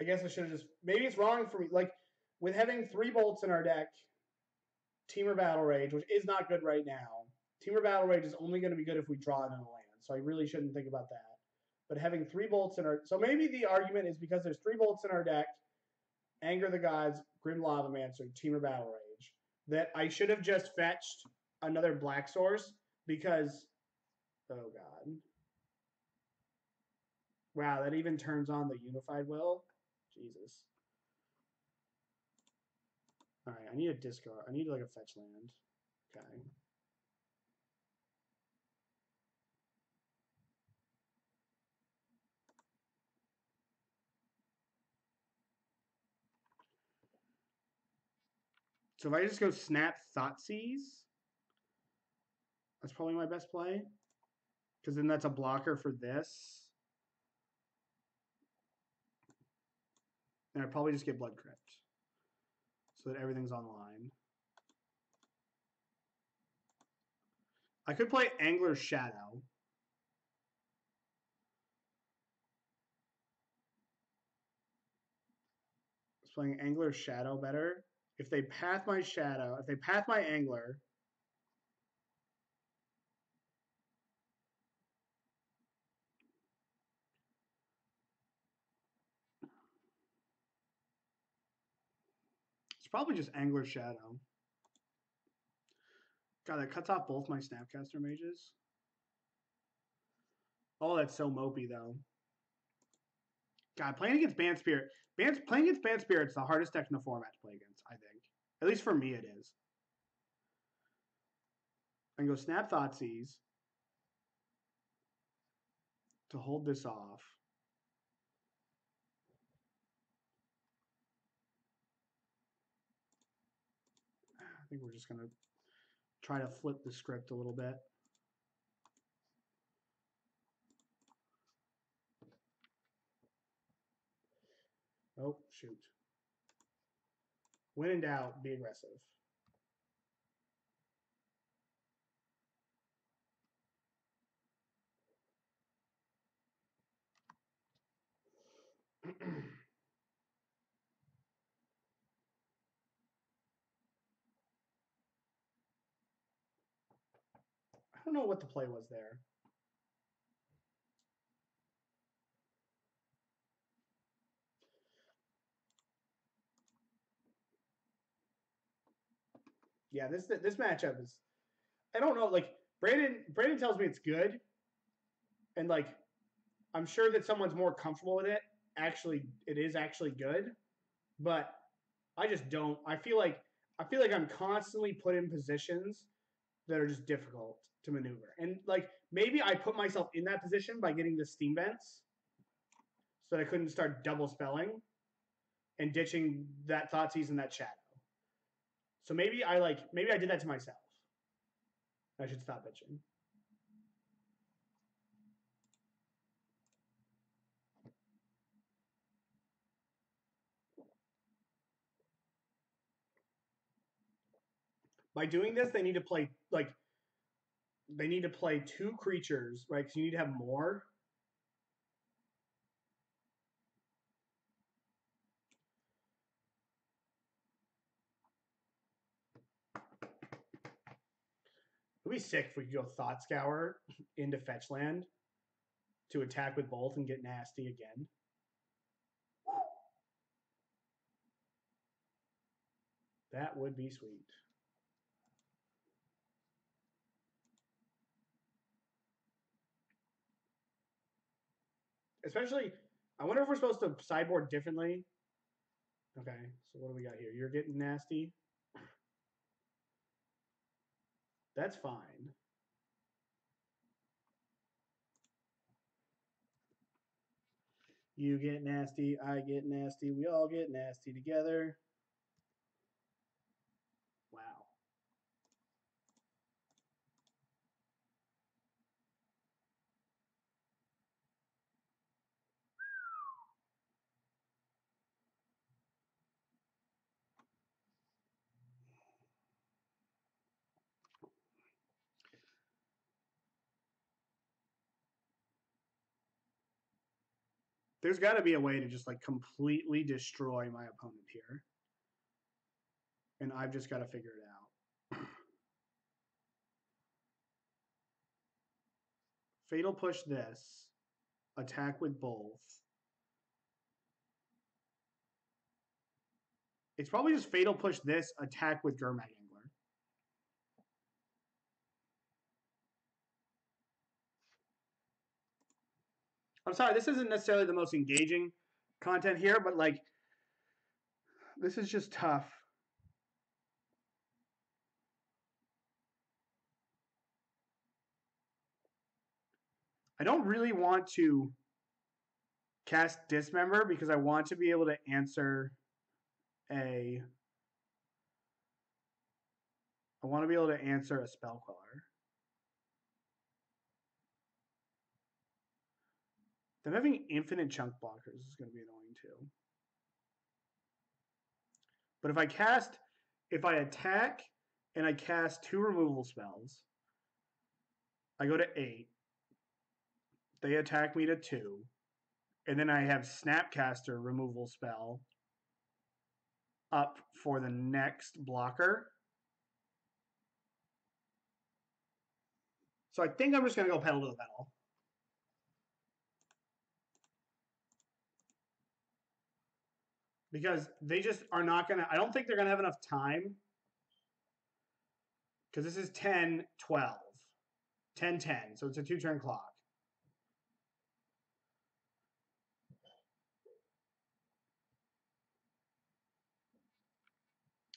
I guess I should have just maybe it's wrong for me. Like with having three bolts in our deck, Temur Battle Rage, which is not good right now. Temur Battle Rage is only going to be good if we draw it in a land, so I really shouldn't think about that. But having three bolts in our so maybe the argument is because there's three bolts in our deck, Anger the Gods, Grim Lava Lavamancer, Temur Battle Rage, that I should have just fetched another black source because oh god. Wow, that even turns on the unified will. Jesus. All right, I need a discard. I need like a fetch land. Okay. So if I just go snap Thoughtseize, that's probably my best play. Because then that's a blocker for this. And I probably just get Blood Crypt. So that everything's online. I could play Angler's Shadow. Is playing Angler's Shadow better? If they path my Shadow, if they path my Angler, probably just Angler Shadow. God, that cuts off both my Snapcaster mages. Oh, that's so mopey though. God, playing against Bant Spirit, Bant, playing against Bant Spirit's the hardest deck in the format to play against. I think, at least for me, it is. I can go Snap Thoughtseize to hold this off. I think we're just going to try to flip the script a little bit. Oh, shoot. When in doubt, be aggressive. don't know what the play was there. Yeah, this this matchup is I don't know, like Brandon Brandon tells me it's good. And like I'm sure that someone's more comfortable with it. Actually, it is actually good. But I just don't I feel like I feel like I'm constantly put in positions that are just difficult to maneuver. And like maybe I put myself in that position by getting the steam vents so that I couldn't start double spelling and ditching that Thoughtseize and that shadow. So maybe I like maybe I did that to myself. I should stop bitching. By doing this, they need to play like they need to play two creatures, right? Because you need to have more. It'd be sick if we could go Thought Scour into fetch land to attack with both and get nasty again. That would be sweet. Especially. I wonder if we're supposed to sideboard differently. Okay, so what do we got here? You're getting nasty. That's fine. You get nasty, I get nasty, we all get nasty together. Wow. There's got to be a way to just like completely destroy my opponent here. And I've just got to figure it out. Fatal push this. Attack with both. It's probably just fatal push this, attack with Gurmag Angler. I'm sorry, this isn't necessarily the most engaging content here, but like, this is just tough. I don't really want to cast Dismember because I want to be able to answer a. I want to be able to answer a spell queller. Them having infinite chunk blockers is going to be annoying too. But if I cast, if I attack and I cast two removal spells, I go to eight. They attack me to two. And then I have Snapcaster removal spell up for the next blocker. So I think I'm just going to go pedal to the metal. Because they just are not going to, I don't think they're going to have enough time. Because this is 10 12, 10 10. So it's a two turn clock.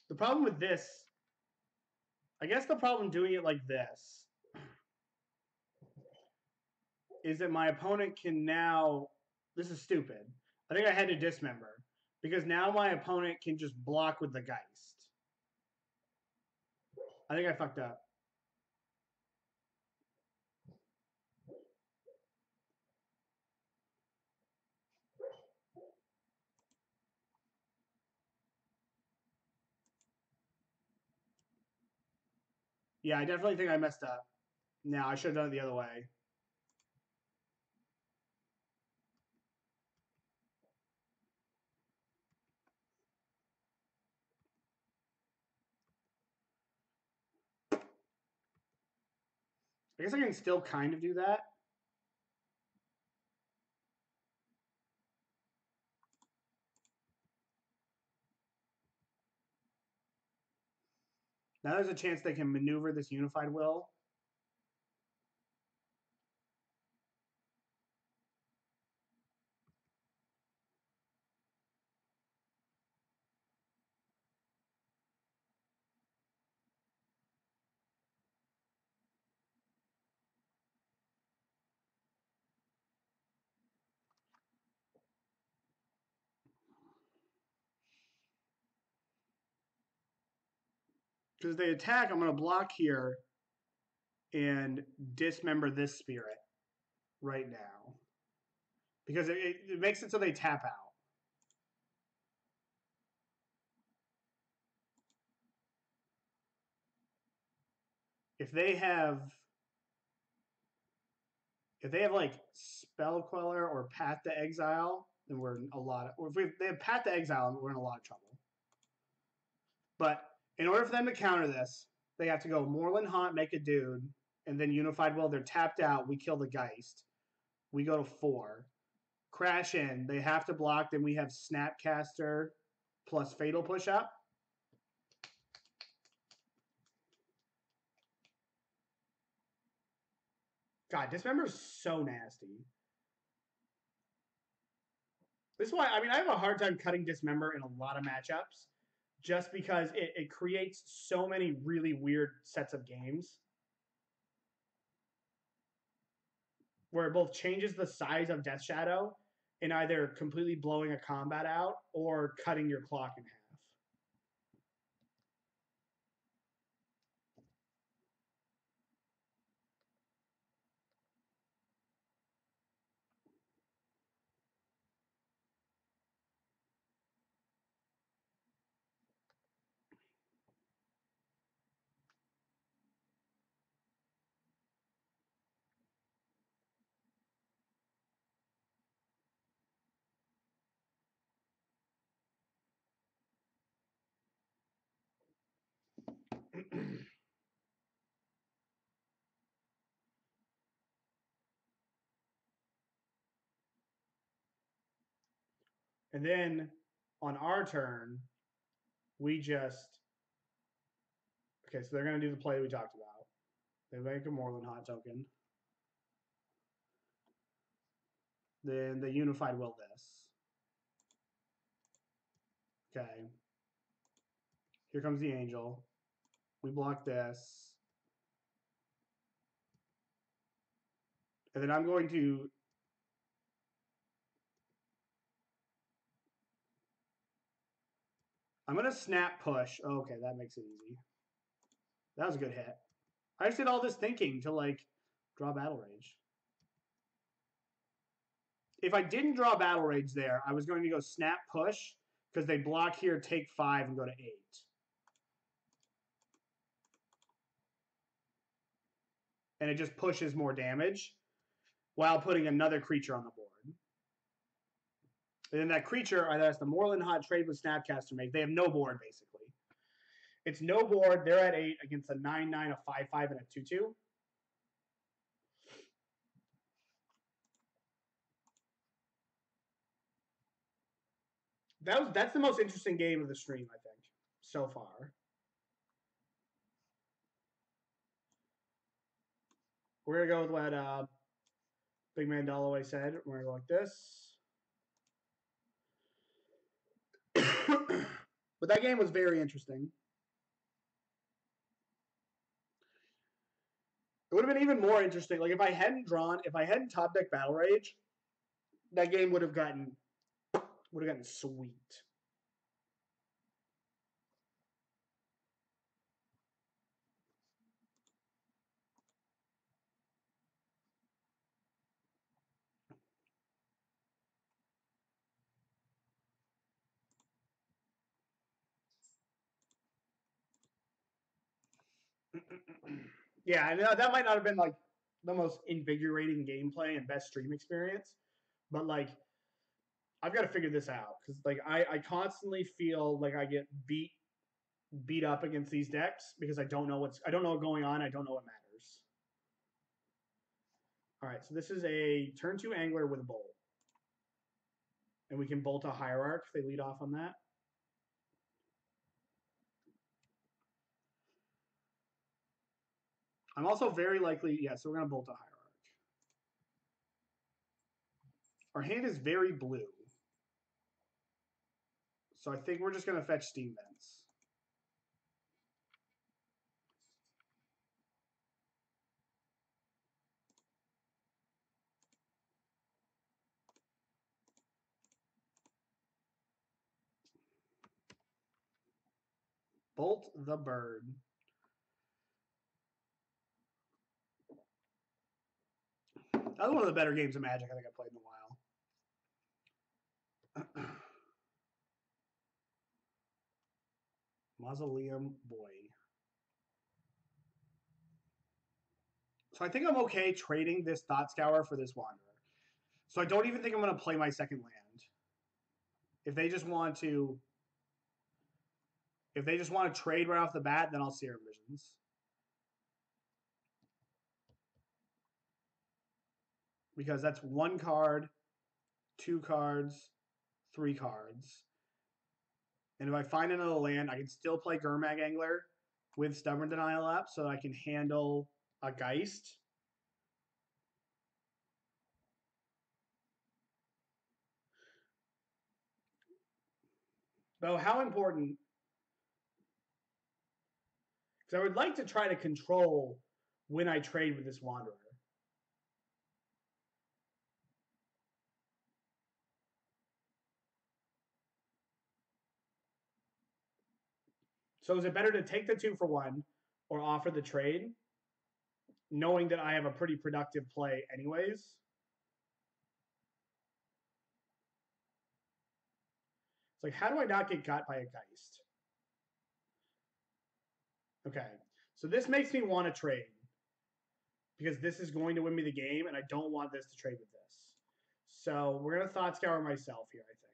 The problem with this, I guess the problem doing it like this is that my opponent can now, this is stupid. I think I had to dismember because now my opponent can just block with the Geist. I think I fucked up. Yeah, I definitely think I messed up. Now I should have done it the other way. I guess I can still kind of do that. Now there's a chance they can maneuver this unified will. Because they attack, I'm going to block here and dismember this spirit right now. Because it, it, makes it so they tap out. If they have if they have like spell queller or path to exile, then we're in a lot of. Or if we, they have path to exile, we're in a lot of trouble. But in order for them to counter this, they have to go Moorland Haunt, make a dude, and then Unified Will. They're tapped out. We kill the Geist. We go to four. Crash in. They have to block. Then we have Snapcaster plus Fatal Push Up. God, Dismember is so nasty. This is why I mean I have a hard time cutting dismember in a lot of matchups, just because it, it creates so many really weird sets of games. Where it both changes the size of Death Shadow in either completely blowing a combat out or cutting your clock in half. And then on our turn, we just okay. So they're gonna do the play we talked about. They make a Moorland Haunt token. Then the unified will this. Okay. Here comes the angel. We block this. And then I'm going to I'm gonna snap push. Oh, okay, that makes it easy. That was a good hit. I just did all this thinking to like draw battle rage. If I didn't draw battle rage there, I was going to go snap push because they block here, take five, and go to eight. And it just pushes more damage while putting another creature on the board. And then that creature, uh, that's the Moorland Haunt trade with Snapcaster Mage. They have no board basically. It's no board. They're at eight against a nine nine, a five five, and a two two. That was that's the most interesting game of the stream, I think, so far. We're gonna go with what uh, Big Man Dalloway said. We're gonna go like this. but that game was very interesting. It would have been even more interesting. Like if I hadn't drawn, if I hadn't top deck Battle Rage, that game would have gotten would have gotten sweet. Yeah, that might not have been like the most invigorating gameplay and best stream experience, but like I've got to figure this out because like I I constantly feel like I get beat beat up against these decks because I don't know what's I don't know what's going on. I don't know what matters. All right, so this is a turn two angler with a bolt, and we can bolt a hierarch if they lead off on that. I'm also very likely, yeah, so we're going to bolt a hierarch. Our hand is very blue. So I think we're just going to fetch steam vents. Bolt the bird. That was one of the better games of Magic I think I played in a while. Mausoleum Boy. So I think I'm okay trading this Thought Scour for this Wanderer. So I don't even think I'm going to play my second land. If they just want to, if they just want to trade right off the bat, then I'll Serum Visions. Because that's one card, two cards, three cards. And if I find another land, I can still play Gurmag Angler with Stubborn Denial up so I can handle a Geist. Though, how important? Because I would like to try to control when I trade with this Wanderer. So is it better to take the two for one or offer the trade, knowing that I have a pretty productive play anyways? It's like, how do I not get got by a Geist? Okay, so this makes me want to trade because this is going to win me the game, and I don't want this to trade with this. So we're gonna thought scour myself here, I think.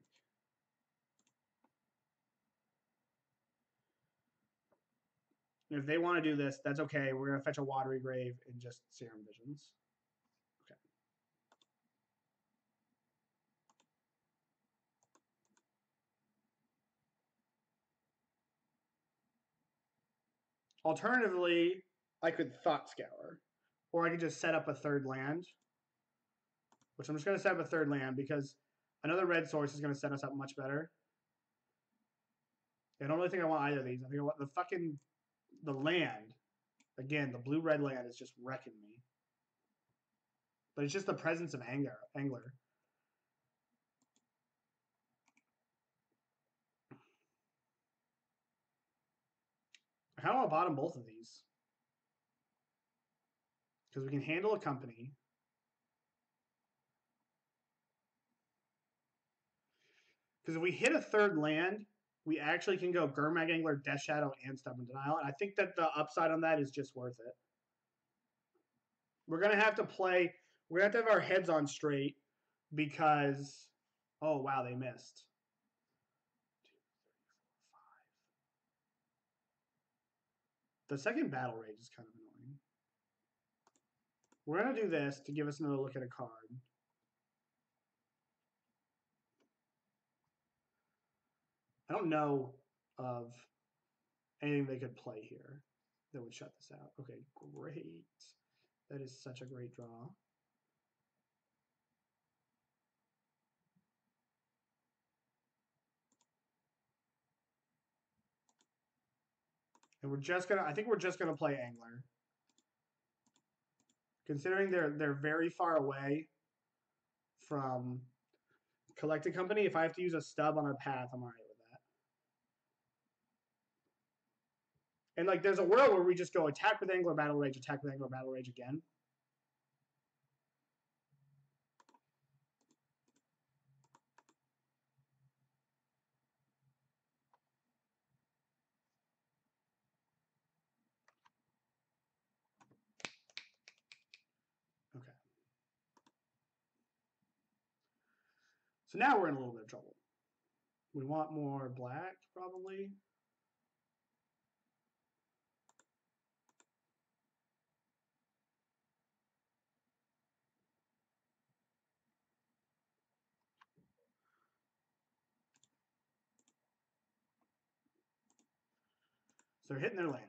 And if they want to do this, that's okay. We're gonna fetch a watery grave and just serum visions. Okay. Alternatively, I could thought scour, or I could just set up a third land. Which I'm just gonna set up a third land because another red source is gonna set us up much better. I don't really think I want either of these. I think I want the fucking the land. Again, the blue red land is just wrecking me. But it's just the presence of anger, angler. I of want to bottom both of these. Because we can handle a company. Because if we hit a third land, we actually can go Gurmag Angler, Death Shadow, and Stubborn Denial. And I think that the upside on that is just worth it. We're going to have to play, we're going to have to have our heads on straight because, oh, wow, they missed. The second Battle Rage is kind of annoying. We're going to do this to give us another look at a card. I don't know of anything they could play here that would shut this out. Okay, great. That is such a great draw. And we're just gonna I think we're just gonna play Angler. Considering they're they're very far away from Collected Company, if I have to use a stub on a path, I'm alright with that. And like there's a world where we just go attack with Angler Battle Rage, attack with Angler Battle Rage again. Okay. So now we're in a little bit of trouble. We want more black, probably. So they're hitting their land.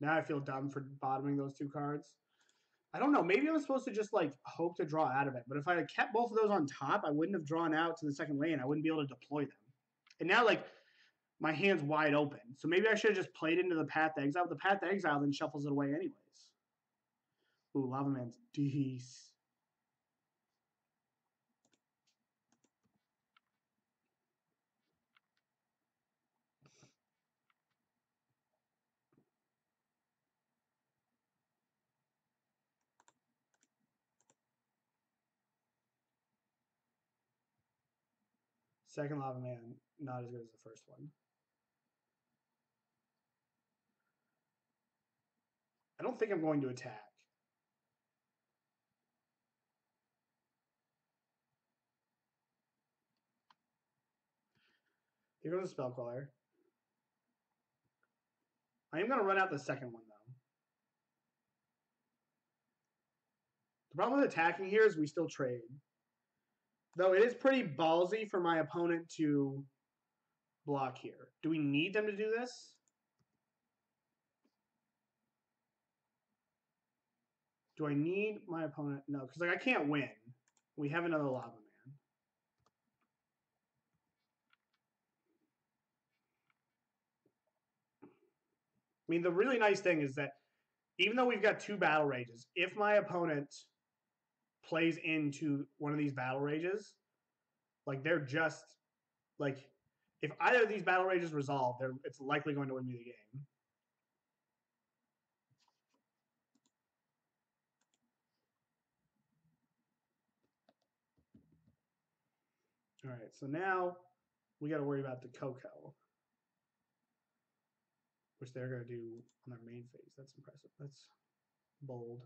Now I feel dumb for bottoming those two cards. I don't know. Maybe I was supposed to just like hope to draw out of it. But if I had kept both of those on top, I wouldn't have drawn out to the second lane. I wouldn't be able to deploy them. And now like my hand's wide open. So maybe I should have just played into the Path to Exile. The Path to Exile then shuffles it away anyways. Man's decent. Second Lava Man, not as good as the first one. I don't think I'm going to attack. Here goes the Spell Queller. I am going to run out the second one, though. The problem with attacking here is we still trade. Though it is pretty ballsy for my opponent to block here. Do we need them to do this? Do I need my opponent? No, because like I can't win. We have another lava mean, the really nice thing is that even though we've got two battle rages, if my opponent plays into one of these battle rages, like they're just like if either of these battle rages resolve, they're it's likely going to win me the game. All right, so now we got to worry about the Coco, which they're going to do on their main phase. That's impressive. That's bold.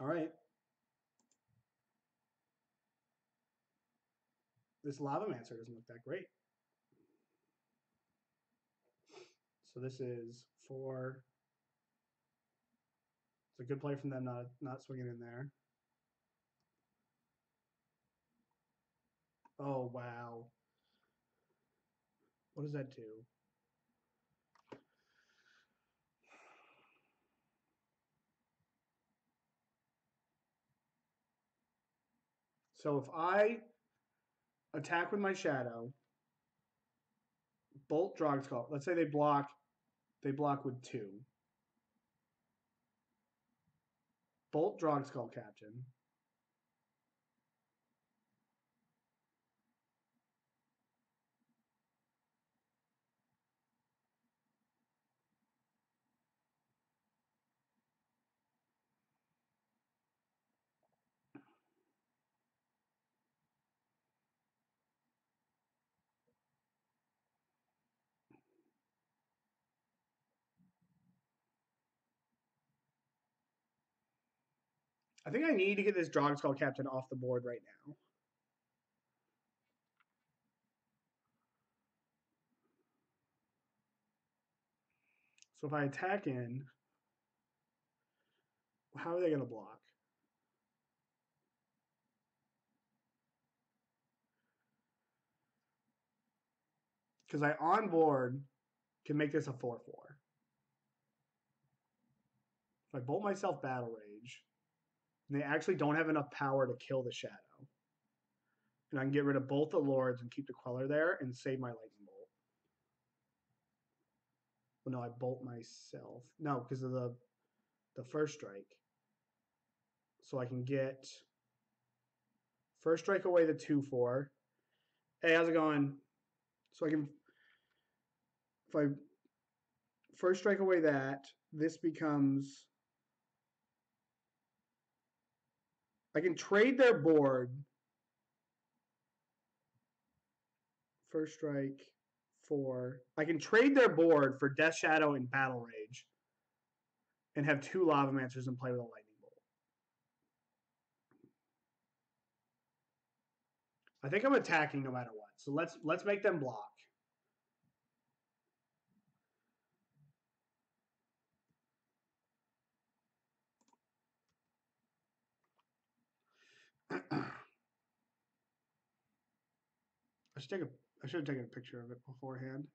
All right. This lava Lavamancer doesn't look that great. So this is for. It's a good play from them not not swinging in there. Oh wow. What does that do? So if I attack with my shadow, bolt Drogskol. Let's say they block, they block with two. Bolt Drogskol Captain. Think I need to get this Drogskol Captain off the board right now. So if I attack in, how are they going to block? Because I on board can make this a 4 4. If I bolt myself Battle Rage, and they actually don't have enough power to kill the Shadow. And I can get rid of both the Lords and keep the Queller there and save my Lightning Bolt. Well, no, I bolt myself. No, because of the the first strike. So I can get first strike away the 2 4. Hey, how's it going? So I can if I first strike away that, this becomes I can trade their board. First strike, four. I can trade their board for Death Shadow and Battle Rage and have two Lavamancers and play with a Lightning Bolt. I think I'm attacking no matter what. So let's let's make them block. I should take a I should have taken a picture of it beforehand.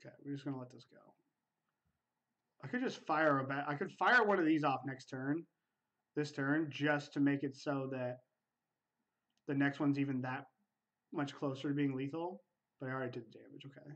Okay, we're just gonna let this go. I could just fire a bat. I could fire one of these off next turn, this turn, just to make it so that the next one's even that much closer to being lethal. But I already did the damage. Okay.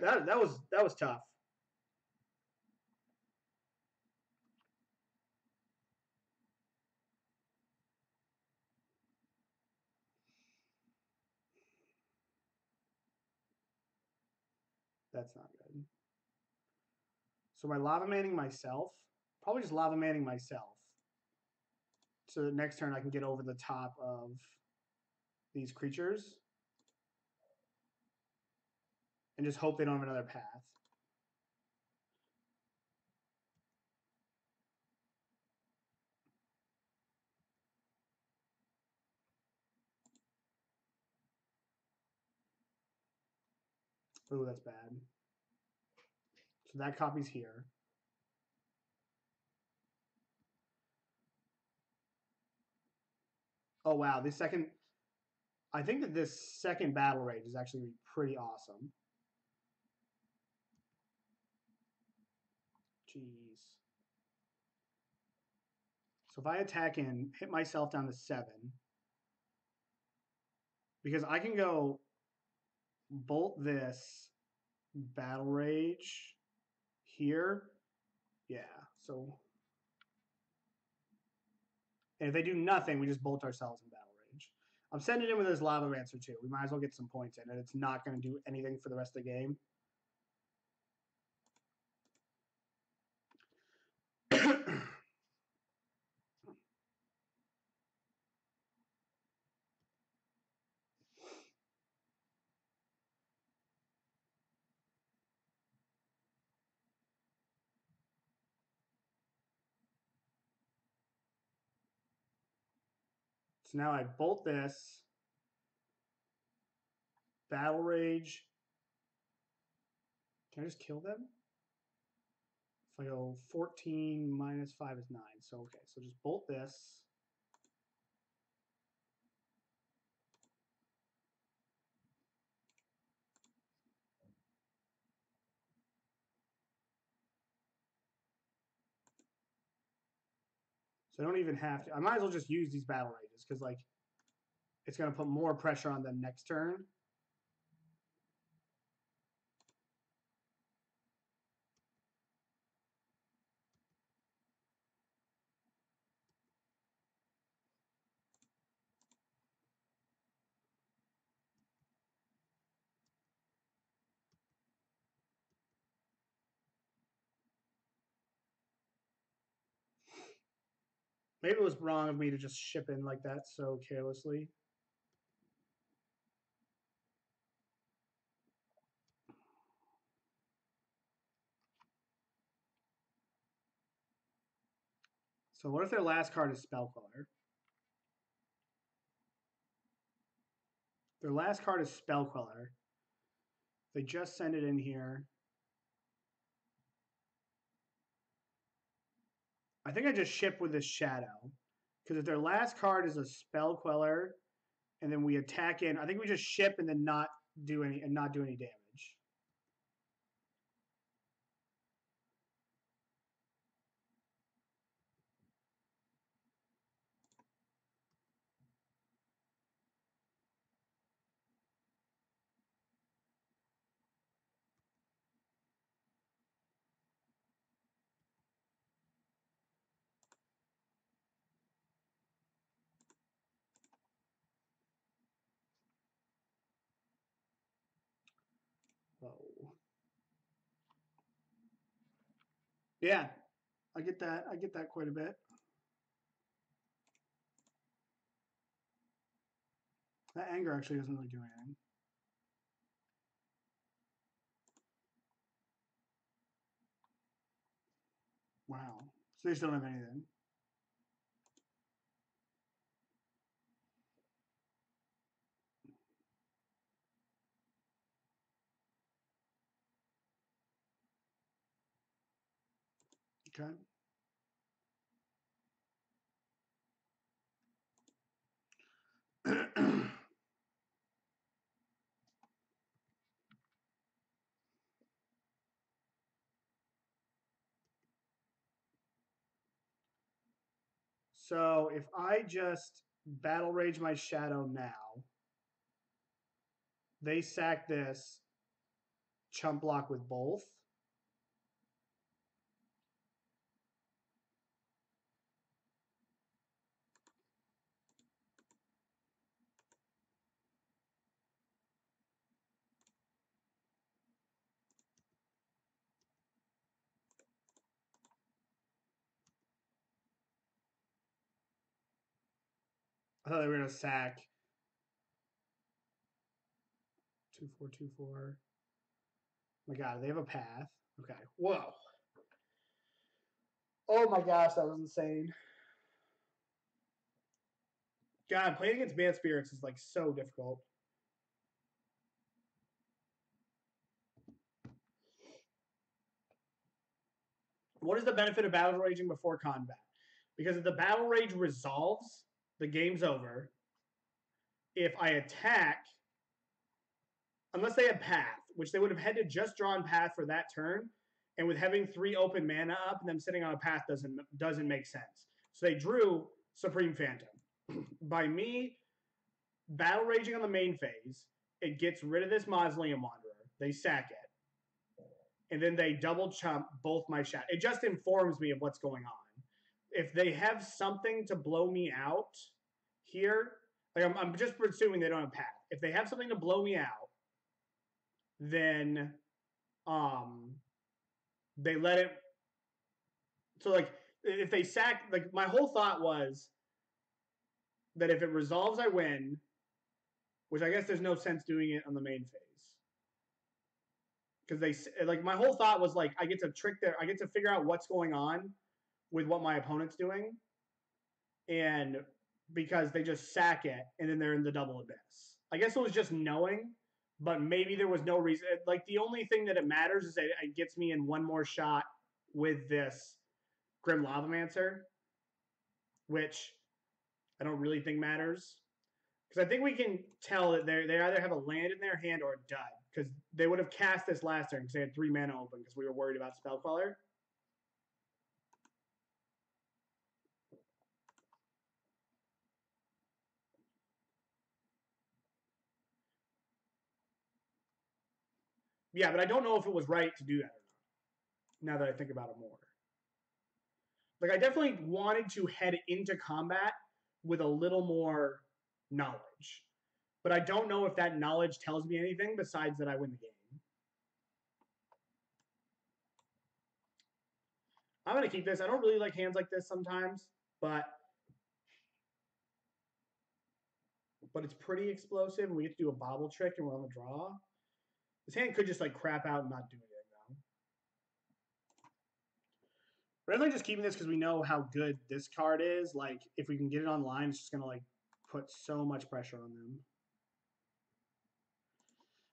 That that was that was tough. That's not good. So I lava manning myself? Probably just lava manning myself. So that next turn I can get over the top of these creatures. And just hope they don't have another path. Oh, that's bad. So that copy's here. Oh wow, this second I think that this second battle rage is actually pretty awesome. Jeez. So if I attack in, hit myself down to seven, because I can go bolt this battle rage here. Yeah, so and if they do nothing, we just bolt ourselves in battle rage. I'm sending in with this Lavamancer too. We might as well get some points in, and it's not going to do anything for the rest of the game. So now I bolt this. Battle Rage. Can I just kill them? If I go 14 minus 5 is 9. So, okay. So just bolt this. I don't even have to. I might as well just use these battle rages because like it's going to put more pressure on them next turn. Maybe it was wrong of me to just ship in like that so carelessly. So what if their last card is Spell Queller? Their last card is Spell Queller. They just send it in here. I think I just ship with this shadow. Because if their last card is a spell queller, and then we attack in, I think we just ship and then not do any and not do any damage. Oh. Yeah, I get that. I get that quite a bit. That anger actually doesn't really do anything. Wow. So they still don't have anything. So if I just battle rage my shadow now, they sack this chump block with both. I thought they were gonna sack. Two four two four. My God, they have a path. Okay. Whoa. Oh my gosh, that was insane. God, playing against Bant Spirits is like so difficult. What is the benefit of battle raging before combat? Because if the battle rage resolves, the game's over. If I attack, unless they have path, which they would have had to just drawn path for that turn, and with having three open mana up and them sitting on a path doesn't doesn't make sense. So they drew Supreme Phantom. By me battle raging on the main phase, it gets rid of this Mausoleum Wanderer. They sack it. And then they double chump both my shot. It just informs me of what's going on. If they have something to blow me out here, like I'm, I'm just assuming they don't have path. If they have something to blow me out, then um they let it so like if they sack like my whole thought was that if it resolves i win which i guess there's no sense doing it on the main phase because they like my whole thought was like i get to trick their i get to figure out what's going on with what my opponent's doing and because they just sack it and then they're in the double abyss i guess it was just knowing but maybe there was no reason. Like the only thing that it matters is that it gets me in one more shot with this Grim Lavamancer, which I don't really think matters. Because I think we can tell that they they either have a land in their hand or a dud. Because they would have cast this last turn because they had three mana open because we were worried about Spell Queller. Yeah, but I don't know if it was right to do that or not. Now that I think about it more. Like I definitely wanted to head into combat with a little more knowledge. But I don't know if that knowledge tells me anything besides that I win the game. I'm gonna keep this. I don't really like hands like this sometimes, but but it's pretty explosive we get to do a bobble trick and we're on the draw. This hand could just like crap out and not do anything though. Rather than just keeping this because we know how good this card is, like if we can get it online, it's just gonna like put so much pressure on them.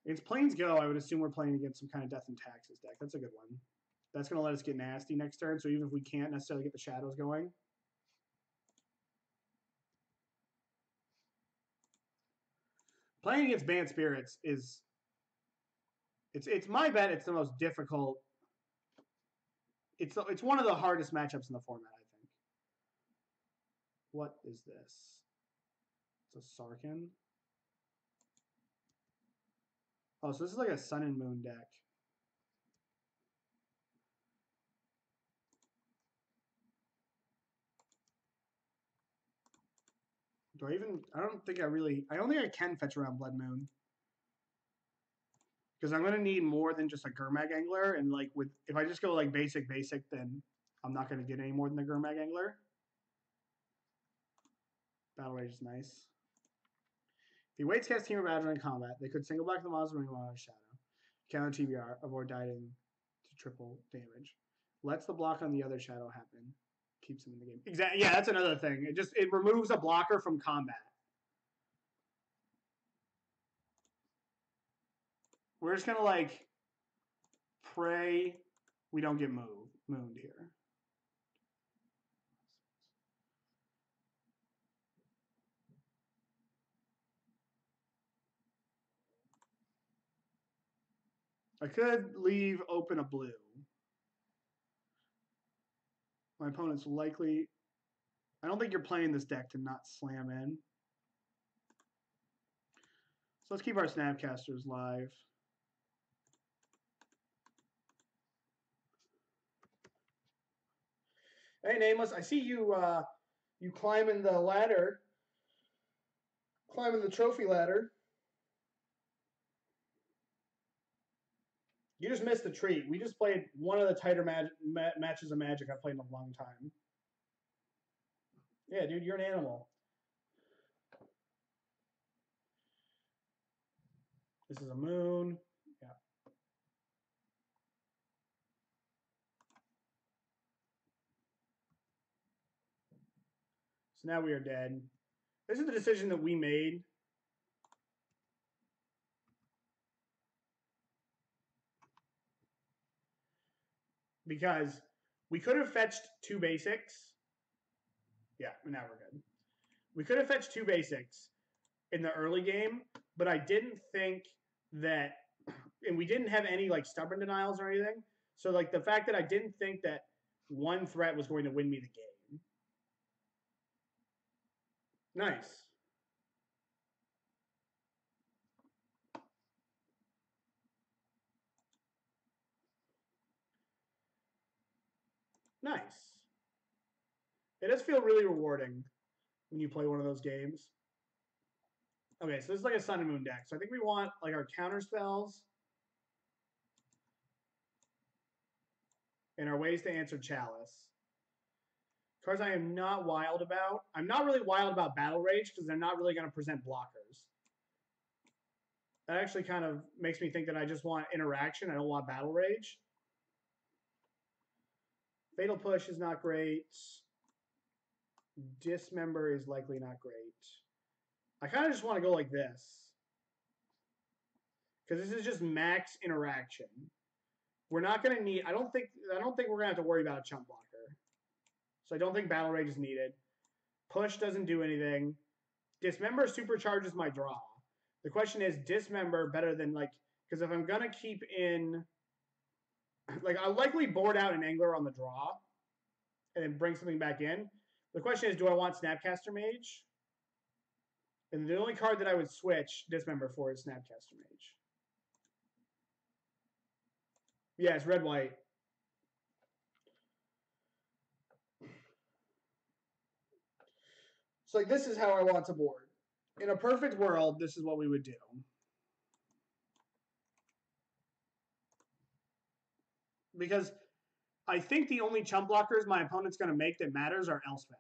Against Planes Go, I would assume we're playing against some kind of Death and Taxes deck. That's a good one. That's gonna let us get nasty next turn. So even if we can't necessarily get the shadows going. Playing against Bant Spirits is it's it's my bet. It's the most difficult. It's it's one of the hardest matchups in the format. I think. What is this? It's a Sarkhan. Oh, so this is like a Sun and Moon deck. Do I even? I don't think I really. I don't think I can fetch around Blood Moon because I'm gonna need more than just a Gurmag Angler, and like with if I just go like basic basic, then I'm not gonna get any more than the Gurmag Angler. Battle Rage is nice. If he waits cast Temur Battle Rage in combat, they could single block the Mausoleum while out Shadow. Counter TBR, avoid dying to triple damage. Lets the block on the other Shadow happen. Keeps him in the game. Exactly. Yeah, that's another thing. It just it removes a blocker from combat. We're just gonna like pray we don't get moved mooned here. I could leave open a blue. My opponent's likely. I don't think you're playing this deck to not slam in. So let's keep our Snapcasters live. Hey, Nameless, I see you uh, you climbing the ladder, climbing the trophy ladder. You just missed the treat. We just played one of the tighter mag- ma matches of Magic I've played in a long time. Yeah, dude, you're an animal. This is a moon. Now we are dead. This is the decision that we made. Because we could have fetched two basics. Yeah, now we're good. We could have fetched two basics in the early game, but I didn't think that, and we didn't have any like stubborn denials or anything. So like the fact that I didn't think that one threat was going to win me the game. Nice. Nice. It does feel really rewarding when you play one of those games. Okay, so this is like a Sun and Moon deck. So I think we want like our counter spells and our ways to answer Chalice. Cards I am not wild about. I'm not really wild about Battle Rage because they're not really going to present blockers. That actually kind of makes me think that I just want interaction. I don't want Battle Rage. Fatal Push is not great. Dismember is likely not great. I kind of just want to go like this. Because this is just max interaction. We're not going to need, I don't think, I don't think we're going to have to worry about a chump blocker. So I don't think Battle Rage is needed. Push doesn't do anything. Dismember supercharges my draw. The question is, Dismember better than like, because if I'm to keep in, like I'll likely board out an Angler on the draw and then bring something back in. The question is, do I want Snapcaster Mage? And the only card that I would switch Dismember for is Snapcaster Mage. Yeah, it's red white. So like this is how I want to board. In a perfect world, this is what we would do. Because I think the only chump blockers my opponent's going to make that matters are Elspeth.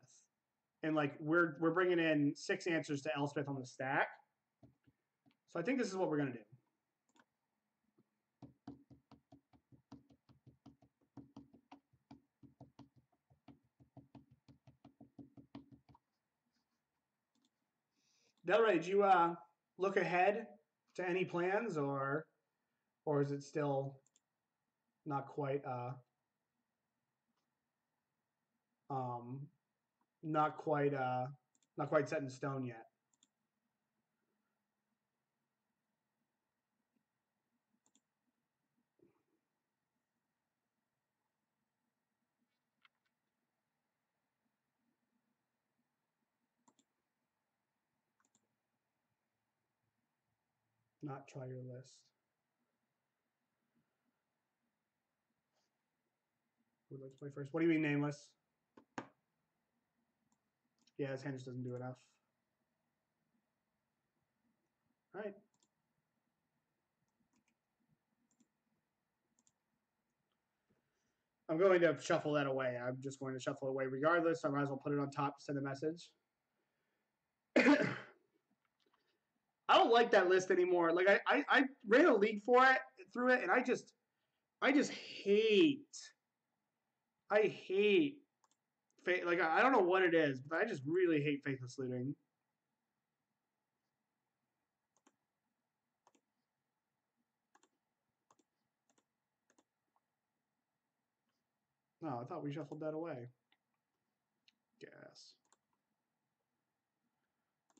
And like we're we're bringing in six answers to Elspeth on the stack. So I think this is what we're going to do. Delray, did you uh, look ahead to any plans, or or is it still not quite uh, um, not quite uh, not quite set in stone yet? Not try your list. Who would like to play first? What do you mean nameless? Yeah, his hand just doesn't do enough. All right. I'm going to shuffle that away. I'm just going to shuffle it away regardless. I might as well put it on top to send a message. I don't like that list anymore. Like I, I, I ran a league for it through it, and I just, I just hate. I hate, like I don't know what it is, but I just really hate faithless looting. No, I thought we shuffled that away. Gas.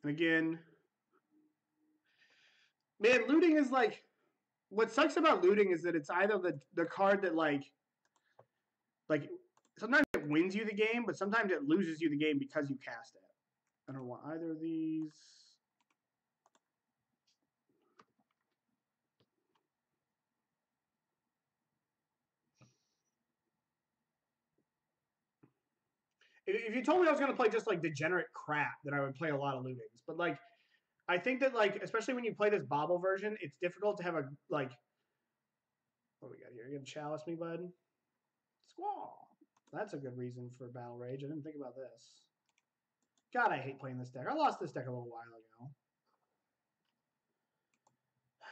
And again, man, looting is like what sucks about looting is that it's either the the card that like like sometimes it wins you the game, but sometimes it loses you the game because you cast it. I don't want either of these. If you told me I was going to play just like degenerate crap, then I would play a lot of lootings. But like, I think that like especially when you play this bobble version, it's difficult to have a like. What we got here? You gonna chalice me, bud? Squall. That's a good reason for battle rage. I didn't think about this. God, I hate playing this deck. I lost this deck a little while ago.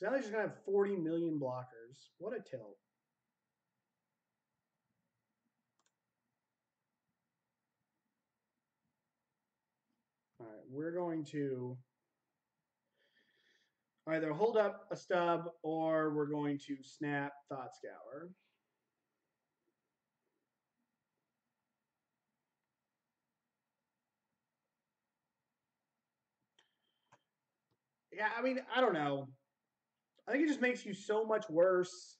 Now they're just gonna have 40 million blockers. What a tilt. We're going to either hold up a stub or we're going to snap Thought Scour. Yeah, I mean, I don't know. I think it just makes you so much worse.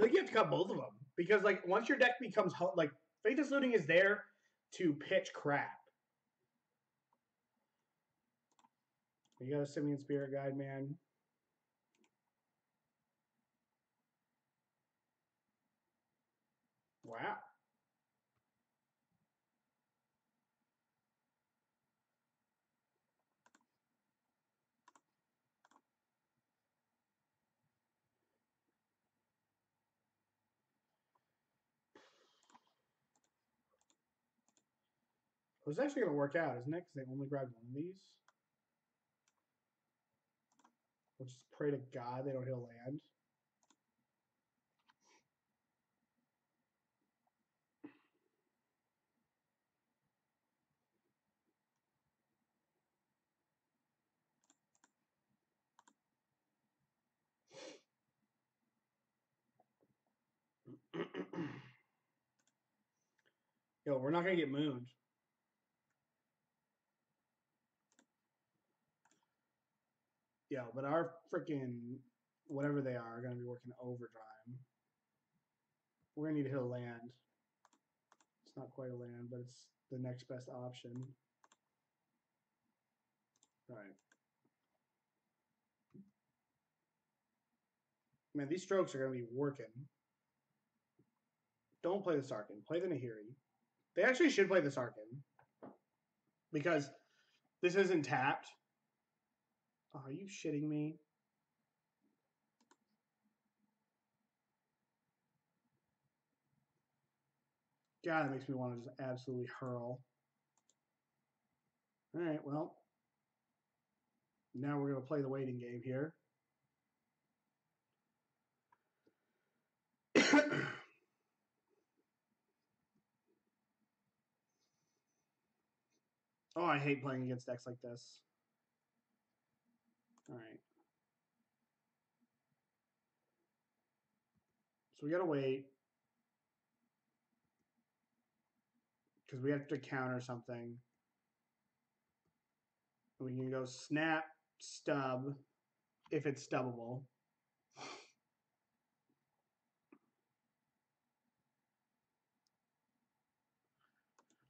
I think you have to cut both of them because, like, once your deck becomes like Faithless Looting is there to pitch crap. You got a Simian Spirit Guide, man. Wow. It was actually going to work out, isn't it? Because they only grabbed one of these. We'll just pray to God they don't hit a land. Yo, we're not gonna get mooned. Yeah, but our freaking whatever they are are gonna be working overdrive. We're gonna need to hit a land. It's not quite a land, but it's the next best option. Right. Man, these strokes are gonna be working. Don't play the Sarkhan. Play the Nahiri. They actually should play the Sarkhan. Because this isn't tapped. Are you shitting me? God, that makes me want to just absolutely hurl. All right, well. Now we're going to play the waiting game here. oh, I hate playing against decks like this. All right. So we gotta wait. Because we have to counter something. We can go snap, stub, if it's stubbable.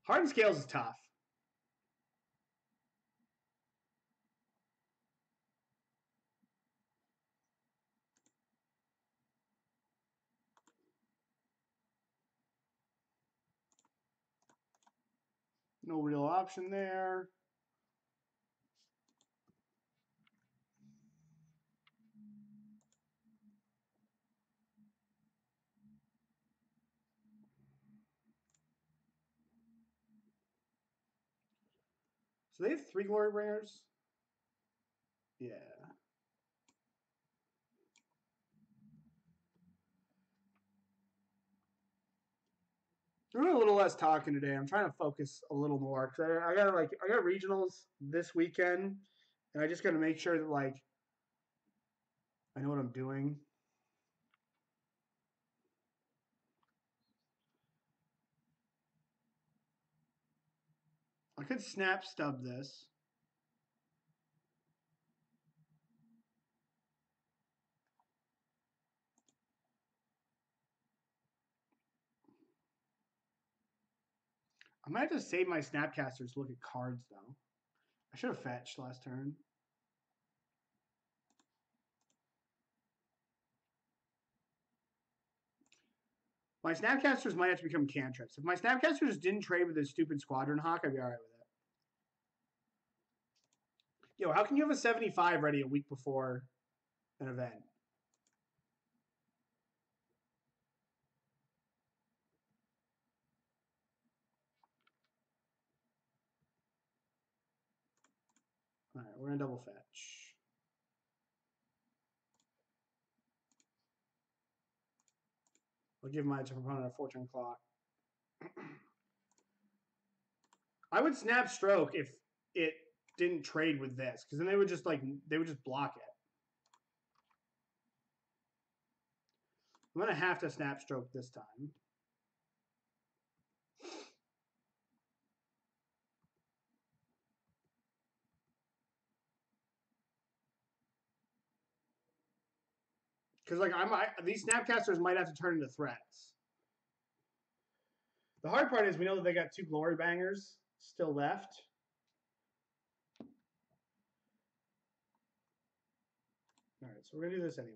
Hard scales is tough. No real option there. So they have three glory bringers. Yeah. I'm doing a little less talking today. I'm trying to focus a little more because I, I got like I got regionals this weekend, and I just got to make sure that like I know what I'm doing. I could snap stub this. I might have to save my snapcasters to look at cards though. I should have fetched last turn. My snapcasters might have to become cantrips. If my snapcasters didn't trade with this stupid squadron hawk, I'd be alright with it. Yo, how can you have a 75 ready a week before an event? We're gonna double fetch. I'll give my opponent a four turn clock. I would snap stroke if it didn't trade with this, because then they would just like they would just block it. I'm gonna have to snap stroke this time. Because like I'm, I, these snapcasters might have to turn into threats. The hard part is we know that they got two glory bangers still left. All right, so we're gonna do this anyways.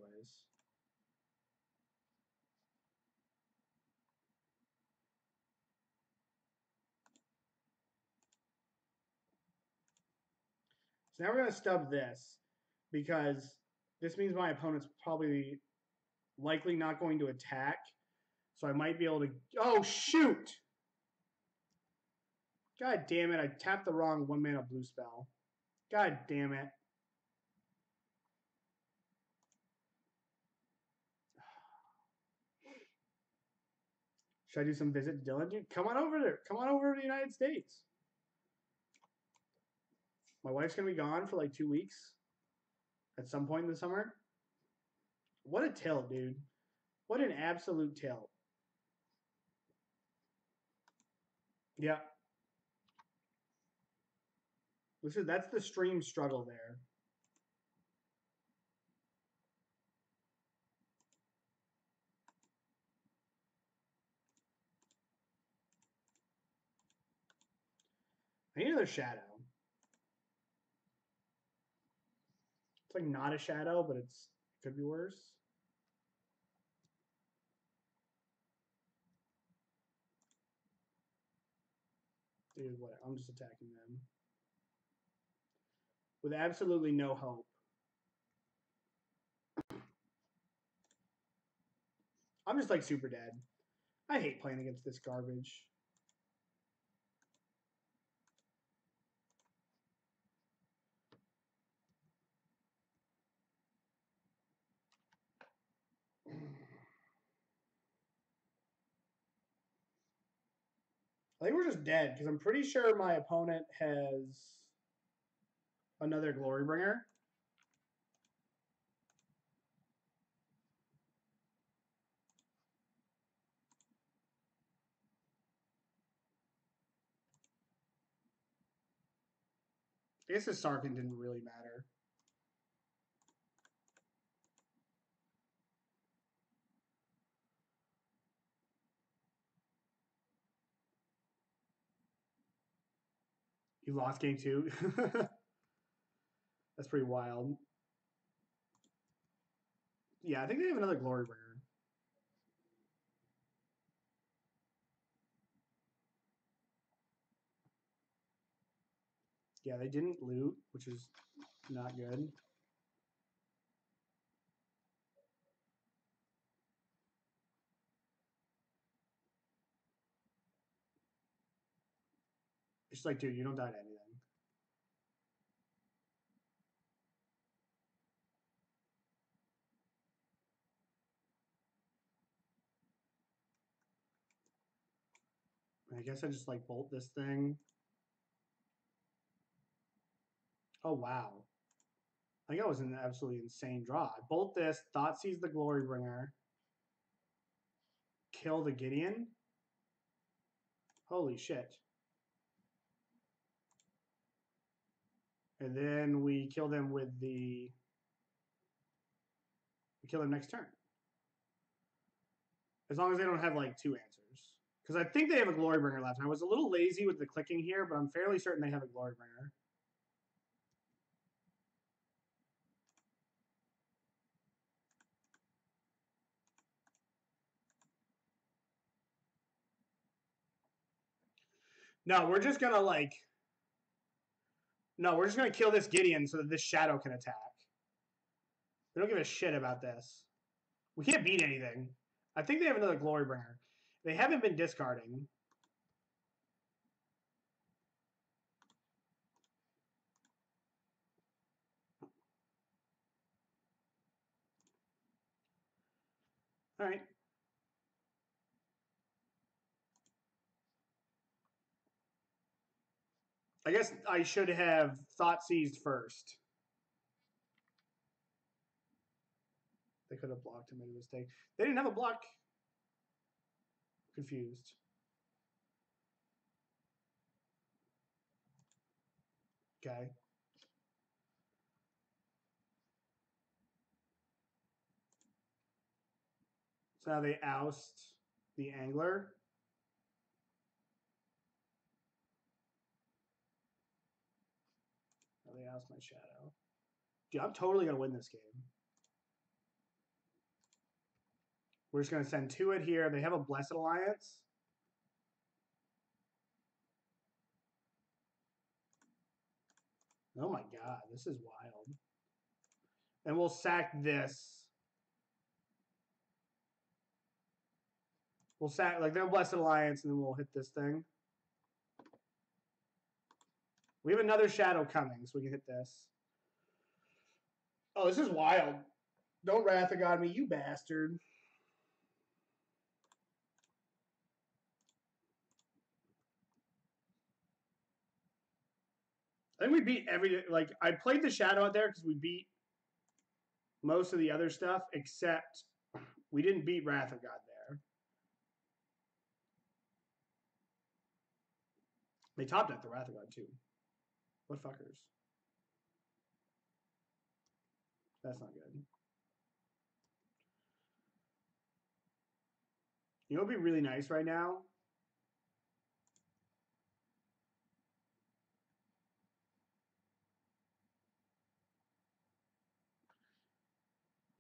So now we're gonna stub this because this means my opponent's probably likely not going to attack. So I might be able to. Oh, shoot! God damn it, I tapped the wrong one mana blue spell. God damn it. Should I do some visit Dylan? Dude, come on over there. Come on over to the United States. My wife's gonna be gone for like two weeks at some point in the summer. What a tilt, dude. What an absolute tilt. Yeah. Is that's the stream struggle there. I need another shadow. It's like not a shadow, but it's it could be worse. Dude, what? I'm just attacking them. With absolutely no hope. I'm just like super dead. I hate playing against this garbage. I think we're just dead because I'm pretty sure my opponent has another Glorybringer. I guess his Sarkhan didn't really matter. You lost game two. That's pretty wild. Yeah, I think they have another Glorybringer. Yeah, they didn't loot, which is not good. It's like, dude, you don't die to anything. I guess I just like bolt this thing. Oh wow. I think that was an absolutely insane draw. I bolt this, Thoughtseize the Glorybringer. Kill the Gideon. Holy shit. And then we kill them with the we kill them next turn. As long as they don't have like two answers. Because I think they have a Glorybringer left. I was a little lazy with the clicking here, but I'm fairly certain they have a Glorybringer. No, we're just gonna like. No, we're just going to kill this Gideon so that this Shadow can attack. They don't give a shit about this. We can't beat anything. I think they have another Glorybringer. They haven't been discarding. All right. I guess I should have thought seized first. They could have blocked and made a mistake. They didn't have a block. Confused. Okay. So now they oust the angler. They oust my shadow. Dude, I'm totally gonna win this game. We're just gonna send two it here. They have a blessed alliance. Oh my god, this is wild. And we'll sack this. We'll sack like they're Blessed Alliance, and then we'll hit this thing. We have another shadow coming, so we can hit this. Oh, this is wild. Don't wrath of God me, you bastard. I think we beat every like I played the shadow out there because we beat most of the other stuff except we didn't beat Wrath of God there. They topped at the Wrath of God too. What fuckers? That's not good. You know would be really nice right now?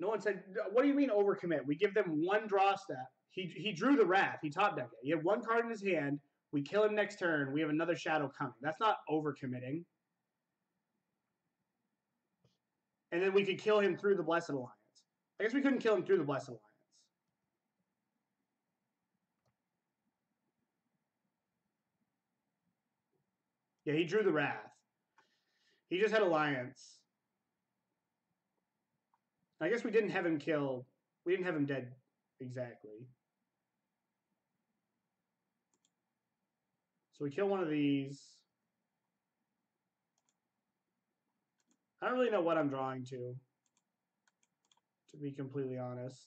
No one said, what do you mean overcommit? We give them one draw step. He, he drew the wrath. He top decked it. He had one card in his hand. We kill him next turn. We have another shadow coming. That's not overcommitting. And then we could kill him through the Blessed Alliance. I guess we couldn't kill him through the Blessed Alliance. Yeah, he drew the wrath. He just had alliance. I guess we didn't have him killed. We didn't have him dead exactly. So we kill one of these. I don't really know what I'm drawing to, to be completely honest.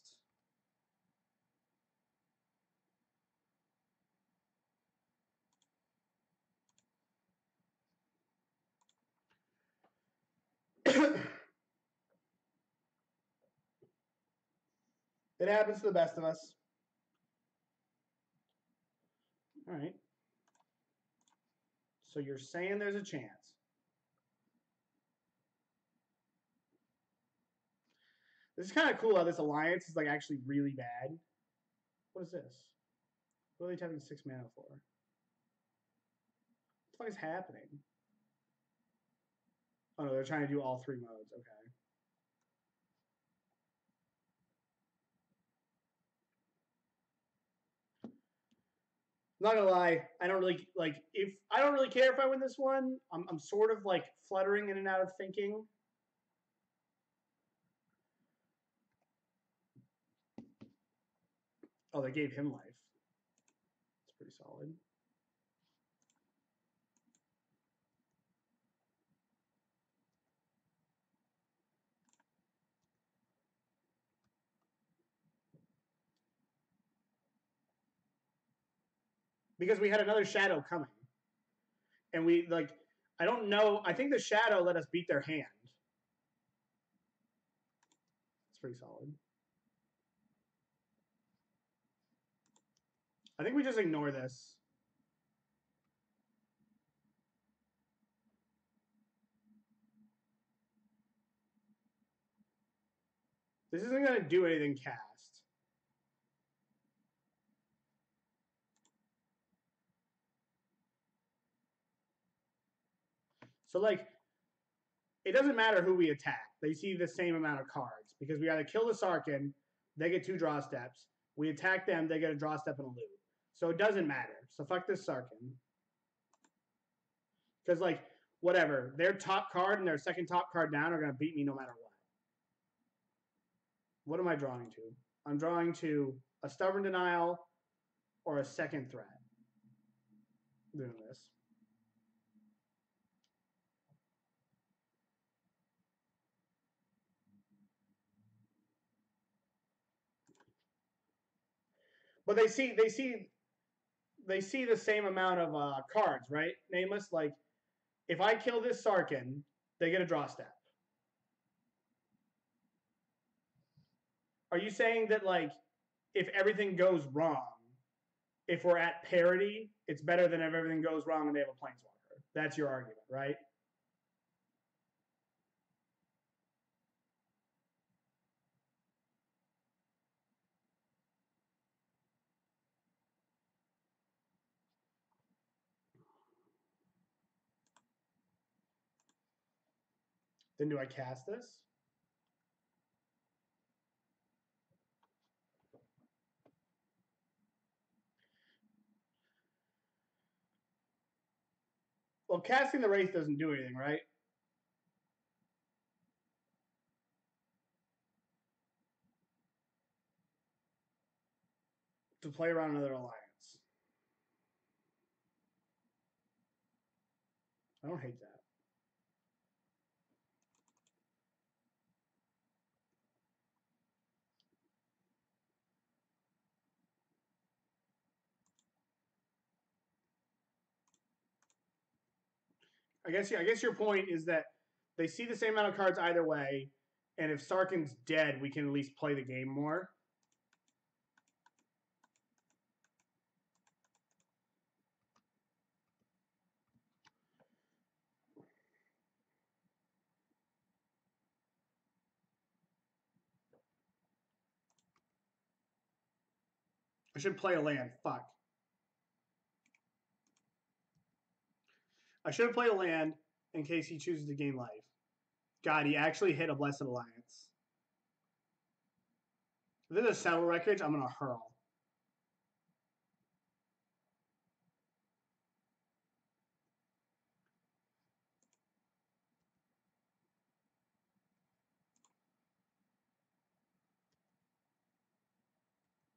It happens to the best of us. All right. So you're saying there's a chance. This is kind of cool how this alliance is like actually really bad. What is this? What are they tapping six mana for? What the fuck is happening? Oh no, they're trying to do all three modes. Okay. I'm not gonna lie, I don't really like if I don't really care if I win this one. I'm I'm sort of like fluttering in and out of thinking. Oh, they gave him life. It's pretty solid. because we had another shadow coming. And we like I don't know, I think the shadow let us beat their hand. It's pretty solid. I think we just ignore this. This isn't going to do anything cast. So like, it doesn't matter who we attack. They see the same amount of cards because we either kill the Sarkhan, they get two draw steps. We attack them, they get a draw step and a loot. So it doesn't matter. So fuck this Sarkhan. Because like, whatever, their top card and their second top card down are gonna beat me no matter what. What am I drawing to? I'm drawing to a stubborn denial or a second threat. Doing this. But they see they see they see the same amount of uh, cards, right? Nameless. Like if I kill this Sarkhan, they get a draw step. Are you saying that like if everything goes wrong, if we're at parity, it's better than if everything goes wrong and they have a planeswalker? That's your argument, right? Then do I cast this? Well, casting the Wraith doesn't do anything, right? To play around another alliance. I don't hate that. I guess I guess your point is that they see the same amount of cards either way, and if Sarkhan's dead, we can at least play the game more. I should play a land. Fuck. I should played a land in case he chooses to gain life. God, he actually hit a Blessed Alliance. If this is a Settle Wreckage, I'm going to hurl.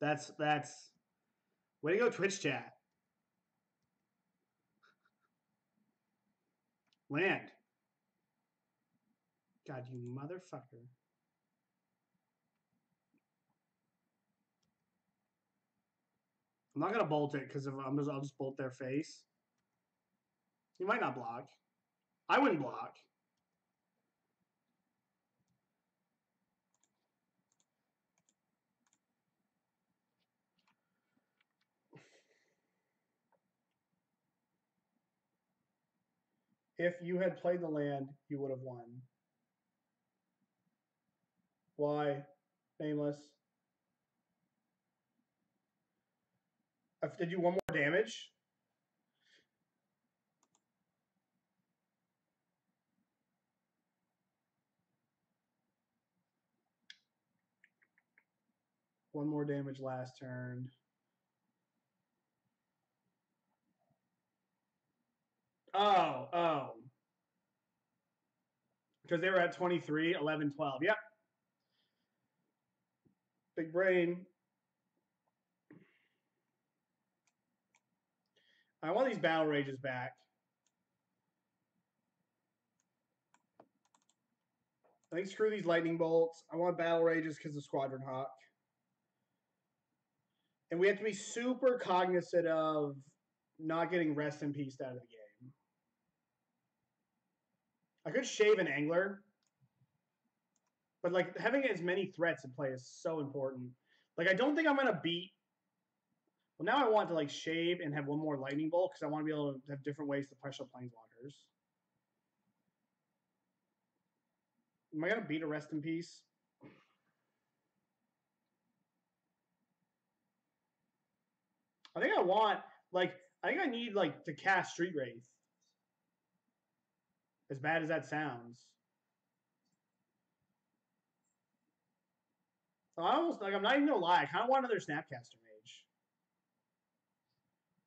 That's, that's, way to go Twitch chat. Land. God, you motherfucker. I'm not gonna bolt it because if I'm just I'll just bolt their face. You might not block. I wouldn't block. If you had played the land, you would have won. Why? Nameless. I did you one more damage? One more damage last turn. Oh, oh. Because they were at 23, 11, 12. Yep. Big brain. I want these battle rages back. I think screw these lightning bolts. I want battle rages because of Squadron Hawk. And we have to be super cognizant of not getting rest in peace out of the game. I could shave an angler, but like having as many threats in play is so important. Like I don't think I'm gonna beat. Well, now I want to like shave and have one more lightning bolt because I want to be able to have different ways to pressure planeswalkers. Am I gonna beat a rest in peace? I think I want like I think I need like to cast Street Wraith. As bad as that sounds. I almost like I'm not even gonna lie, I kinda want another Snapcaster Mage.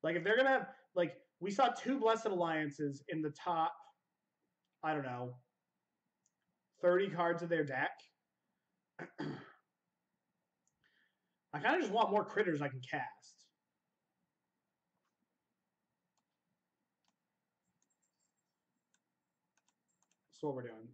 Like if they're gonna have like we saw two Blessed Alliances in the top, I don't know, 30 cards of their deck. I kind of just want more critters I can cast. That's what we're doing.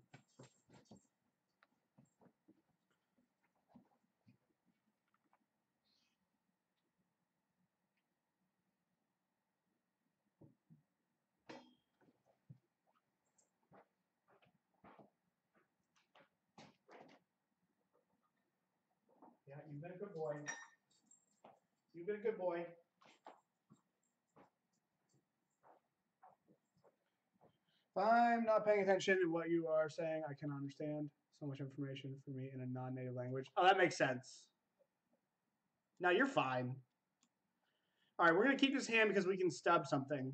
Yeah, you've been a good boy. You've been a good boy. If I'm not paying attention to what you are saying, I can understand so much information for me in a non-native language. Oh, that makes sense. No, you're fine. All right, we're gonna keep this hand because we can stub something.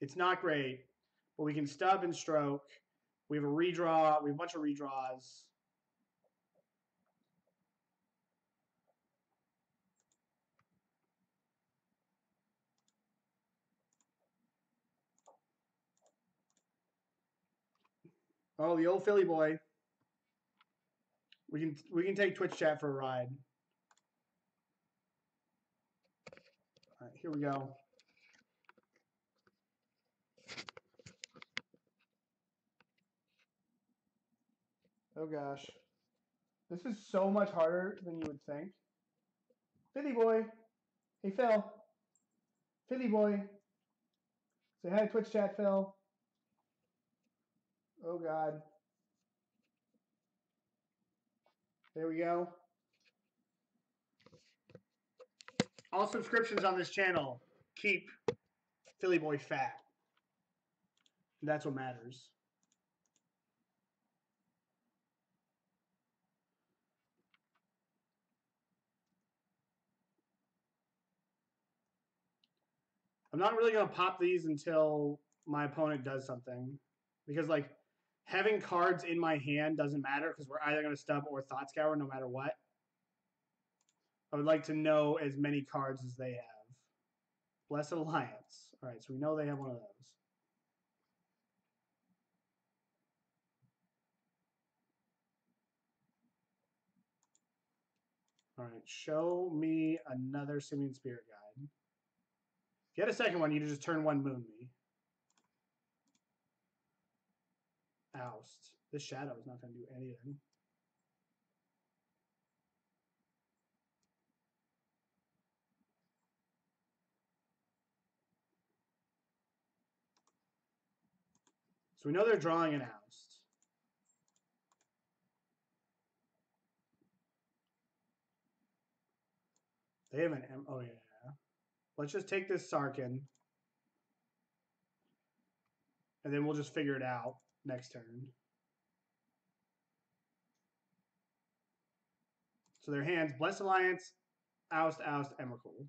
It's not great, but we can stub and stroke. We have a redraw. We have a bunch of redraws. Oh, the old Philly boy. We can we can take Twitch chat for a ride. All right, here we go. Oh gosh. This is so much harder than you would think. Philly boy. Hey Phil. Philly boy. Say hi Twitch chat, Phil. Oh God. There we go. All subscriptions on this channel keep Philly Boy fat. That's what matters. I'm not really going to pop these until my opponent does something. Because, like, having cards in my hand doesn't matter because we're either going to stub or thought scour no matter what. I would like to know as many cards as they have. Blessed Alliance. All right, so we know they have one of those. All right, show me another Simian Spirit Guide. If you had a second one, you just turn one moon me. Oust. This shadow is not going to do anything. So we know they're drawing an oust. They have an M. Oh, yeah. Let's just take this Sarkhan. And then we'll just figure it out next turn. So their hands, Blessed Alliance, Oust, Oust, Emrakul.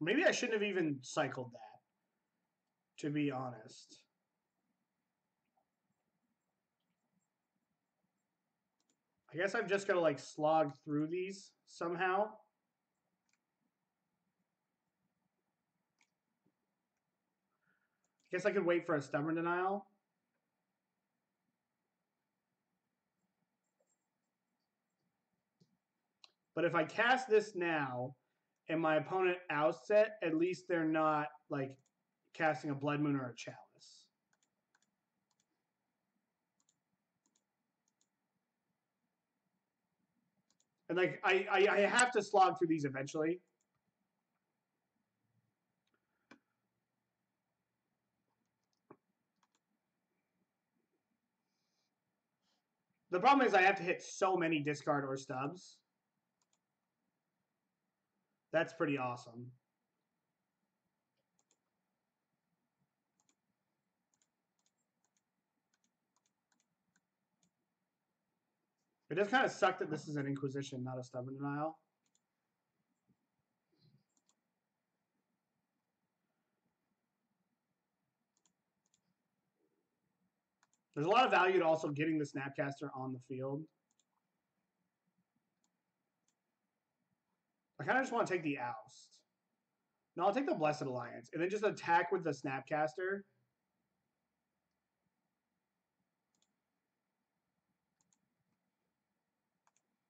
Maybe I shouldn't have even cycled that, to be honest. I guess I've just got to like slog through these somehow. I guess I could wait for a stubborn denial. But if I cast this now, and my opponent outs it, at least they're not like casting a blood moon or a chalice. And like I, I, I have to slog through these eventually. The problem is I have to hit so many discard or stubs. That's pretty awesome. It does kind of suck that this is an Inquisition, not a Stubborn Denial. There's a lot of value to also getting the Snapcaster on the field. I kind of just want to take the oust. No, I'll take the Blessed Alliance and then just attack with the Snapcaster.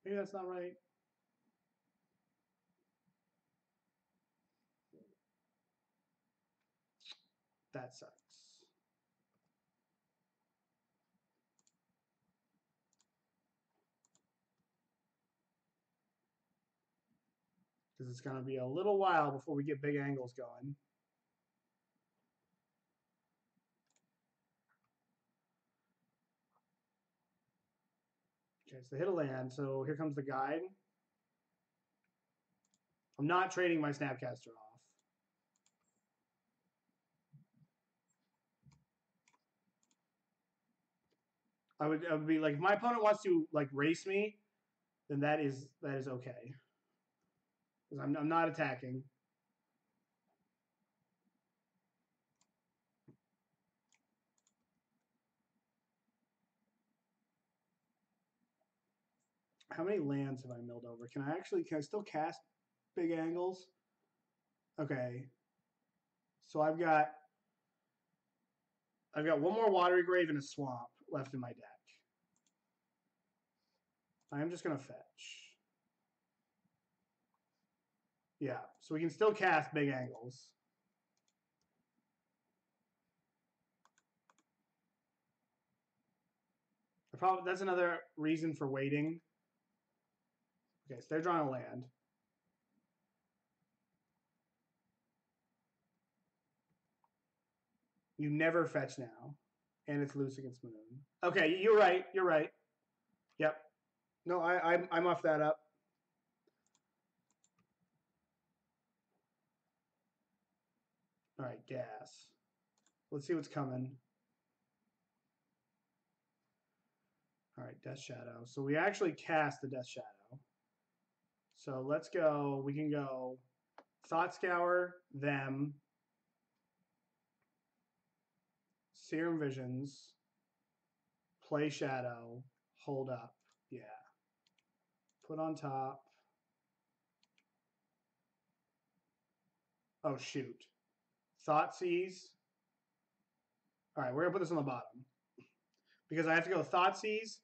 Maybe that's not right. That sucks. Because it's going to be a little while before we get big angles going. Okay, so hit a land. So here comes the guide. I'm not trading my Snapcaster off. I would, I would be like, if my opponent wants to like race me, then that is that is okay. Because I'm I'm not attacking. How many lands have I milled over? Can I actually can I still cast big angles? Okay. So I've got I've got one more watery grave and a swamp left in my deck. I am just gonna fetch. Yeah, so we can still cast big angles. Problem that's another reason for waiting. Okay, so they're drawing a land. You never fetch now, and it's loose against Moon. Okay, you're right. You're right. Yep. No, I I'm I'm off that up. All right, gas. Let's see what's coming. All right, Death Shadow. So we actually cast the Death Shadow. So let's go. We can go Thought Scour, them, Serum Visions, play Shadow, hold up. Yeah. Put on top. Oh, shoot. Thoughtseize. All right, we're to put this on the bottom. Because I have to go Thoughtseize,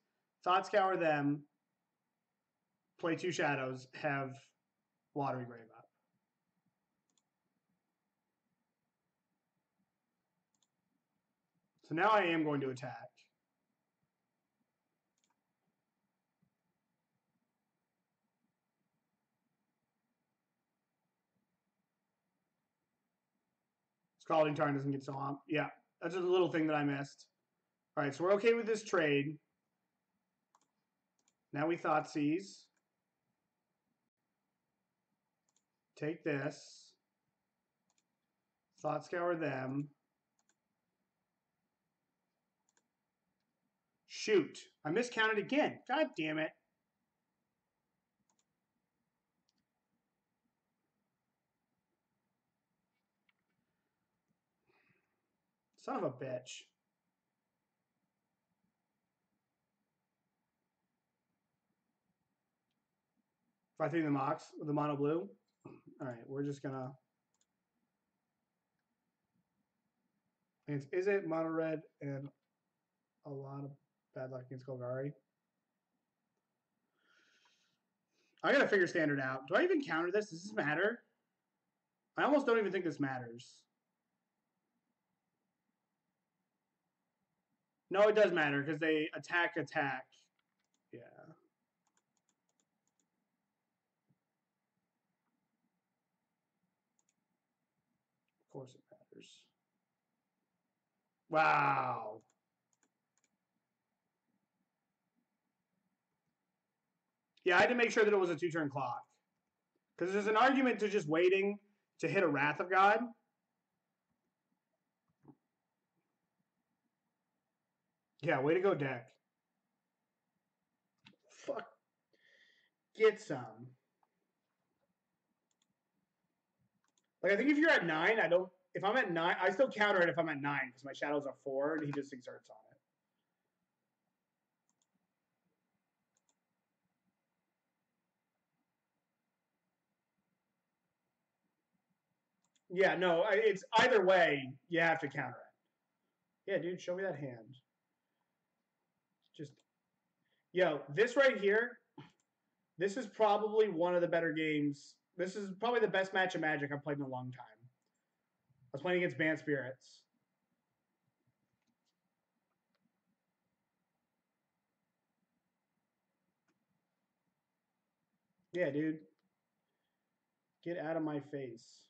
Thought Scour them, play two shadows, have Watery Grave up. So now I am going to attack. Scalding Tarn doesn't get swamped. Yeah, that's just a little thing that I missed. All right, so we're okay with this trade. Now we Thoughtseize. Take this. Thought Scour them. Shoot. I miscounted again. God damn it. Son of a bitch. Five three the Mox with the mono blue. All right, we're just gonna. It's, is it mono red and a lot of bad luck against Golgari? I gotta figure standard out. Do I even counter this? Does this matter? I almost don't even think this matters. No, it does matter because they attack, attack. Yeah. Of course it matters. Wow. Yeah, I had to make sure that it was a two turn clock. Because there's an argument to just waiting to hit a Wrath of God. Yeah, way to go, Dak. Fuck. Get some. Like, I think if you're at nine, I don't. If I'm at nine, I still counter it if I'm at nine because my shadow's a four and he just exerts on it. Yeah, no, it's either way, you have to counter it. Yeah, dude, show me that hand. Just, yo, this right here, this is probably one of the better games. This is probably the best match of Magic I've played in a long time. I was playing against Bant Spirits. Yeah, dude. Get out of my face.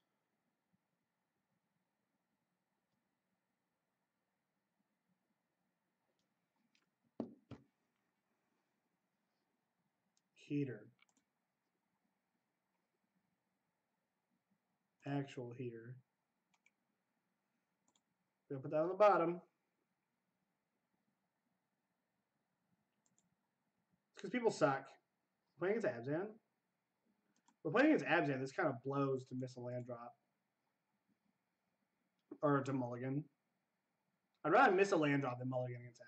Heater. Actual heater. Gonna put that on the bottom. Because people suck. Playing against Abzan. We're playing against Abzan. This kind of blows to miss a land drop. Or to mulligan. I'd rather miss a land drop than mulligan against Abzan.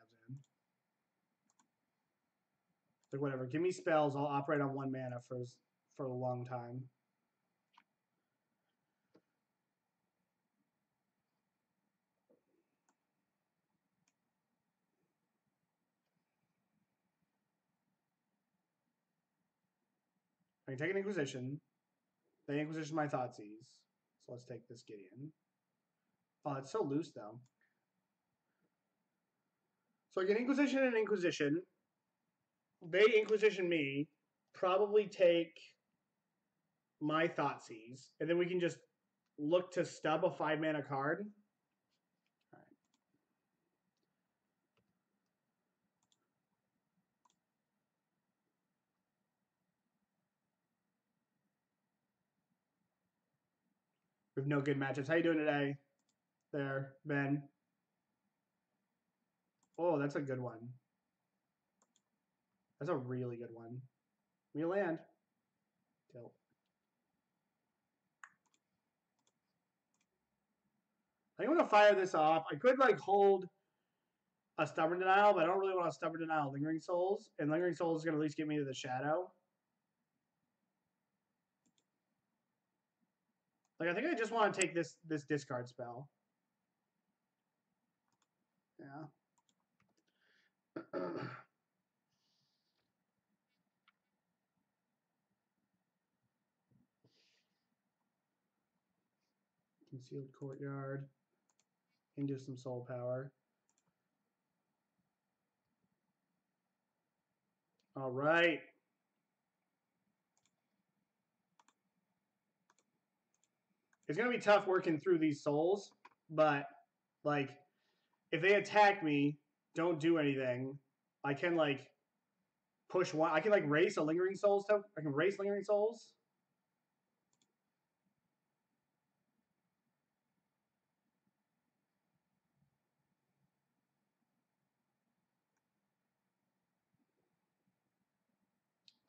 Like whatever. Give me spells. I'll operate on one mana for for a long time. I can take an Inquisition. The Inquisition my Thoughtseize. So let's take this Gideon. Oh, it's so loose though. So I get Inquisition and Inquisition. They Inquisition me. Probably take my Thoughtseize. And then we can just look to stub a five mana card. We have no good matchups. How you doing today? There, Ben. Oh, that's a good one. That's a really good one. We land. Tilt. I I'm gonna fire this off. I could like hold a stubborn denial, but I don't really want a stubborn denial. Lingering souls, and lingering souls is gonna at least get me to the shadow. Like I think I just want to take this this discard spell. Yeah. Concealed courtyard. Into some soul power. All right. It's gonna be tough working through these souls, but like if they attack me, don't do anything. I can like push one. I can like race a lingering souls. To, I can race lingering souls.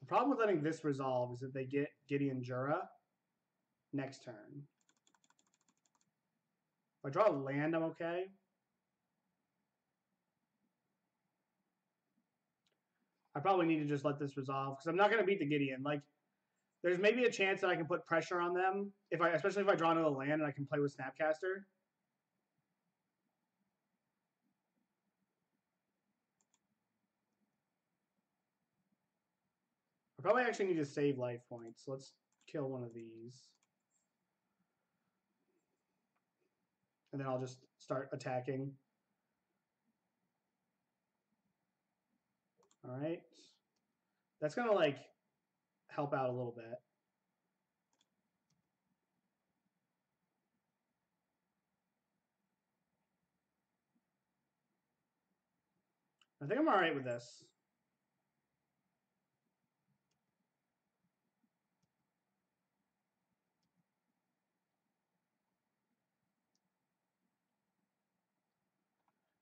Problem with letting this resolve is that they get Gideon Jura next turn. If I draw a land, I'm okay. I probably need to just let this resolve because I'm not going to beat the Gideon. Like, there's maybe a chance that I can put pressure on them if I, especially if I draw another land and I can play with Snapcaster. I probably actually need to save life points. Let's kill one of these. And then I'll just start attacking. All right. That's going to like help out a little bit. I think I'm all right with this.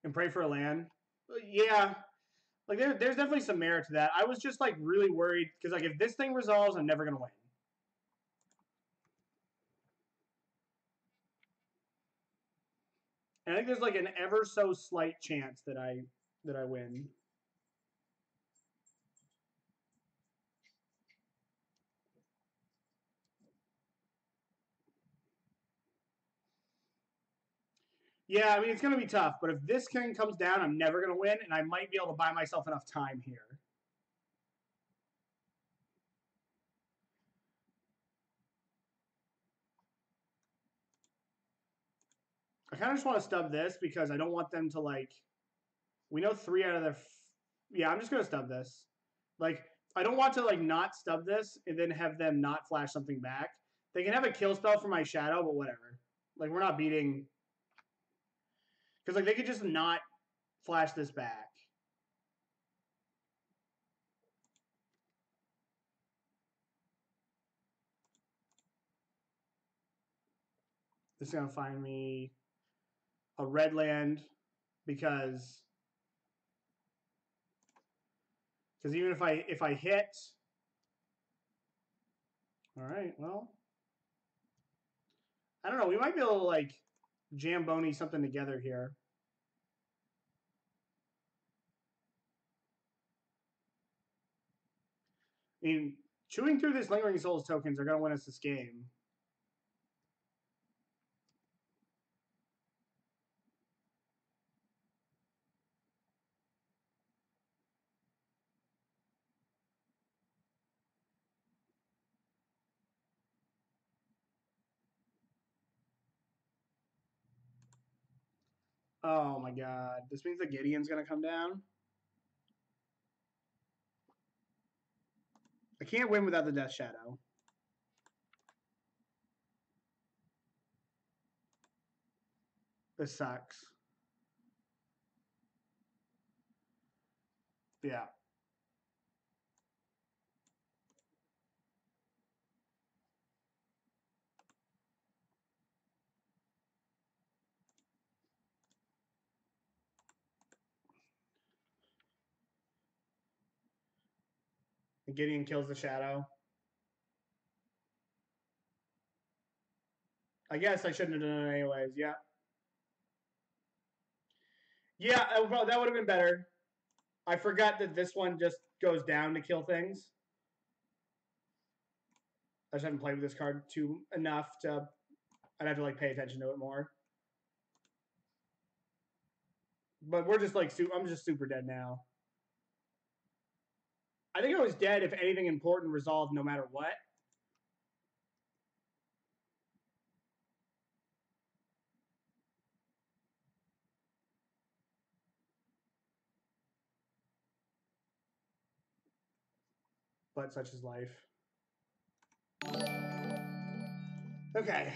And pray for a land. Yeah, like there, there's definitely some merit to that. I was just like really worried because like if this thing resolves, I'm never gonna win. And I think there's like an ever so slight chance that I that I win. Yeah, I mean it's gonna be tough, but if this king comes down, I'm never gonna win, and I might be able to buy myself enough time here. I kind of just want to stub this because I don't want them to like. We know three out of their. Yeah, I'm just gonna stub this. Like I don't want to like not stub this and then have them not flash something back. They can have a kill spell for my shadow, but whatever. Like we're not beating. Because like they could just not flash this back. This is gonna find me a red land because because even if I if I hit all right well I don't know we might be able to like jamboni something together here. I mean chewing through this lingering souls tokens are going to win us this game Oh my god. This means that Gideon's gonna come down. I can't win without the Death Shadow. This sucks. Yeah. And Gideon kills the shadow. I guess I shouldn't have done it anyways. Yeah. Yeah, oh, that would that would have been better. I forgot that this one just goes down to kill things. I just haven't played with this card too enough to. I'd have to like pay attention to it more. But we're just like, I'm just super dead now. I think I was dead if anything important resolved no matter what. But such is life. Okay.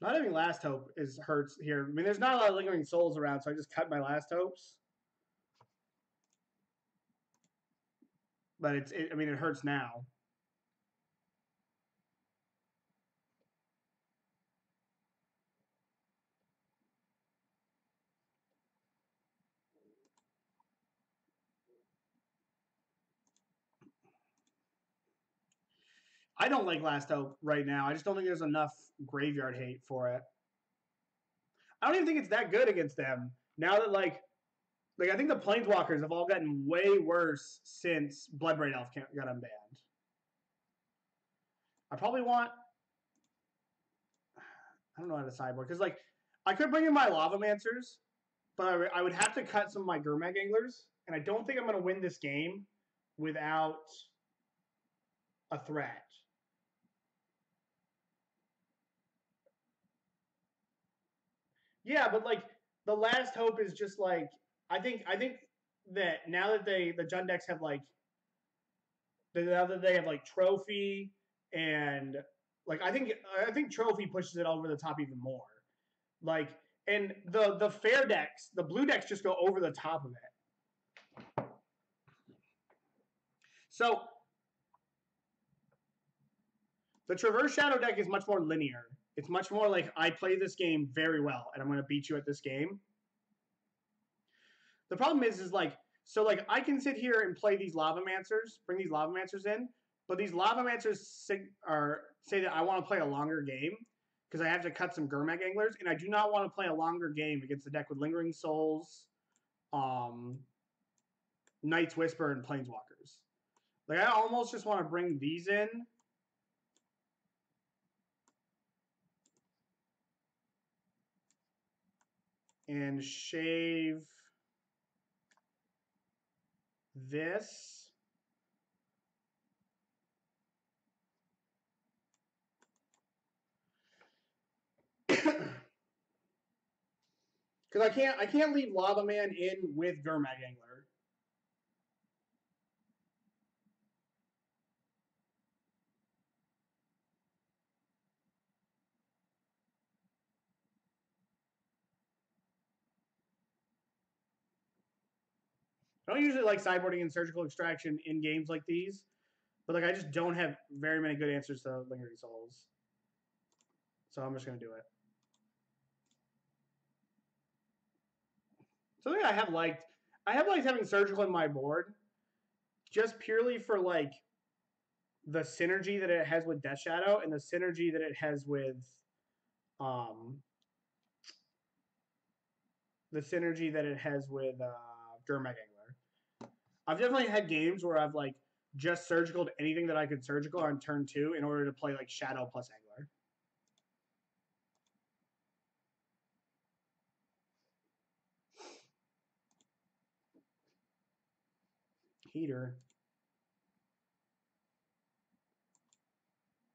Not having last hope is hurts here. I mean, there's not a lot of lingering souls around, so I just cut my last hopes. But it's it, I mean it hurts now. I don't like Last Hope right now. I just don't think there's enough graveyard hate for it. I don't even think it's that good against them. Now that like like I think the planeswalkers have all gotten way worse since Bloodbraid Elf got unbanned. I probably want. I don't know how to sideboard because like I could bring in my Lavamancers, but I, I would have to cut some of my Gurmag anglers, and I don't think I'm going to win this game without a threat. Yeah, but like the last hope is just like I think I think that now that they the Jund decks have like now that they have like trophy and like I think I think trophy pushes it over the top even more. Like and the the fair decks, the blue decks just go over the top of it. So the Traverse Shadow deck is much more linear. It's much more like I play this game very well and I'm going to beat you at this game. The problem is, is like, so like I can sit here and play these Lavamancers, bring these Lavamancers in, but these Lavamancers sig- are, say that I want to play a longer game because I have to cut some Gurmag Anglers, and I do not want to play a longer game against the deck with Lingering Souls, um, Night's Whisper, and Planeswalkers. Like, I almost just want to bring these in. And shave this. Because I can't, I can't leave Lava Man in with Gurmag Angler. I don't usually like sideboarding and surgical extraction in games like these, but like I just don't have very many good answers to lingering souls. So I'm just gonna do it. Something I have liked, I have liked having surgical in my board, just purely for like the synergy that it has with Death Shadow and the synergy that it has with, um, the synergy that it has with uh. I've definitely had games where I've like just surgical anything that I could surgical on turn two in order to play like Shadow plus Angler. Heater.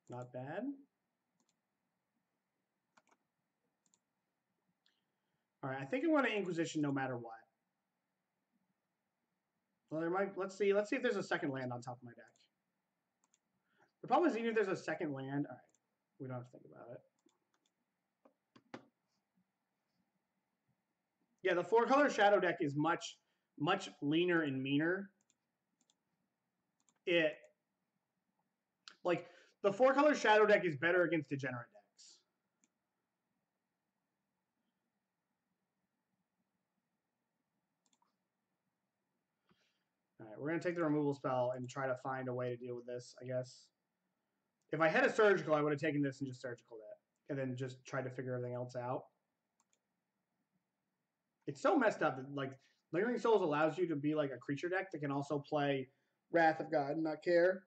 Not bad. All right, I think I want an Inquisition no matter what. Well, there might. Let's see. Let's see if there's a second land on top of my deck. The problem is, even if there's a second land, all right, we don't have to think about it. Yeah, the four color shadow deck is much, much leaner and meaner. It like the four color shadow deck is better against degenerate we're gonna take the removal spell and try to find a way to deal with this. I guess. If I had a surgical, I would have taken this and just surgical it, and then just tried to figure everything else out. It's so messed up that like Lingering Souls allows you to be like a creature deck that can also play Wrath of God and not care.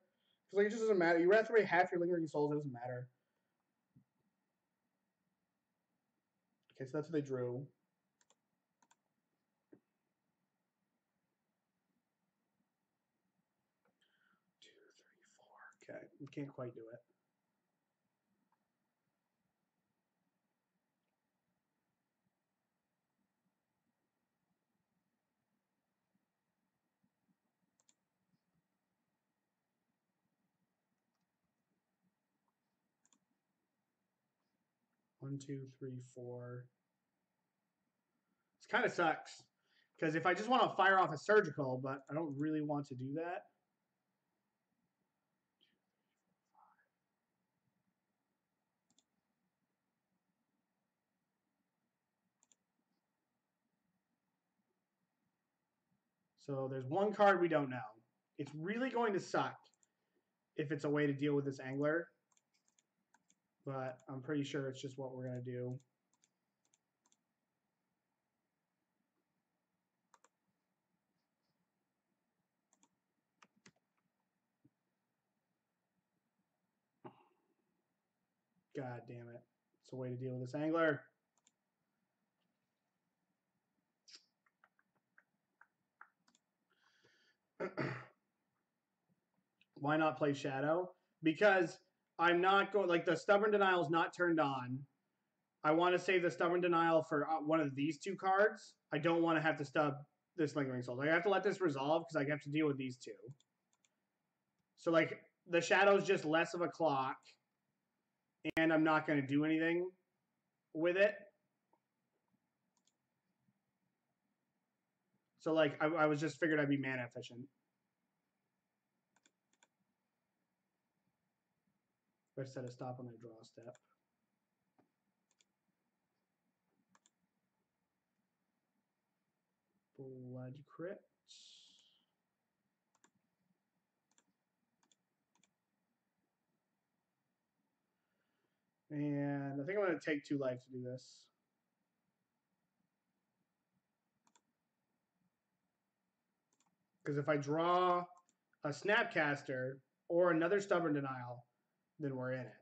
Because like it just doesn't matter. You wrath away half your Lingering Souls, it doesn't matter. Okay, so that's what they drew. Two, three, four. Okay, we can't quite do it. One, two, three, four. This kind of sucks. Because if I just want to fire off a surgical, but I don't really want to do that. So there's one card we don't know. It's really going to suck if it's a way to deal with this angler but I'm pretty sure it's just what we're going to do. God damn it. It's a way to deal with this angler. Why not play Shadow? Because I'm not going like the stubborn denial is not turned on. I want to save the stubborn denial for uh, one of these two cards. I don't want to have to stub this lingering soul. I have to let this resolve because I have to deal with these two. So like the shadow's just less of a clock, and I'm not going to do anything with it. So like I, I was just figured I'd be mana efficient. But set a stop on the draw step. Blood crypt. And I think I'm going to take two life to do this. Because if I draw a Snapcaster or another Stubborn Denial, then we're in it.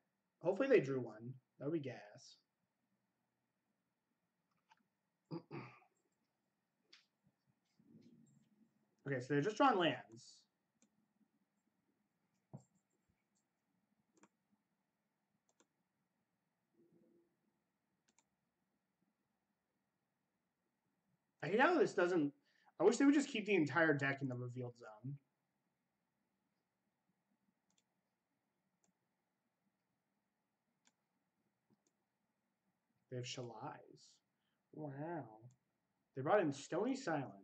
Hopefully they drew one. That would be gas. Okay, so they're just drawing lands. I hate how this doesn't. I wish they would just keep the entire deck in the revealed zone. They have Shalais. Wow. They brought in Stony Silence.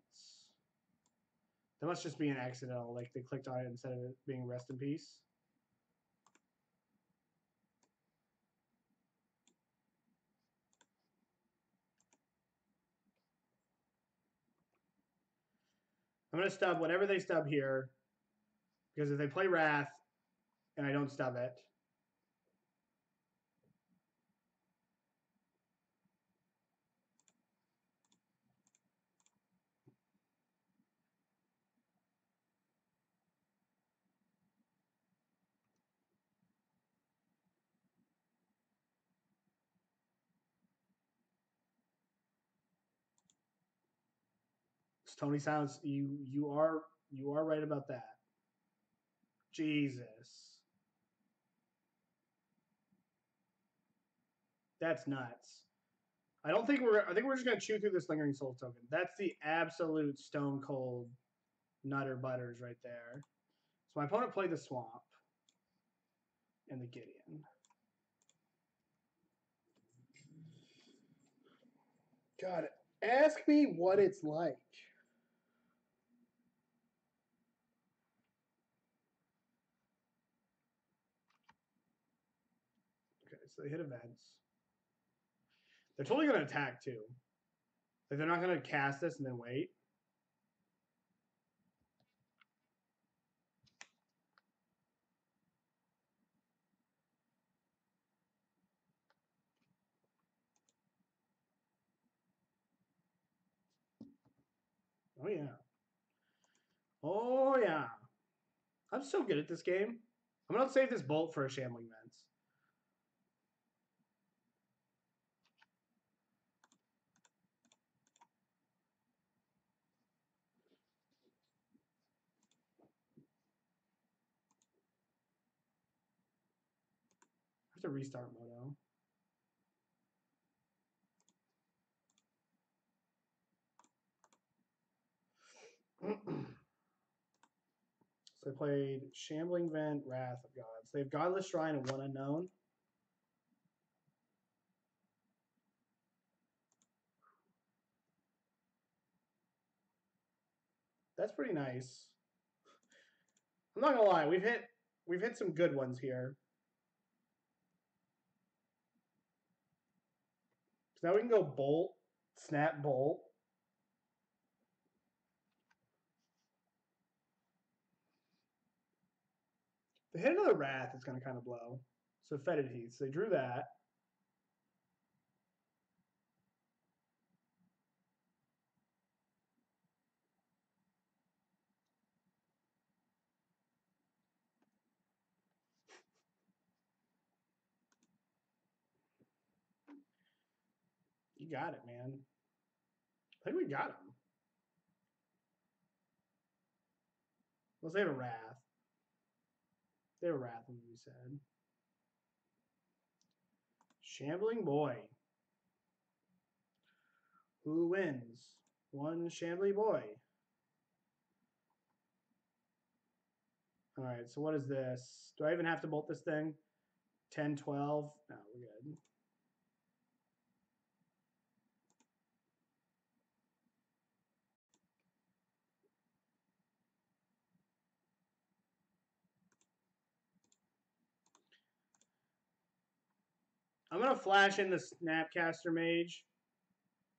That must just be an accidental, like they clicked on it instead of it being rest in peace. I'm gonna stub whatever they stub here, because if they play Wrath, and I don't stub it, Tony sounds you you are you are right about that. Jesus. That's nuts. I don't think we're I think we're just gonna chew through this lingering soul token. That's the absolute stone cold nutter butters right there. So my opponent played the swamp and the Gideon. God, ask me what it's like. Okay, so they hit events. They're totally gonna attack too. Like they're not gonna cast this and then wait. Oh yeah. Oh yeah. I'm so good at this game. I'm gonna save this bolt for a shambling vents. I restart Modo. so they played Shambling Vent, Wrath of Gods. They have Godless Shrine and one unknown. That's pretty nice. I'm not gonna lie, we've hit we've hit some good ones here. So now we can go bolt, snap bolt. The hit of the wrath is going to kind of blow. So fetid Heath. So they drew that. You got it, man. I think we got him. Let's say a wrath. They were wrath, as we said. Shambling boy. Who wins? One shambly boy. All right, so what is this? Do I even have to bolt this thing? 10, 12? No, we're good. I'm gonna flash in the Snapcaster Mage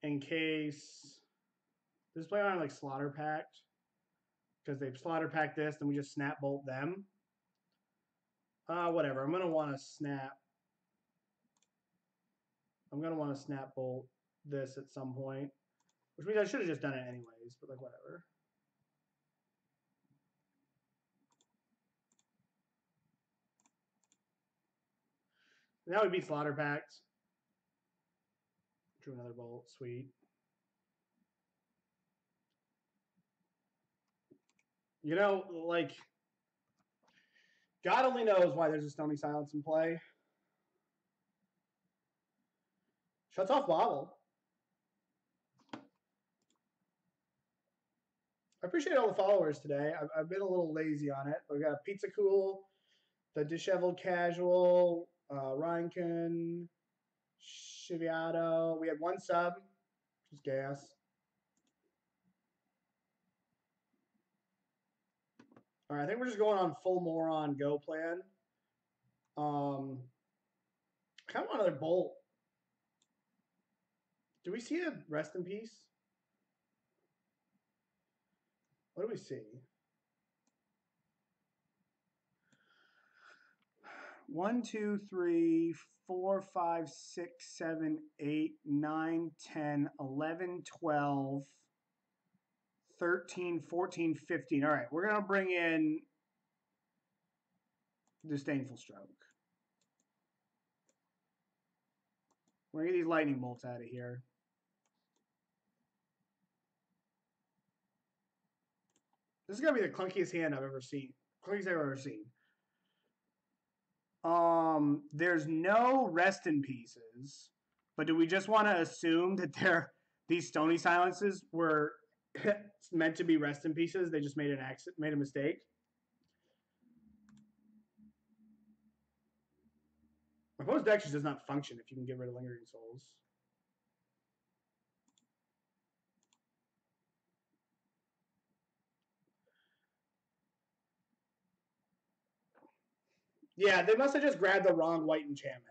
in case this play on like Slaughter Pact because they've Slaughter Packed this, then we just Snap Bolt them. Uh, whatever. I'm gonna want to snap. I'm gonna want to snap bolt this at some point, which means I should have just done it anyways. But like whatever. And that would be slaughter pacts. Drew another bolt. Sweet. You know, like, God only knows why there's a stony silence in play. Shuts off bottle. I appreciate all the followers today. I've, I've been a little lazy on it. We've got Pizza Cool, the Disheveled Casual, uh, Ryankin, Shiviato. We had one sub, just gas. All right, I think we're just going on full moron go plan. Um, kind of another bolt. Do we see a rest in peace? What do we see? One, two, three, four, five, six, seven, eight, nine, 10, 11, 12, 13, 14, 15. All right, we're going to bring in disdainful stroke. We're going to get these lightning bolts out of here. This is gonna be the clunkiest hand I've ever seen. Clunkiest I've ever seen. Um, there's no rest in pieces, but do we just want to assume that they're these stony silences were meant to be rest in pieces? They just made an accident, made a mistake. My post just does not function if you can get rid of lingering souls. Yeah, they must have just grabbed the wrong white enchantment.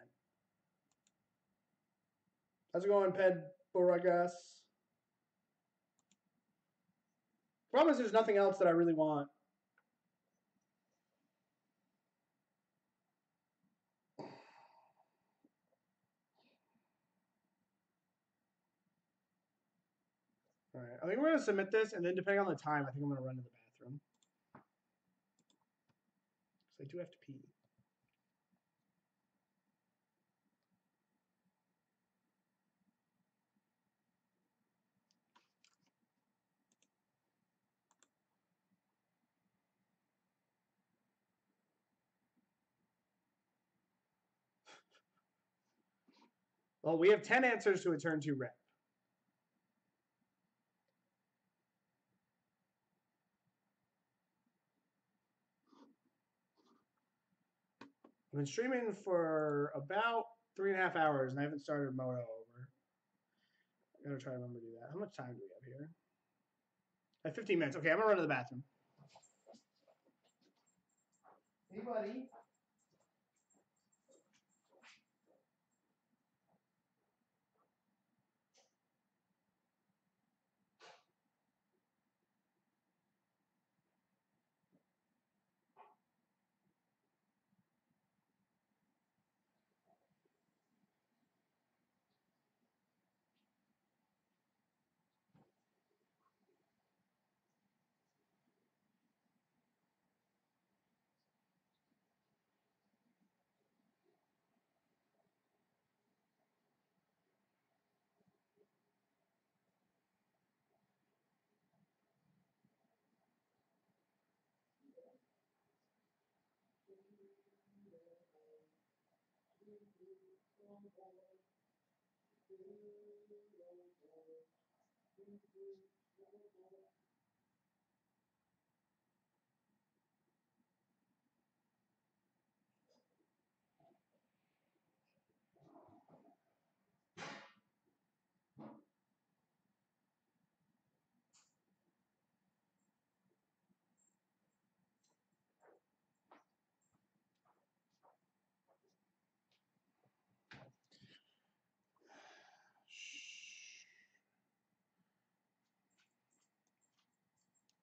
How's it going, Ped Boragas? Problem is, there's nothing else that I really want. All right, I think we're gonna submit this, and then depending on the time, I think I'm gonna run to the bathroom. Because I do have to pee. Well, we have 10 answers to a turn two rep. I've been streaming for about three and a half hours and I haven't started Modo over. I gotta try to remember to do that. How much time do we have here? Have 15 minutes. Okay, I'm gonna run to the bathroom. Hey, buddy. Thank you.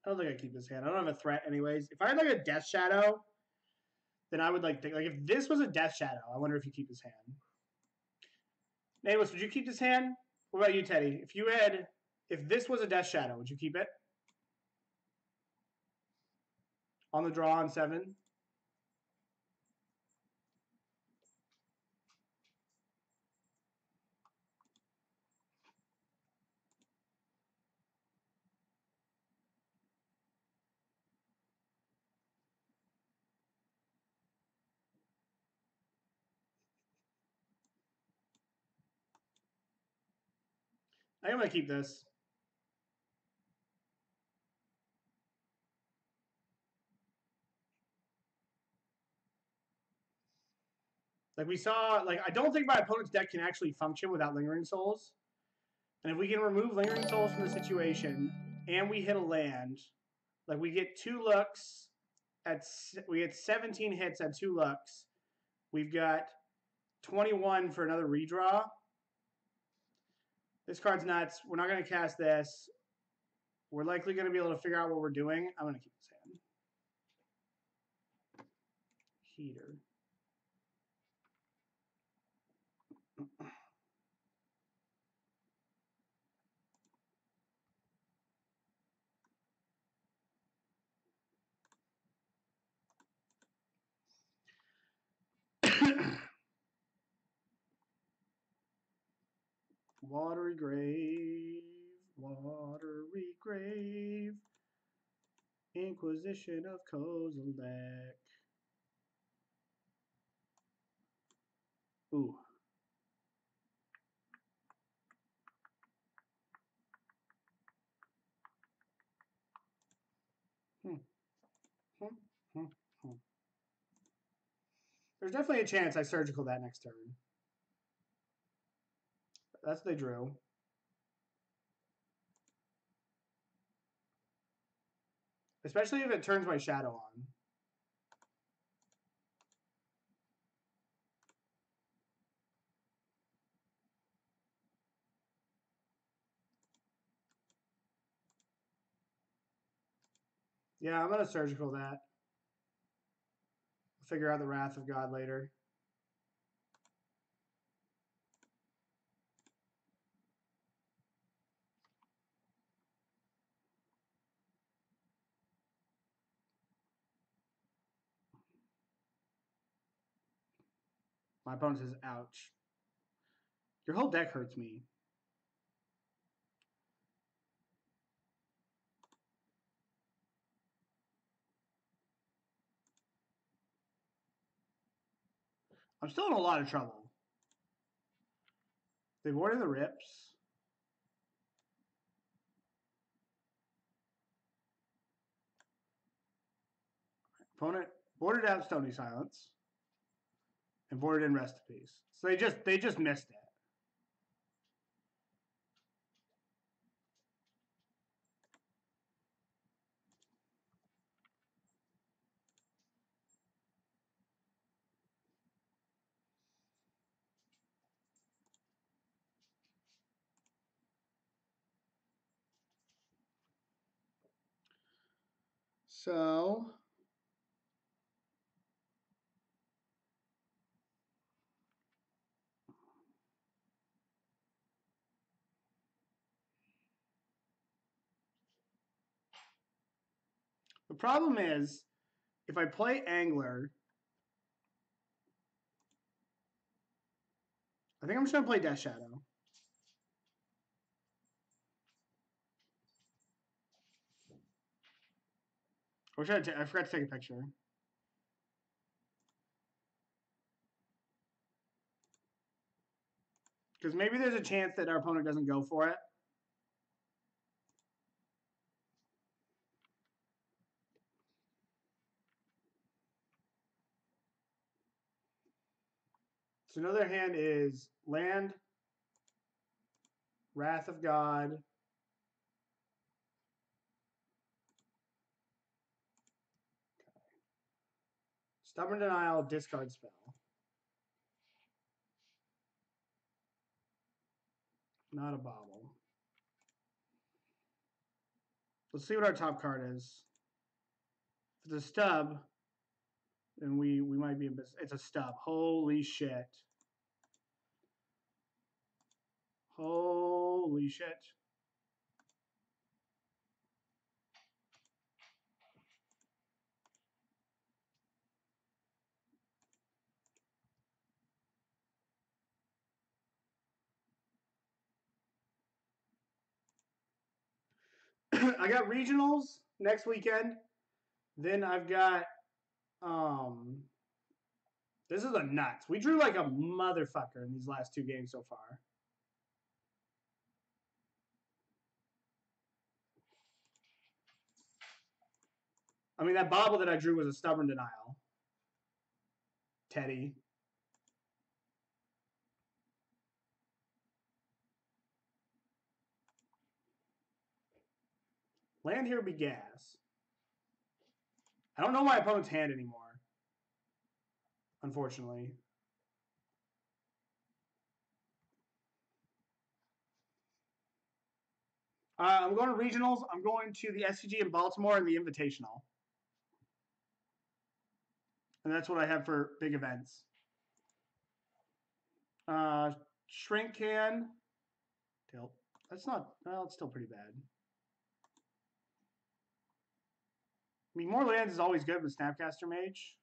I don't think I keep this hand. I don't have a threat, anyways. If I had like a Death Shadow, then I would like think like if this was a Death Shadow, I wonder if you keep this hand. Nameless, would you keep this hand? What about you, Teddy? If you had, if this was a Death Shadow, would you keep it? On the draw on seven. I am gonna keep this. Like we saw, like I don't think my opponent's deck can actually function without lingering souls. And if we can remove lingering souls from the situation, and we hit a land, like we get two looks at we get 17 hits at two looks. We've got 21 for another redraw. This card's nuts. We're not going to cast this. We're likely going to be able to figure out what we're doing. I'm going to keep this hand. Heater. Watery grave, watery grave, Inquisition of Kozilek. Ooh. Hmm. Hmm. Hmm. Hmm. There's definitely a chance I surgical that next turn. That's they drew. Especially if it turns my shadow on. Yeah, I'm gonna surgical that. Figure out the wrath of God later. My opponent says, ouch. Your whole deck hurts me. I'm still in a lot of trouble. They've ordered the rips. Opponent boarded out Stony Silence and boarded in Peace. So they just they just missed it. So problem is if I play Angler, I think I'm just gonna play Death Shadow. I, I forgot to take a picture. Because maybe there's a chance that our opponent doesn't go for it. So another hand is land, Wrath of God, Stubborn Denial, discard spell. Not a bauble. Let's see what our top card is. It's a stub, then we we might be in business. It's a stub. Holy shit. Holy shit. I got regionals next weekend. Then I've got um, this is a nuts. We drew like a motherfucker in these last two games so far. I mean, that bauble that I drew was a stubborn denial. Teddy. Land here be gas. I don't know my opponent's hand anymore. Unfortunately. Uh, I'm going to regionals. I'm going to the SCG in Baltimore and the Invitational. And that's what I have for big events. Uh, shrink can. Tilt. That's not, well, it's still pretty bad. I mean, more lands is always good with Snapcaster Mage.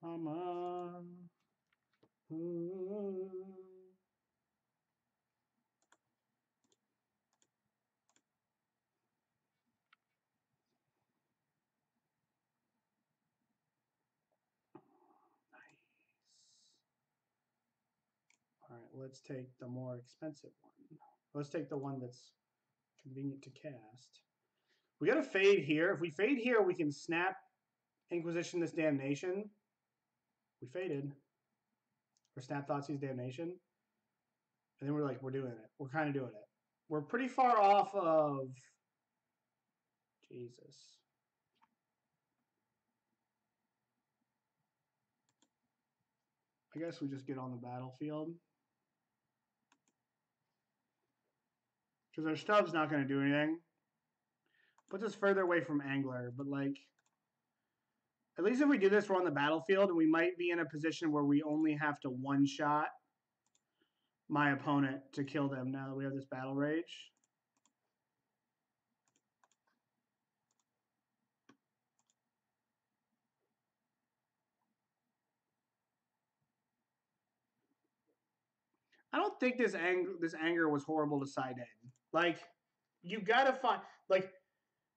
Come on. Ooh. All right, let's take the more expensive one. Let's take the one that's convenient to cast. We got to fade here. If we fade here, we can snap Inquisition this damnation. We faded. Or snap Thoughtseize damnation. And then we're like, we're doing it. We're kind of doing it. We're pretty far off of Jesus. I guess we just get on the battlefield. Because our stub's not going to do anything. Puts us further away from Angler, but like, at least if we do this, we're on the battlefield, and we might be in a position where we only have to one shot my opponent to kill them now that we have this battle rage. I don't think this anger this anger was horrible to side. Like, you gotta find like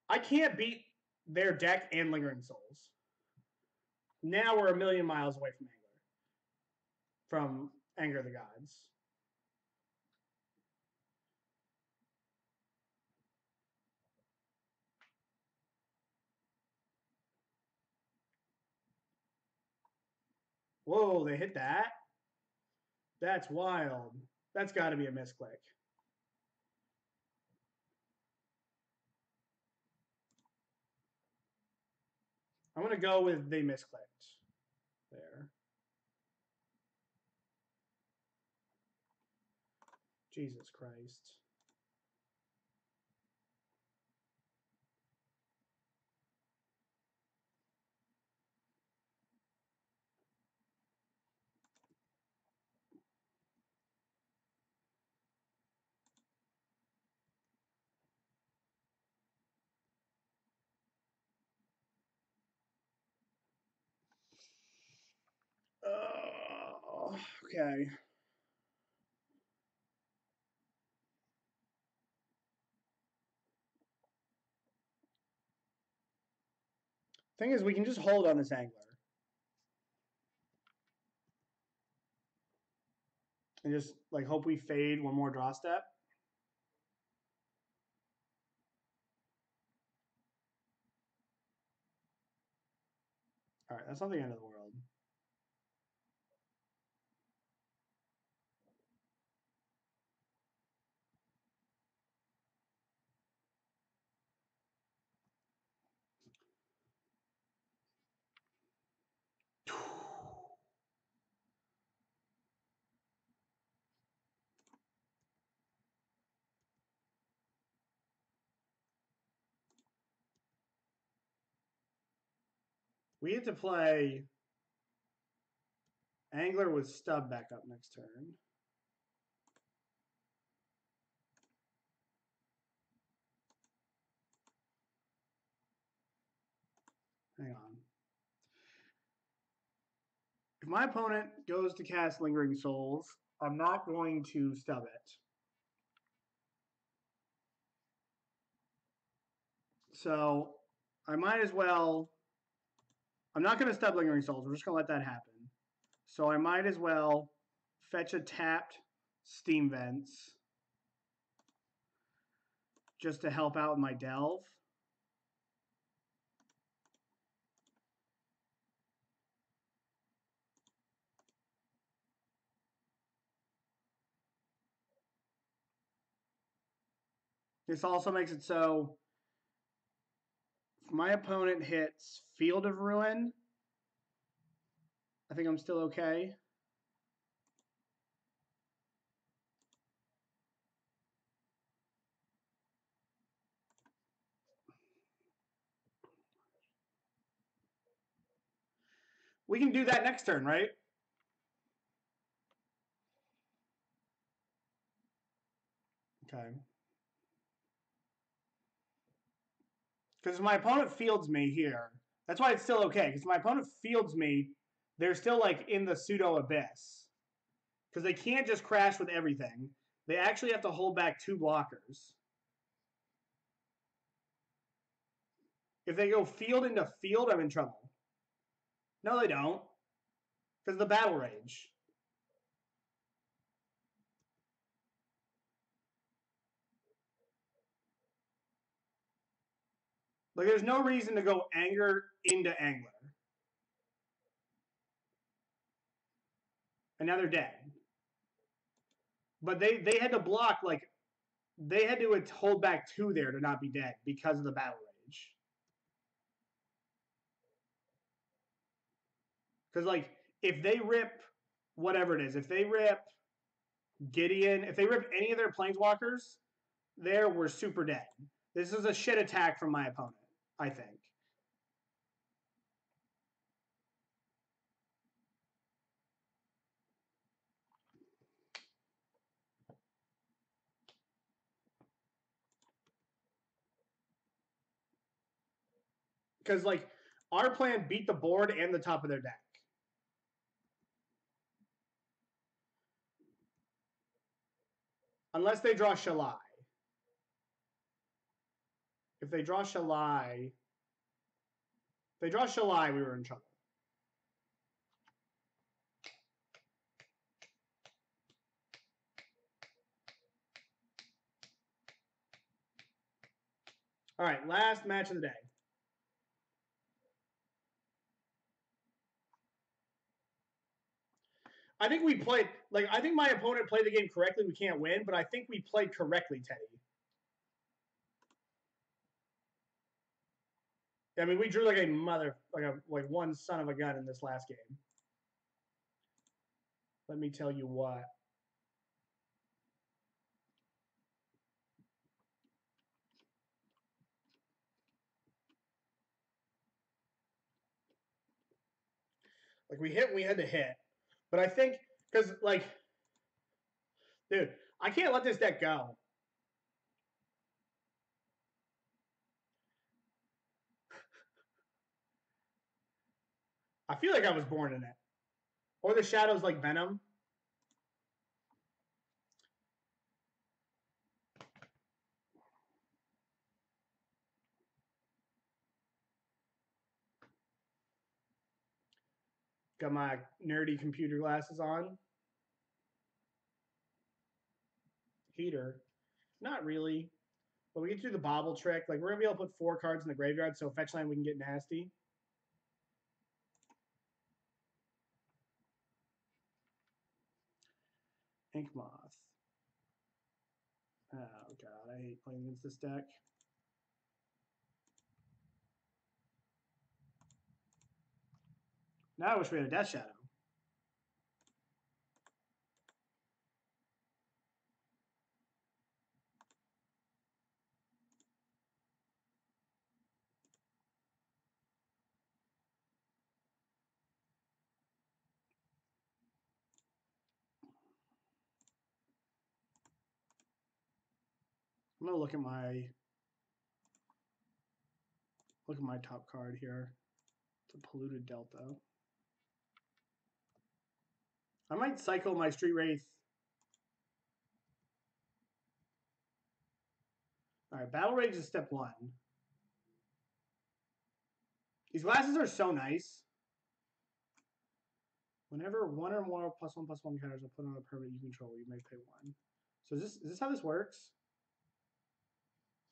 I can't beat their deck and lingering souls. Now we're a million miles away from Anger. From Anger of the Gods. Whoa, they hit that? That's wild. That's got to be a misclick. I'm going to go with they misclicked there. Jesus Christ. Uh, okay. Thing is, we can just hold on this angler. And just, like, hope we fade one more draw step. All right, that's not the end of the world. We get to play Angler with Stub back up next turn. Hang on. If my opponent goes to cast Lingering Souls, I'm not going to stub it. So I might as well. I'm not going to stub Lingering Souls. We're just going to let that happen. So I might as well fetch a tapped Steam Vents. just to help out my delve. This also makes it so if my opponent hits Field of Ruin, I think I'm still okay. We can do that next turn, right? Okay. Because my opponent fields me here. That's why it's still okay. Because my opponent fields me, they're still like in the pseudo abyss. Because they can't just crash with everything. They actually have to hold back two blockers. If they go field into field, I'm in trouble. No, they don't. Because of the battle rage. Like, there's no reason to go anger into angler. And now they're dead. But they they had to block like they had to hold back two there to not be dead because of the battle rage. Because like if they rip whatever it is, if they rip Gideon, if they rip any of their planeswalkers, there we're super dead. This is a shit attack from my opponent, I think. Because like our plan beat the board and the top of their deck. Unless they draw Shalai. If they draw Shalai, if they draw Shalai, we were in trouble. All right, last match of the day. I think we played like I think my opponent played the game correctly. We can't win, but I think we played correctly, Teddy. I mean, we drew like a mother, like a like one son of a gun in this last game. Let me tell you what. Like we hit, we had to hit. But I think because like, dude, I can't let this deck go. I feel like I was born in it. Or the shadows like Venom. Got my nerdy computer glasses on. Heater. Not really. But we can do the bauble trick. Like, we're going to be able to put four cards in the graveyard, so fetch line we can get nasty. Ink Moth. Oh, God. I hate playing against this deck. Now I wish we had a Death Shadow. I'm gonna look at my look at my top card here. It's a polluted delta. I might cycle my Street Wraith. All right, Battle Rage is step one. These glasses are so nice. Whenever one or more plus one plus one counters are put on a permanent you control, you may pay one. So is this is this how this works?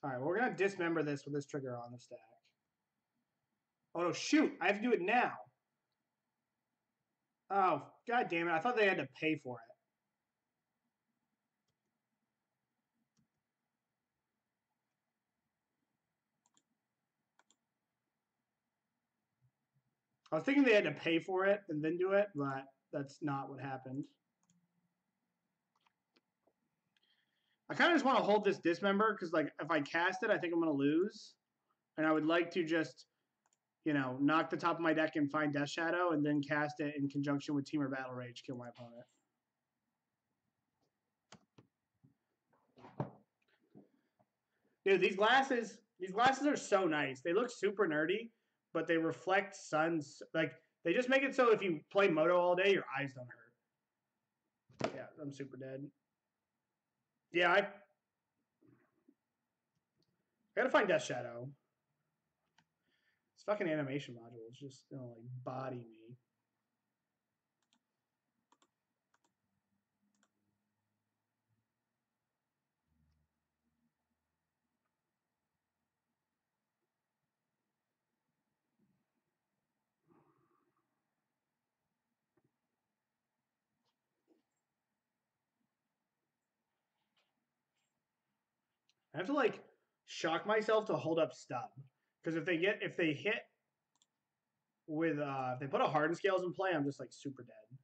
All right, well, we're gonna dismember this with this trigger on the stack. Oh no, shoot! I have to do it now. Oh, god damn it! I thought they had to pay for it. I was thinking they had to pay for it and then do it, but that's not what happened. I kind of just want to hold this dismember because, like, if I cast it, I think I'm going to lose. And I would like to just, you know, knock the top of my deck and find Death Shadow and then cast it in conjunction with Team Temur Battle Rage, kill my opponent. Dude, these glasses, these glasses are so nice. They look super nerdy, but they reflect sun's like they just make it so if you play Modo all day, your eyes don't hurt. Yeah, I'm super dead. Yeah, I, I gotta find Death Shadow. This fucking animation module is just gonna like body me. Have to like shock myself to hold up stub because if they get if they hit with uh if they put a hardened scales in play, I'm just like super dead.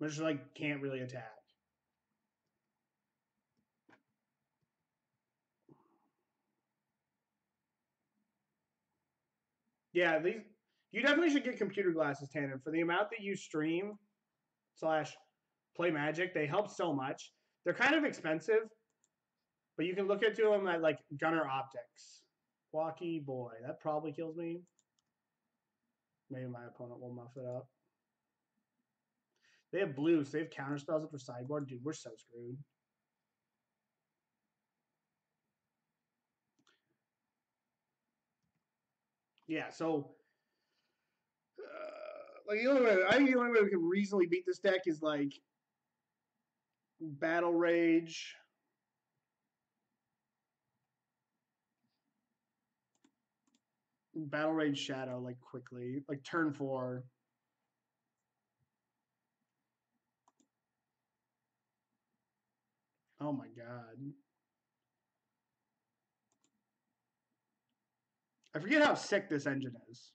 I just like can't really attack. Yeah, these you definitely should get computer glasses, Tannen. For the amount that you stream slash play Magic, they help so much. They're kind of expensive, but you can look into them at like Gunnar Optiks. Walkie boy, that probably kills me. Maybe my opponent will muff it up. They have blue, so they have counter spells up for sideboard. Dude, we're so screwed. Yeah, so uh, like the only way I think the only way we can reasonably beat this deck is like battle rage. Battle Rage Shadow, like quickly, like turn four. Oh my god. I forget how sick this engine is.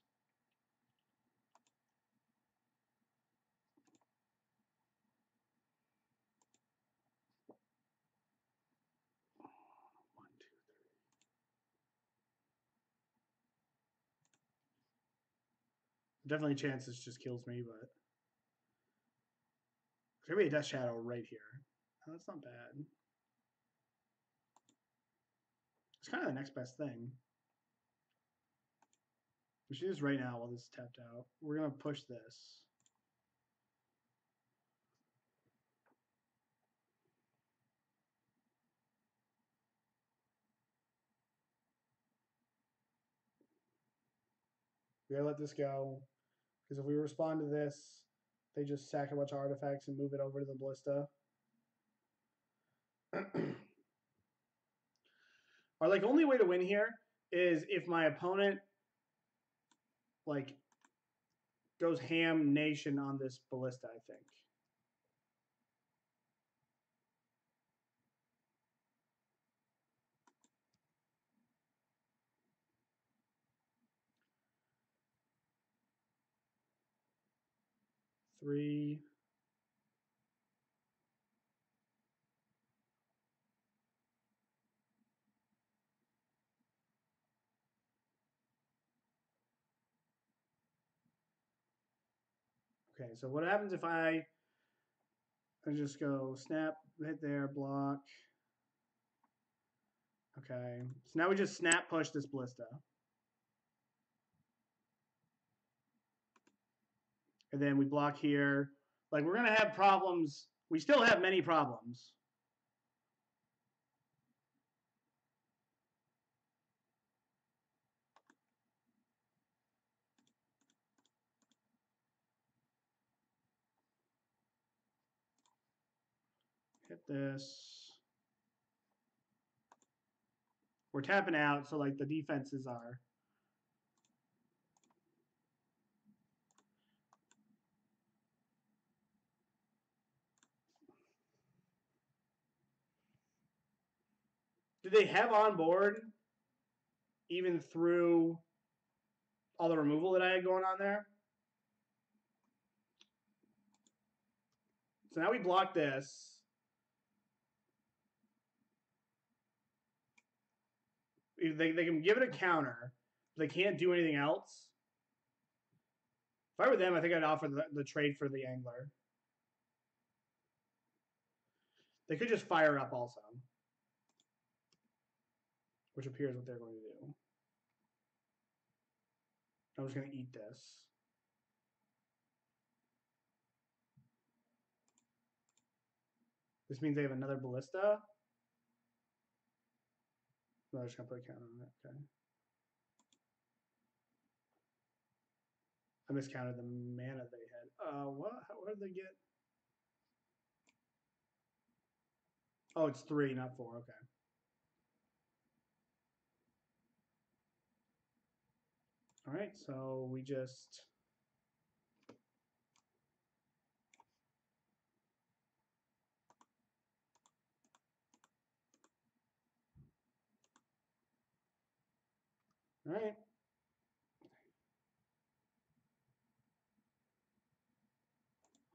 Definitely a chance this just kills me, but gonna be a Death Shadow right here. Oh, that's not bad. It's kind of the next best thing. We should do right now while this is tapped out. We're gonna push this. We gotta let this go. Because if we respond to this, they just sack a bunch of artifacts and move it over to the ballista. Our like only way to win here is if my opponent like goes ham nation on this ballista, I think. Three. Okay, so what happens if I, I just go snap, hit there, block. Okay, so now we just snap push this ballista. And then we block here. Like we're gonna have problems. We still have many problems. Hit this. We're tapping out, so like the defenses are. Did they have on board even through all the removal that I had going on there? So now we block this. They, they can give it a counter. But they can't do anything else. If I were them, I think I'd offer the, the trade for the angler. They could just fire up also. Which appears what they're going to do. I'm just going to eat this. This means they have another ballista. No, I'm just gonna put a count on it. Okay. I miscounted the mana they had. Uh, what? How, where did they get? Oh, it's three, not four. Okay. All right, so we just. All right.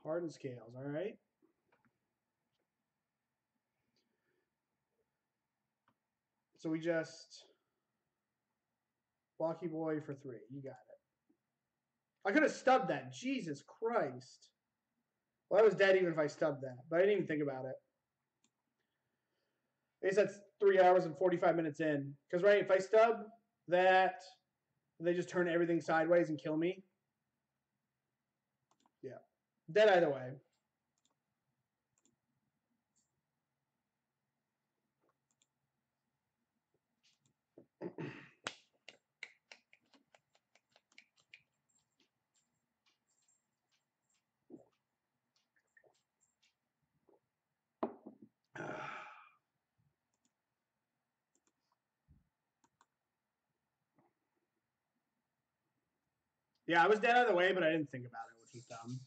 Hardened scales, all right. So we just Blocky boy for three. You got it. I could have stubbed that. Jesus Christ. Well, I was dead even if I stubbed that, but I didn't even think about it. I guess that's three hours and 45 minutes in. Because, right, if I stub that, they just turn everything sideways and kill me. Yeah. Dead either way. Yeah, I was dead either way, but I didn't think about it, which was dumb.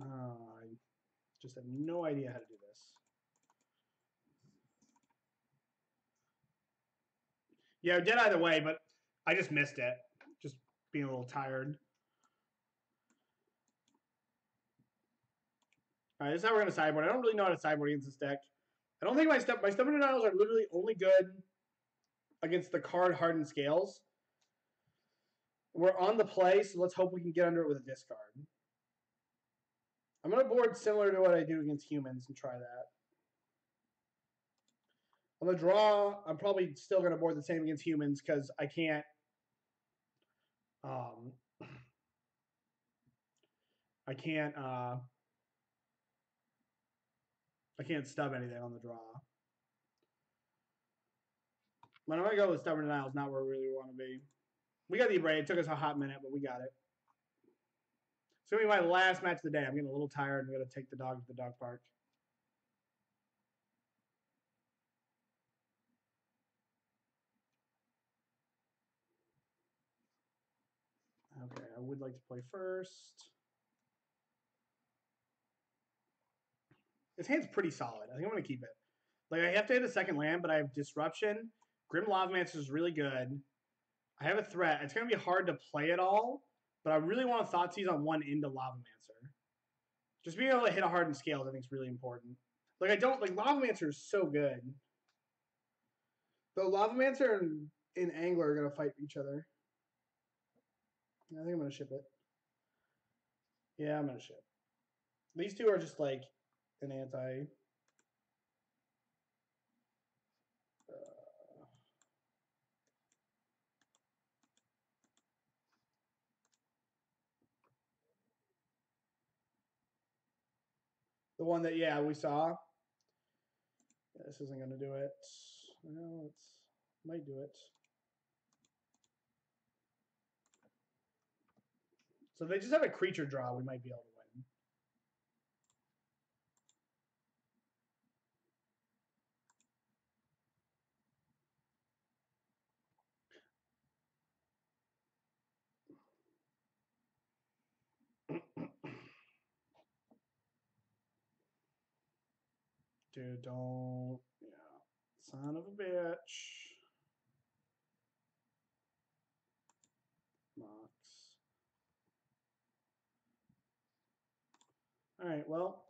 Uh, I just have no idea how to do this. Yeah, dead either way, but I just missed it. Just being a little tired. All right, this is how we're gonna sideboard. I don't really know how to sideboard against this deck. I don't think my step my stubborn denials are literally only good against the card hardened scales. We're on the play, so let's hope we can get under it with a discard. I'm gonna board similar to what I do against humans and try that. On the draw, I'm probably still gonna board the same against humans because I can't. Um, I can't. Uh, I can't stub anything on the draw. But I'm gonna go with stubborn denial. Is not where we really want to be. We got the braid. It took us a hot minute, but we got it. It's gonna be my last match of the day. I'm getting a little tired. I'm gonna take the dog to the dog park. Okay, I would like to play first. This hand's pretty solid. I think I'm gonna keep it. Like I have to hit a second land, but I have disruption. Grim Lavamancer is really good. I have a threat. It's gonna be hard to play it all, but I really want to Thoughtseize on one into Lavamancer. Just being able to hit a hardened scale, I think is really important. Like I don't like Lavamancer is so good. Though Lavamancer and, and Angler are gonna fight each other. I think I'm gonna ship it. Yeah, I'm gonna ship. These two are just like an anti. Uh, the one that yeah we saw. This isn't gonna do it. Well, it's might do it. So they just have a creature draw, we might be able to win. Dude, don't. Yeah. Son of a bitch. Mox. All right, well,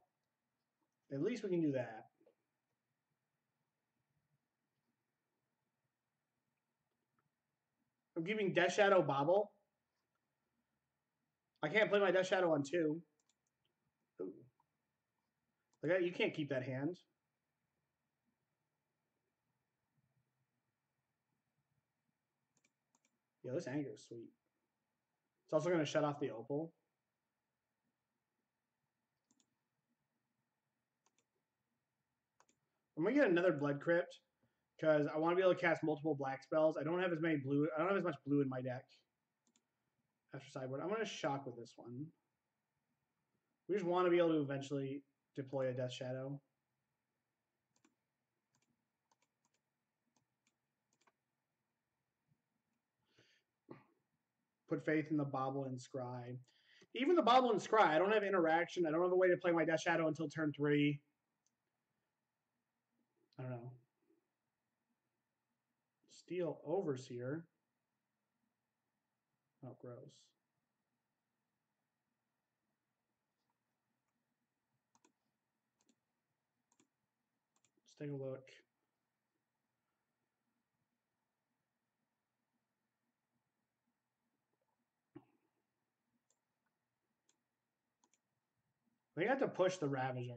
at least we can do that. I'm giving Death Shadow Bauble. I can't play my Death Shadow on two. Ooh. At you can't keep that hand. Yeah, this anger is sweet. It's also going to shut off the opal. I'm going to get another blood crypt because I want to be able to cast multiple black spells. I don't have as many blue. I don't have as much blue in my deck. After sideboard, I'm going to shock with this one. We just want to be able to eventually deploy a Death Shadow. Put faith in the Bauble and Scry. Even the Bauble and Scry, I don't have interaction. I don't have a way to play my Death Shadow until turn three. I don't know. Steel Overseer. Oh, gross. Let's take a look. We have to push the Ravager.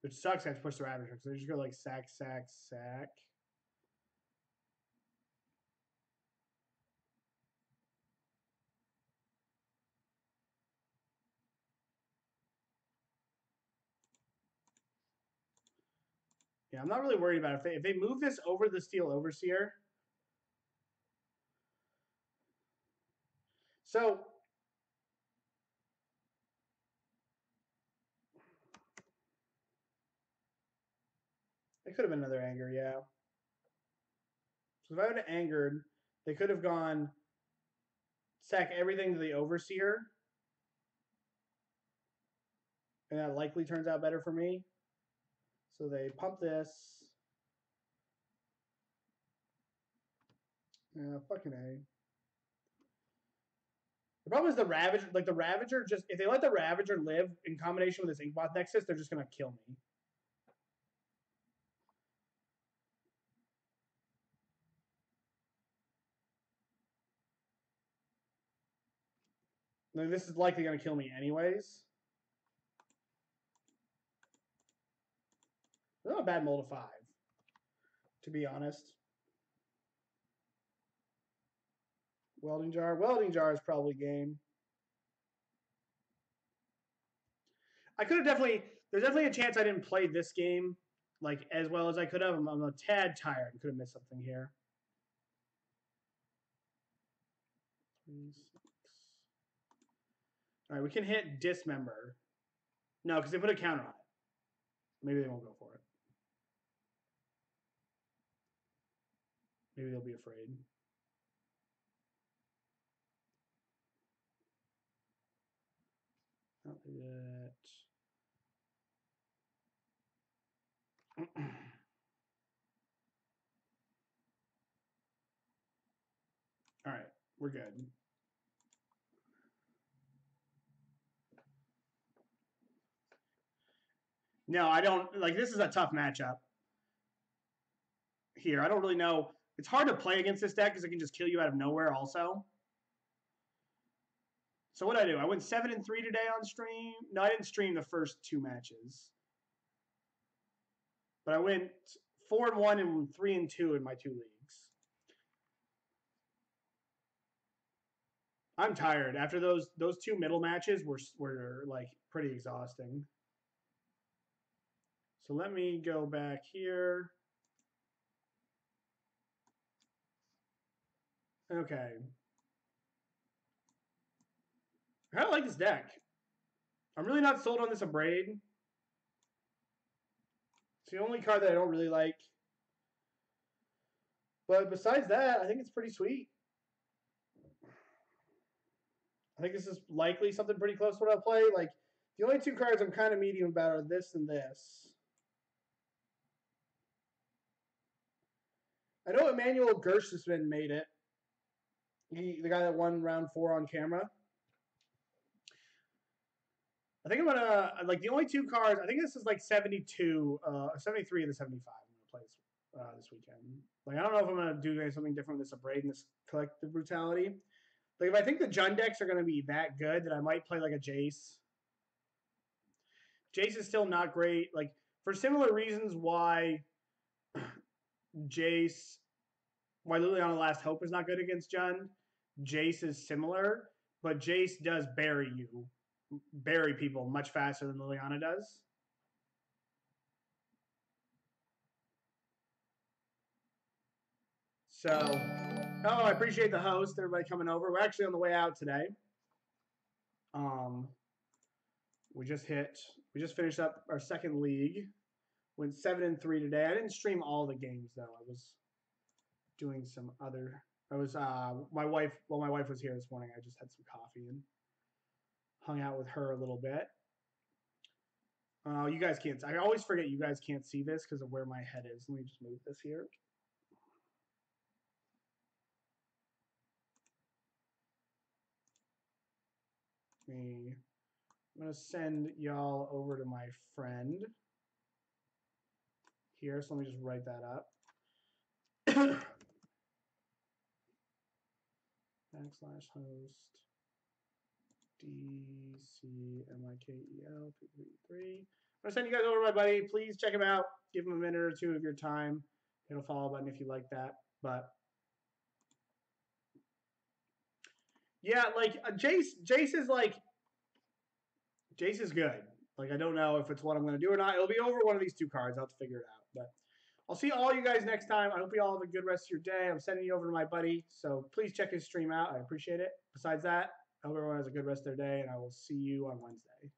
Which sucks, I have to push the Ravager because they just go like sack, sack, sack. Yeah, I'm not really worried about it. If they, if they move this over the Steel Overseer. So. It could have been another anger, yeah. So if I would have angered, they could have gone sack everything to the Overseer. And that likely turns out better for me. So they pump this. Yeah, fucking A. The problem is the Ravager, like the Ravager, just if they let the Ravager live in combination with this Inkmoth Nexus, they're just gonna kill me. Like, this is likely gonna kill me anyways. Not a bad mold of five, to be honest. Welding jar. Welding jar is probably game. I could have definitely. There's definitely a chance I didn't play this game like as well as I could have. I'm, I'm a tad tired. Could have missed something here. All right, we can hit dismember. No, because they put a counter on it. Maybe they won't go for it. Maybe they'll be afraid. Not yet. All right, we're good. No, I don't like this is a tough matchup here. I don't really know. It's hard to play against this deck because it can just kill you out of nowhere also. So what I do? I went seven and three today on stream. No, I didn't stream the first two matches. But I went four and one and three and two in my two leagues. I'm tired. After those those two middle matches were were like pretty exhausting. So let me go back here. Okay. I kind of like this deck. I'm really not sold on this Abrade. It's the only card that I don't really like. But besides that, I think it's pretty sweet. I think this is likely something pretty close to what I'll play. Like, the only two cards I'm kind of medium about are this and this. I know Emmanuel Gershisman made it. He, the guy that won round four on camera. I think I'm gonna like the only two cards. I think this is like 72, uh, 73 of the 75. I'm gonna play this, uh, this weekend. Like I don't know if I'm gonna do something different with this Abrade and this collective brutality. Like if I think the Jund decks are gonna be that good, that I might play like a Jace. Jace is still not great. Like for similar reasons why Jace, why Liliana Last Hope is not good against Jund. Jace is similar, but Jace does bury you, bury people much faster than Liliana does. So, oh, I appreciate the host, everybody coming over. We're actually on the way out today. Um, we just hit, we just finished up our second league. Went seven and three today. I didn't stream all the games though. I was doing some other. I was uh my wife. Well, my wife was here this morning. I just had some coffee and hung out with her a little bit. Uh, you guys can't. I always forget you guys can't see this because of where my head is. Let me just move this here. Me. I'm gonna send y'all over to my friend here. So let me just write that up. Backslash host D C M I K E L three. I'm gonna send you guys over, my buddy. Please check him out. Give him a minute or two of your time. Hit a follow button if you like that. But yeah, like uh, Jace. Jace is like Jace is good. Like I don't know if it's what I'm to do or not. It'll be over one of these two cards. I'll have to figure it out. But I'll see all you guys next time. I hope you all have a good rest of your day. I'm sending you over to my buddy, so please check his stream out. I appreciate it. Besides that, I hope everyone has a good rest of their day, and I will see you on Wednesday.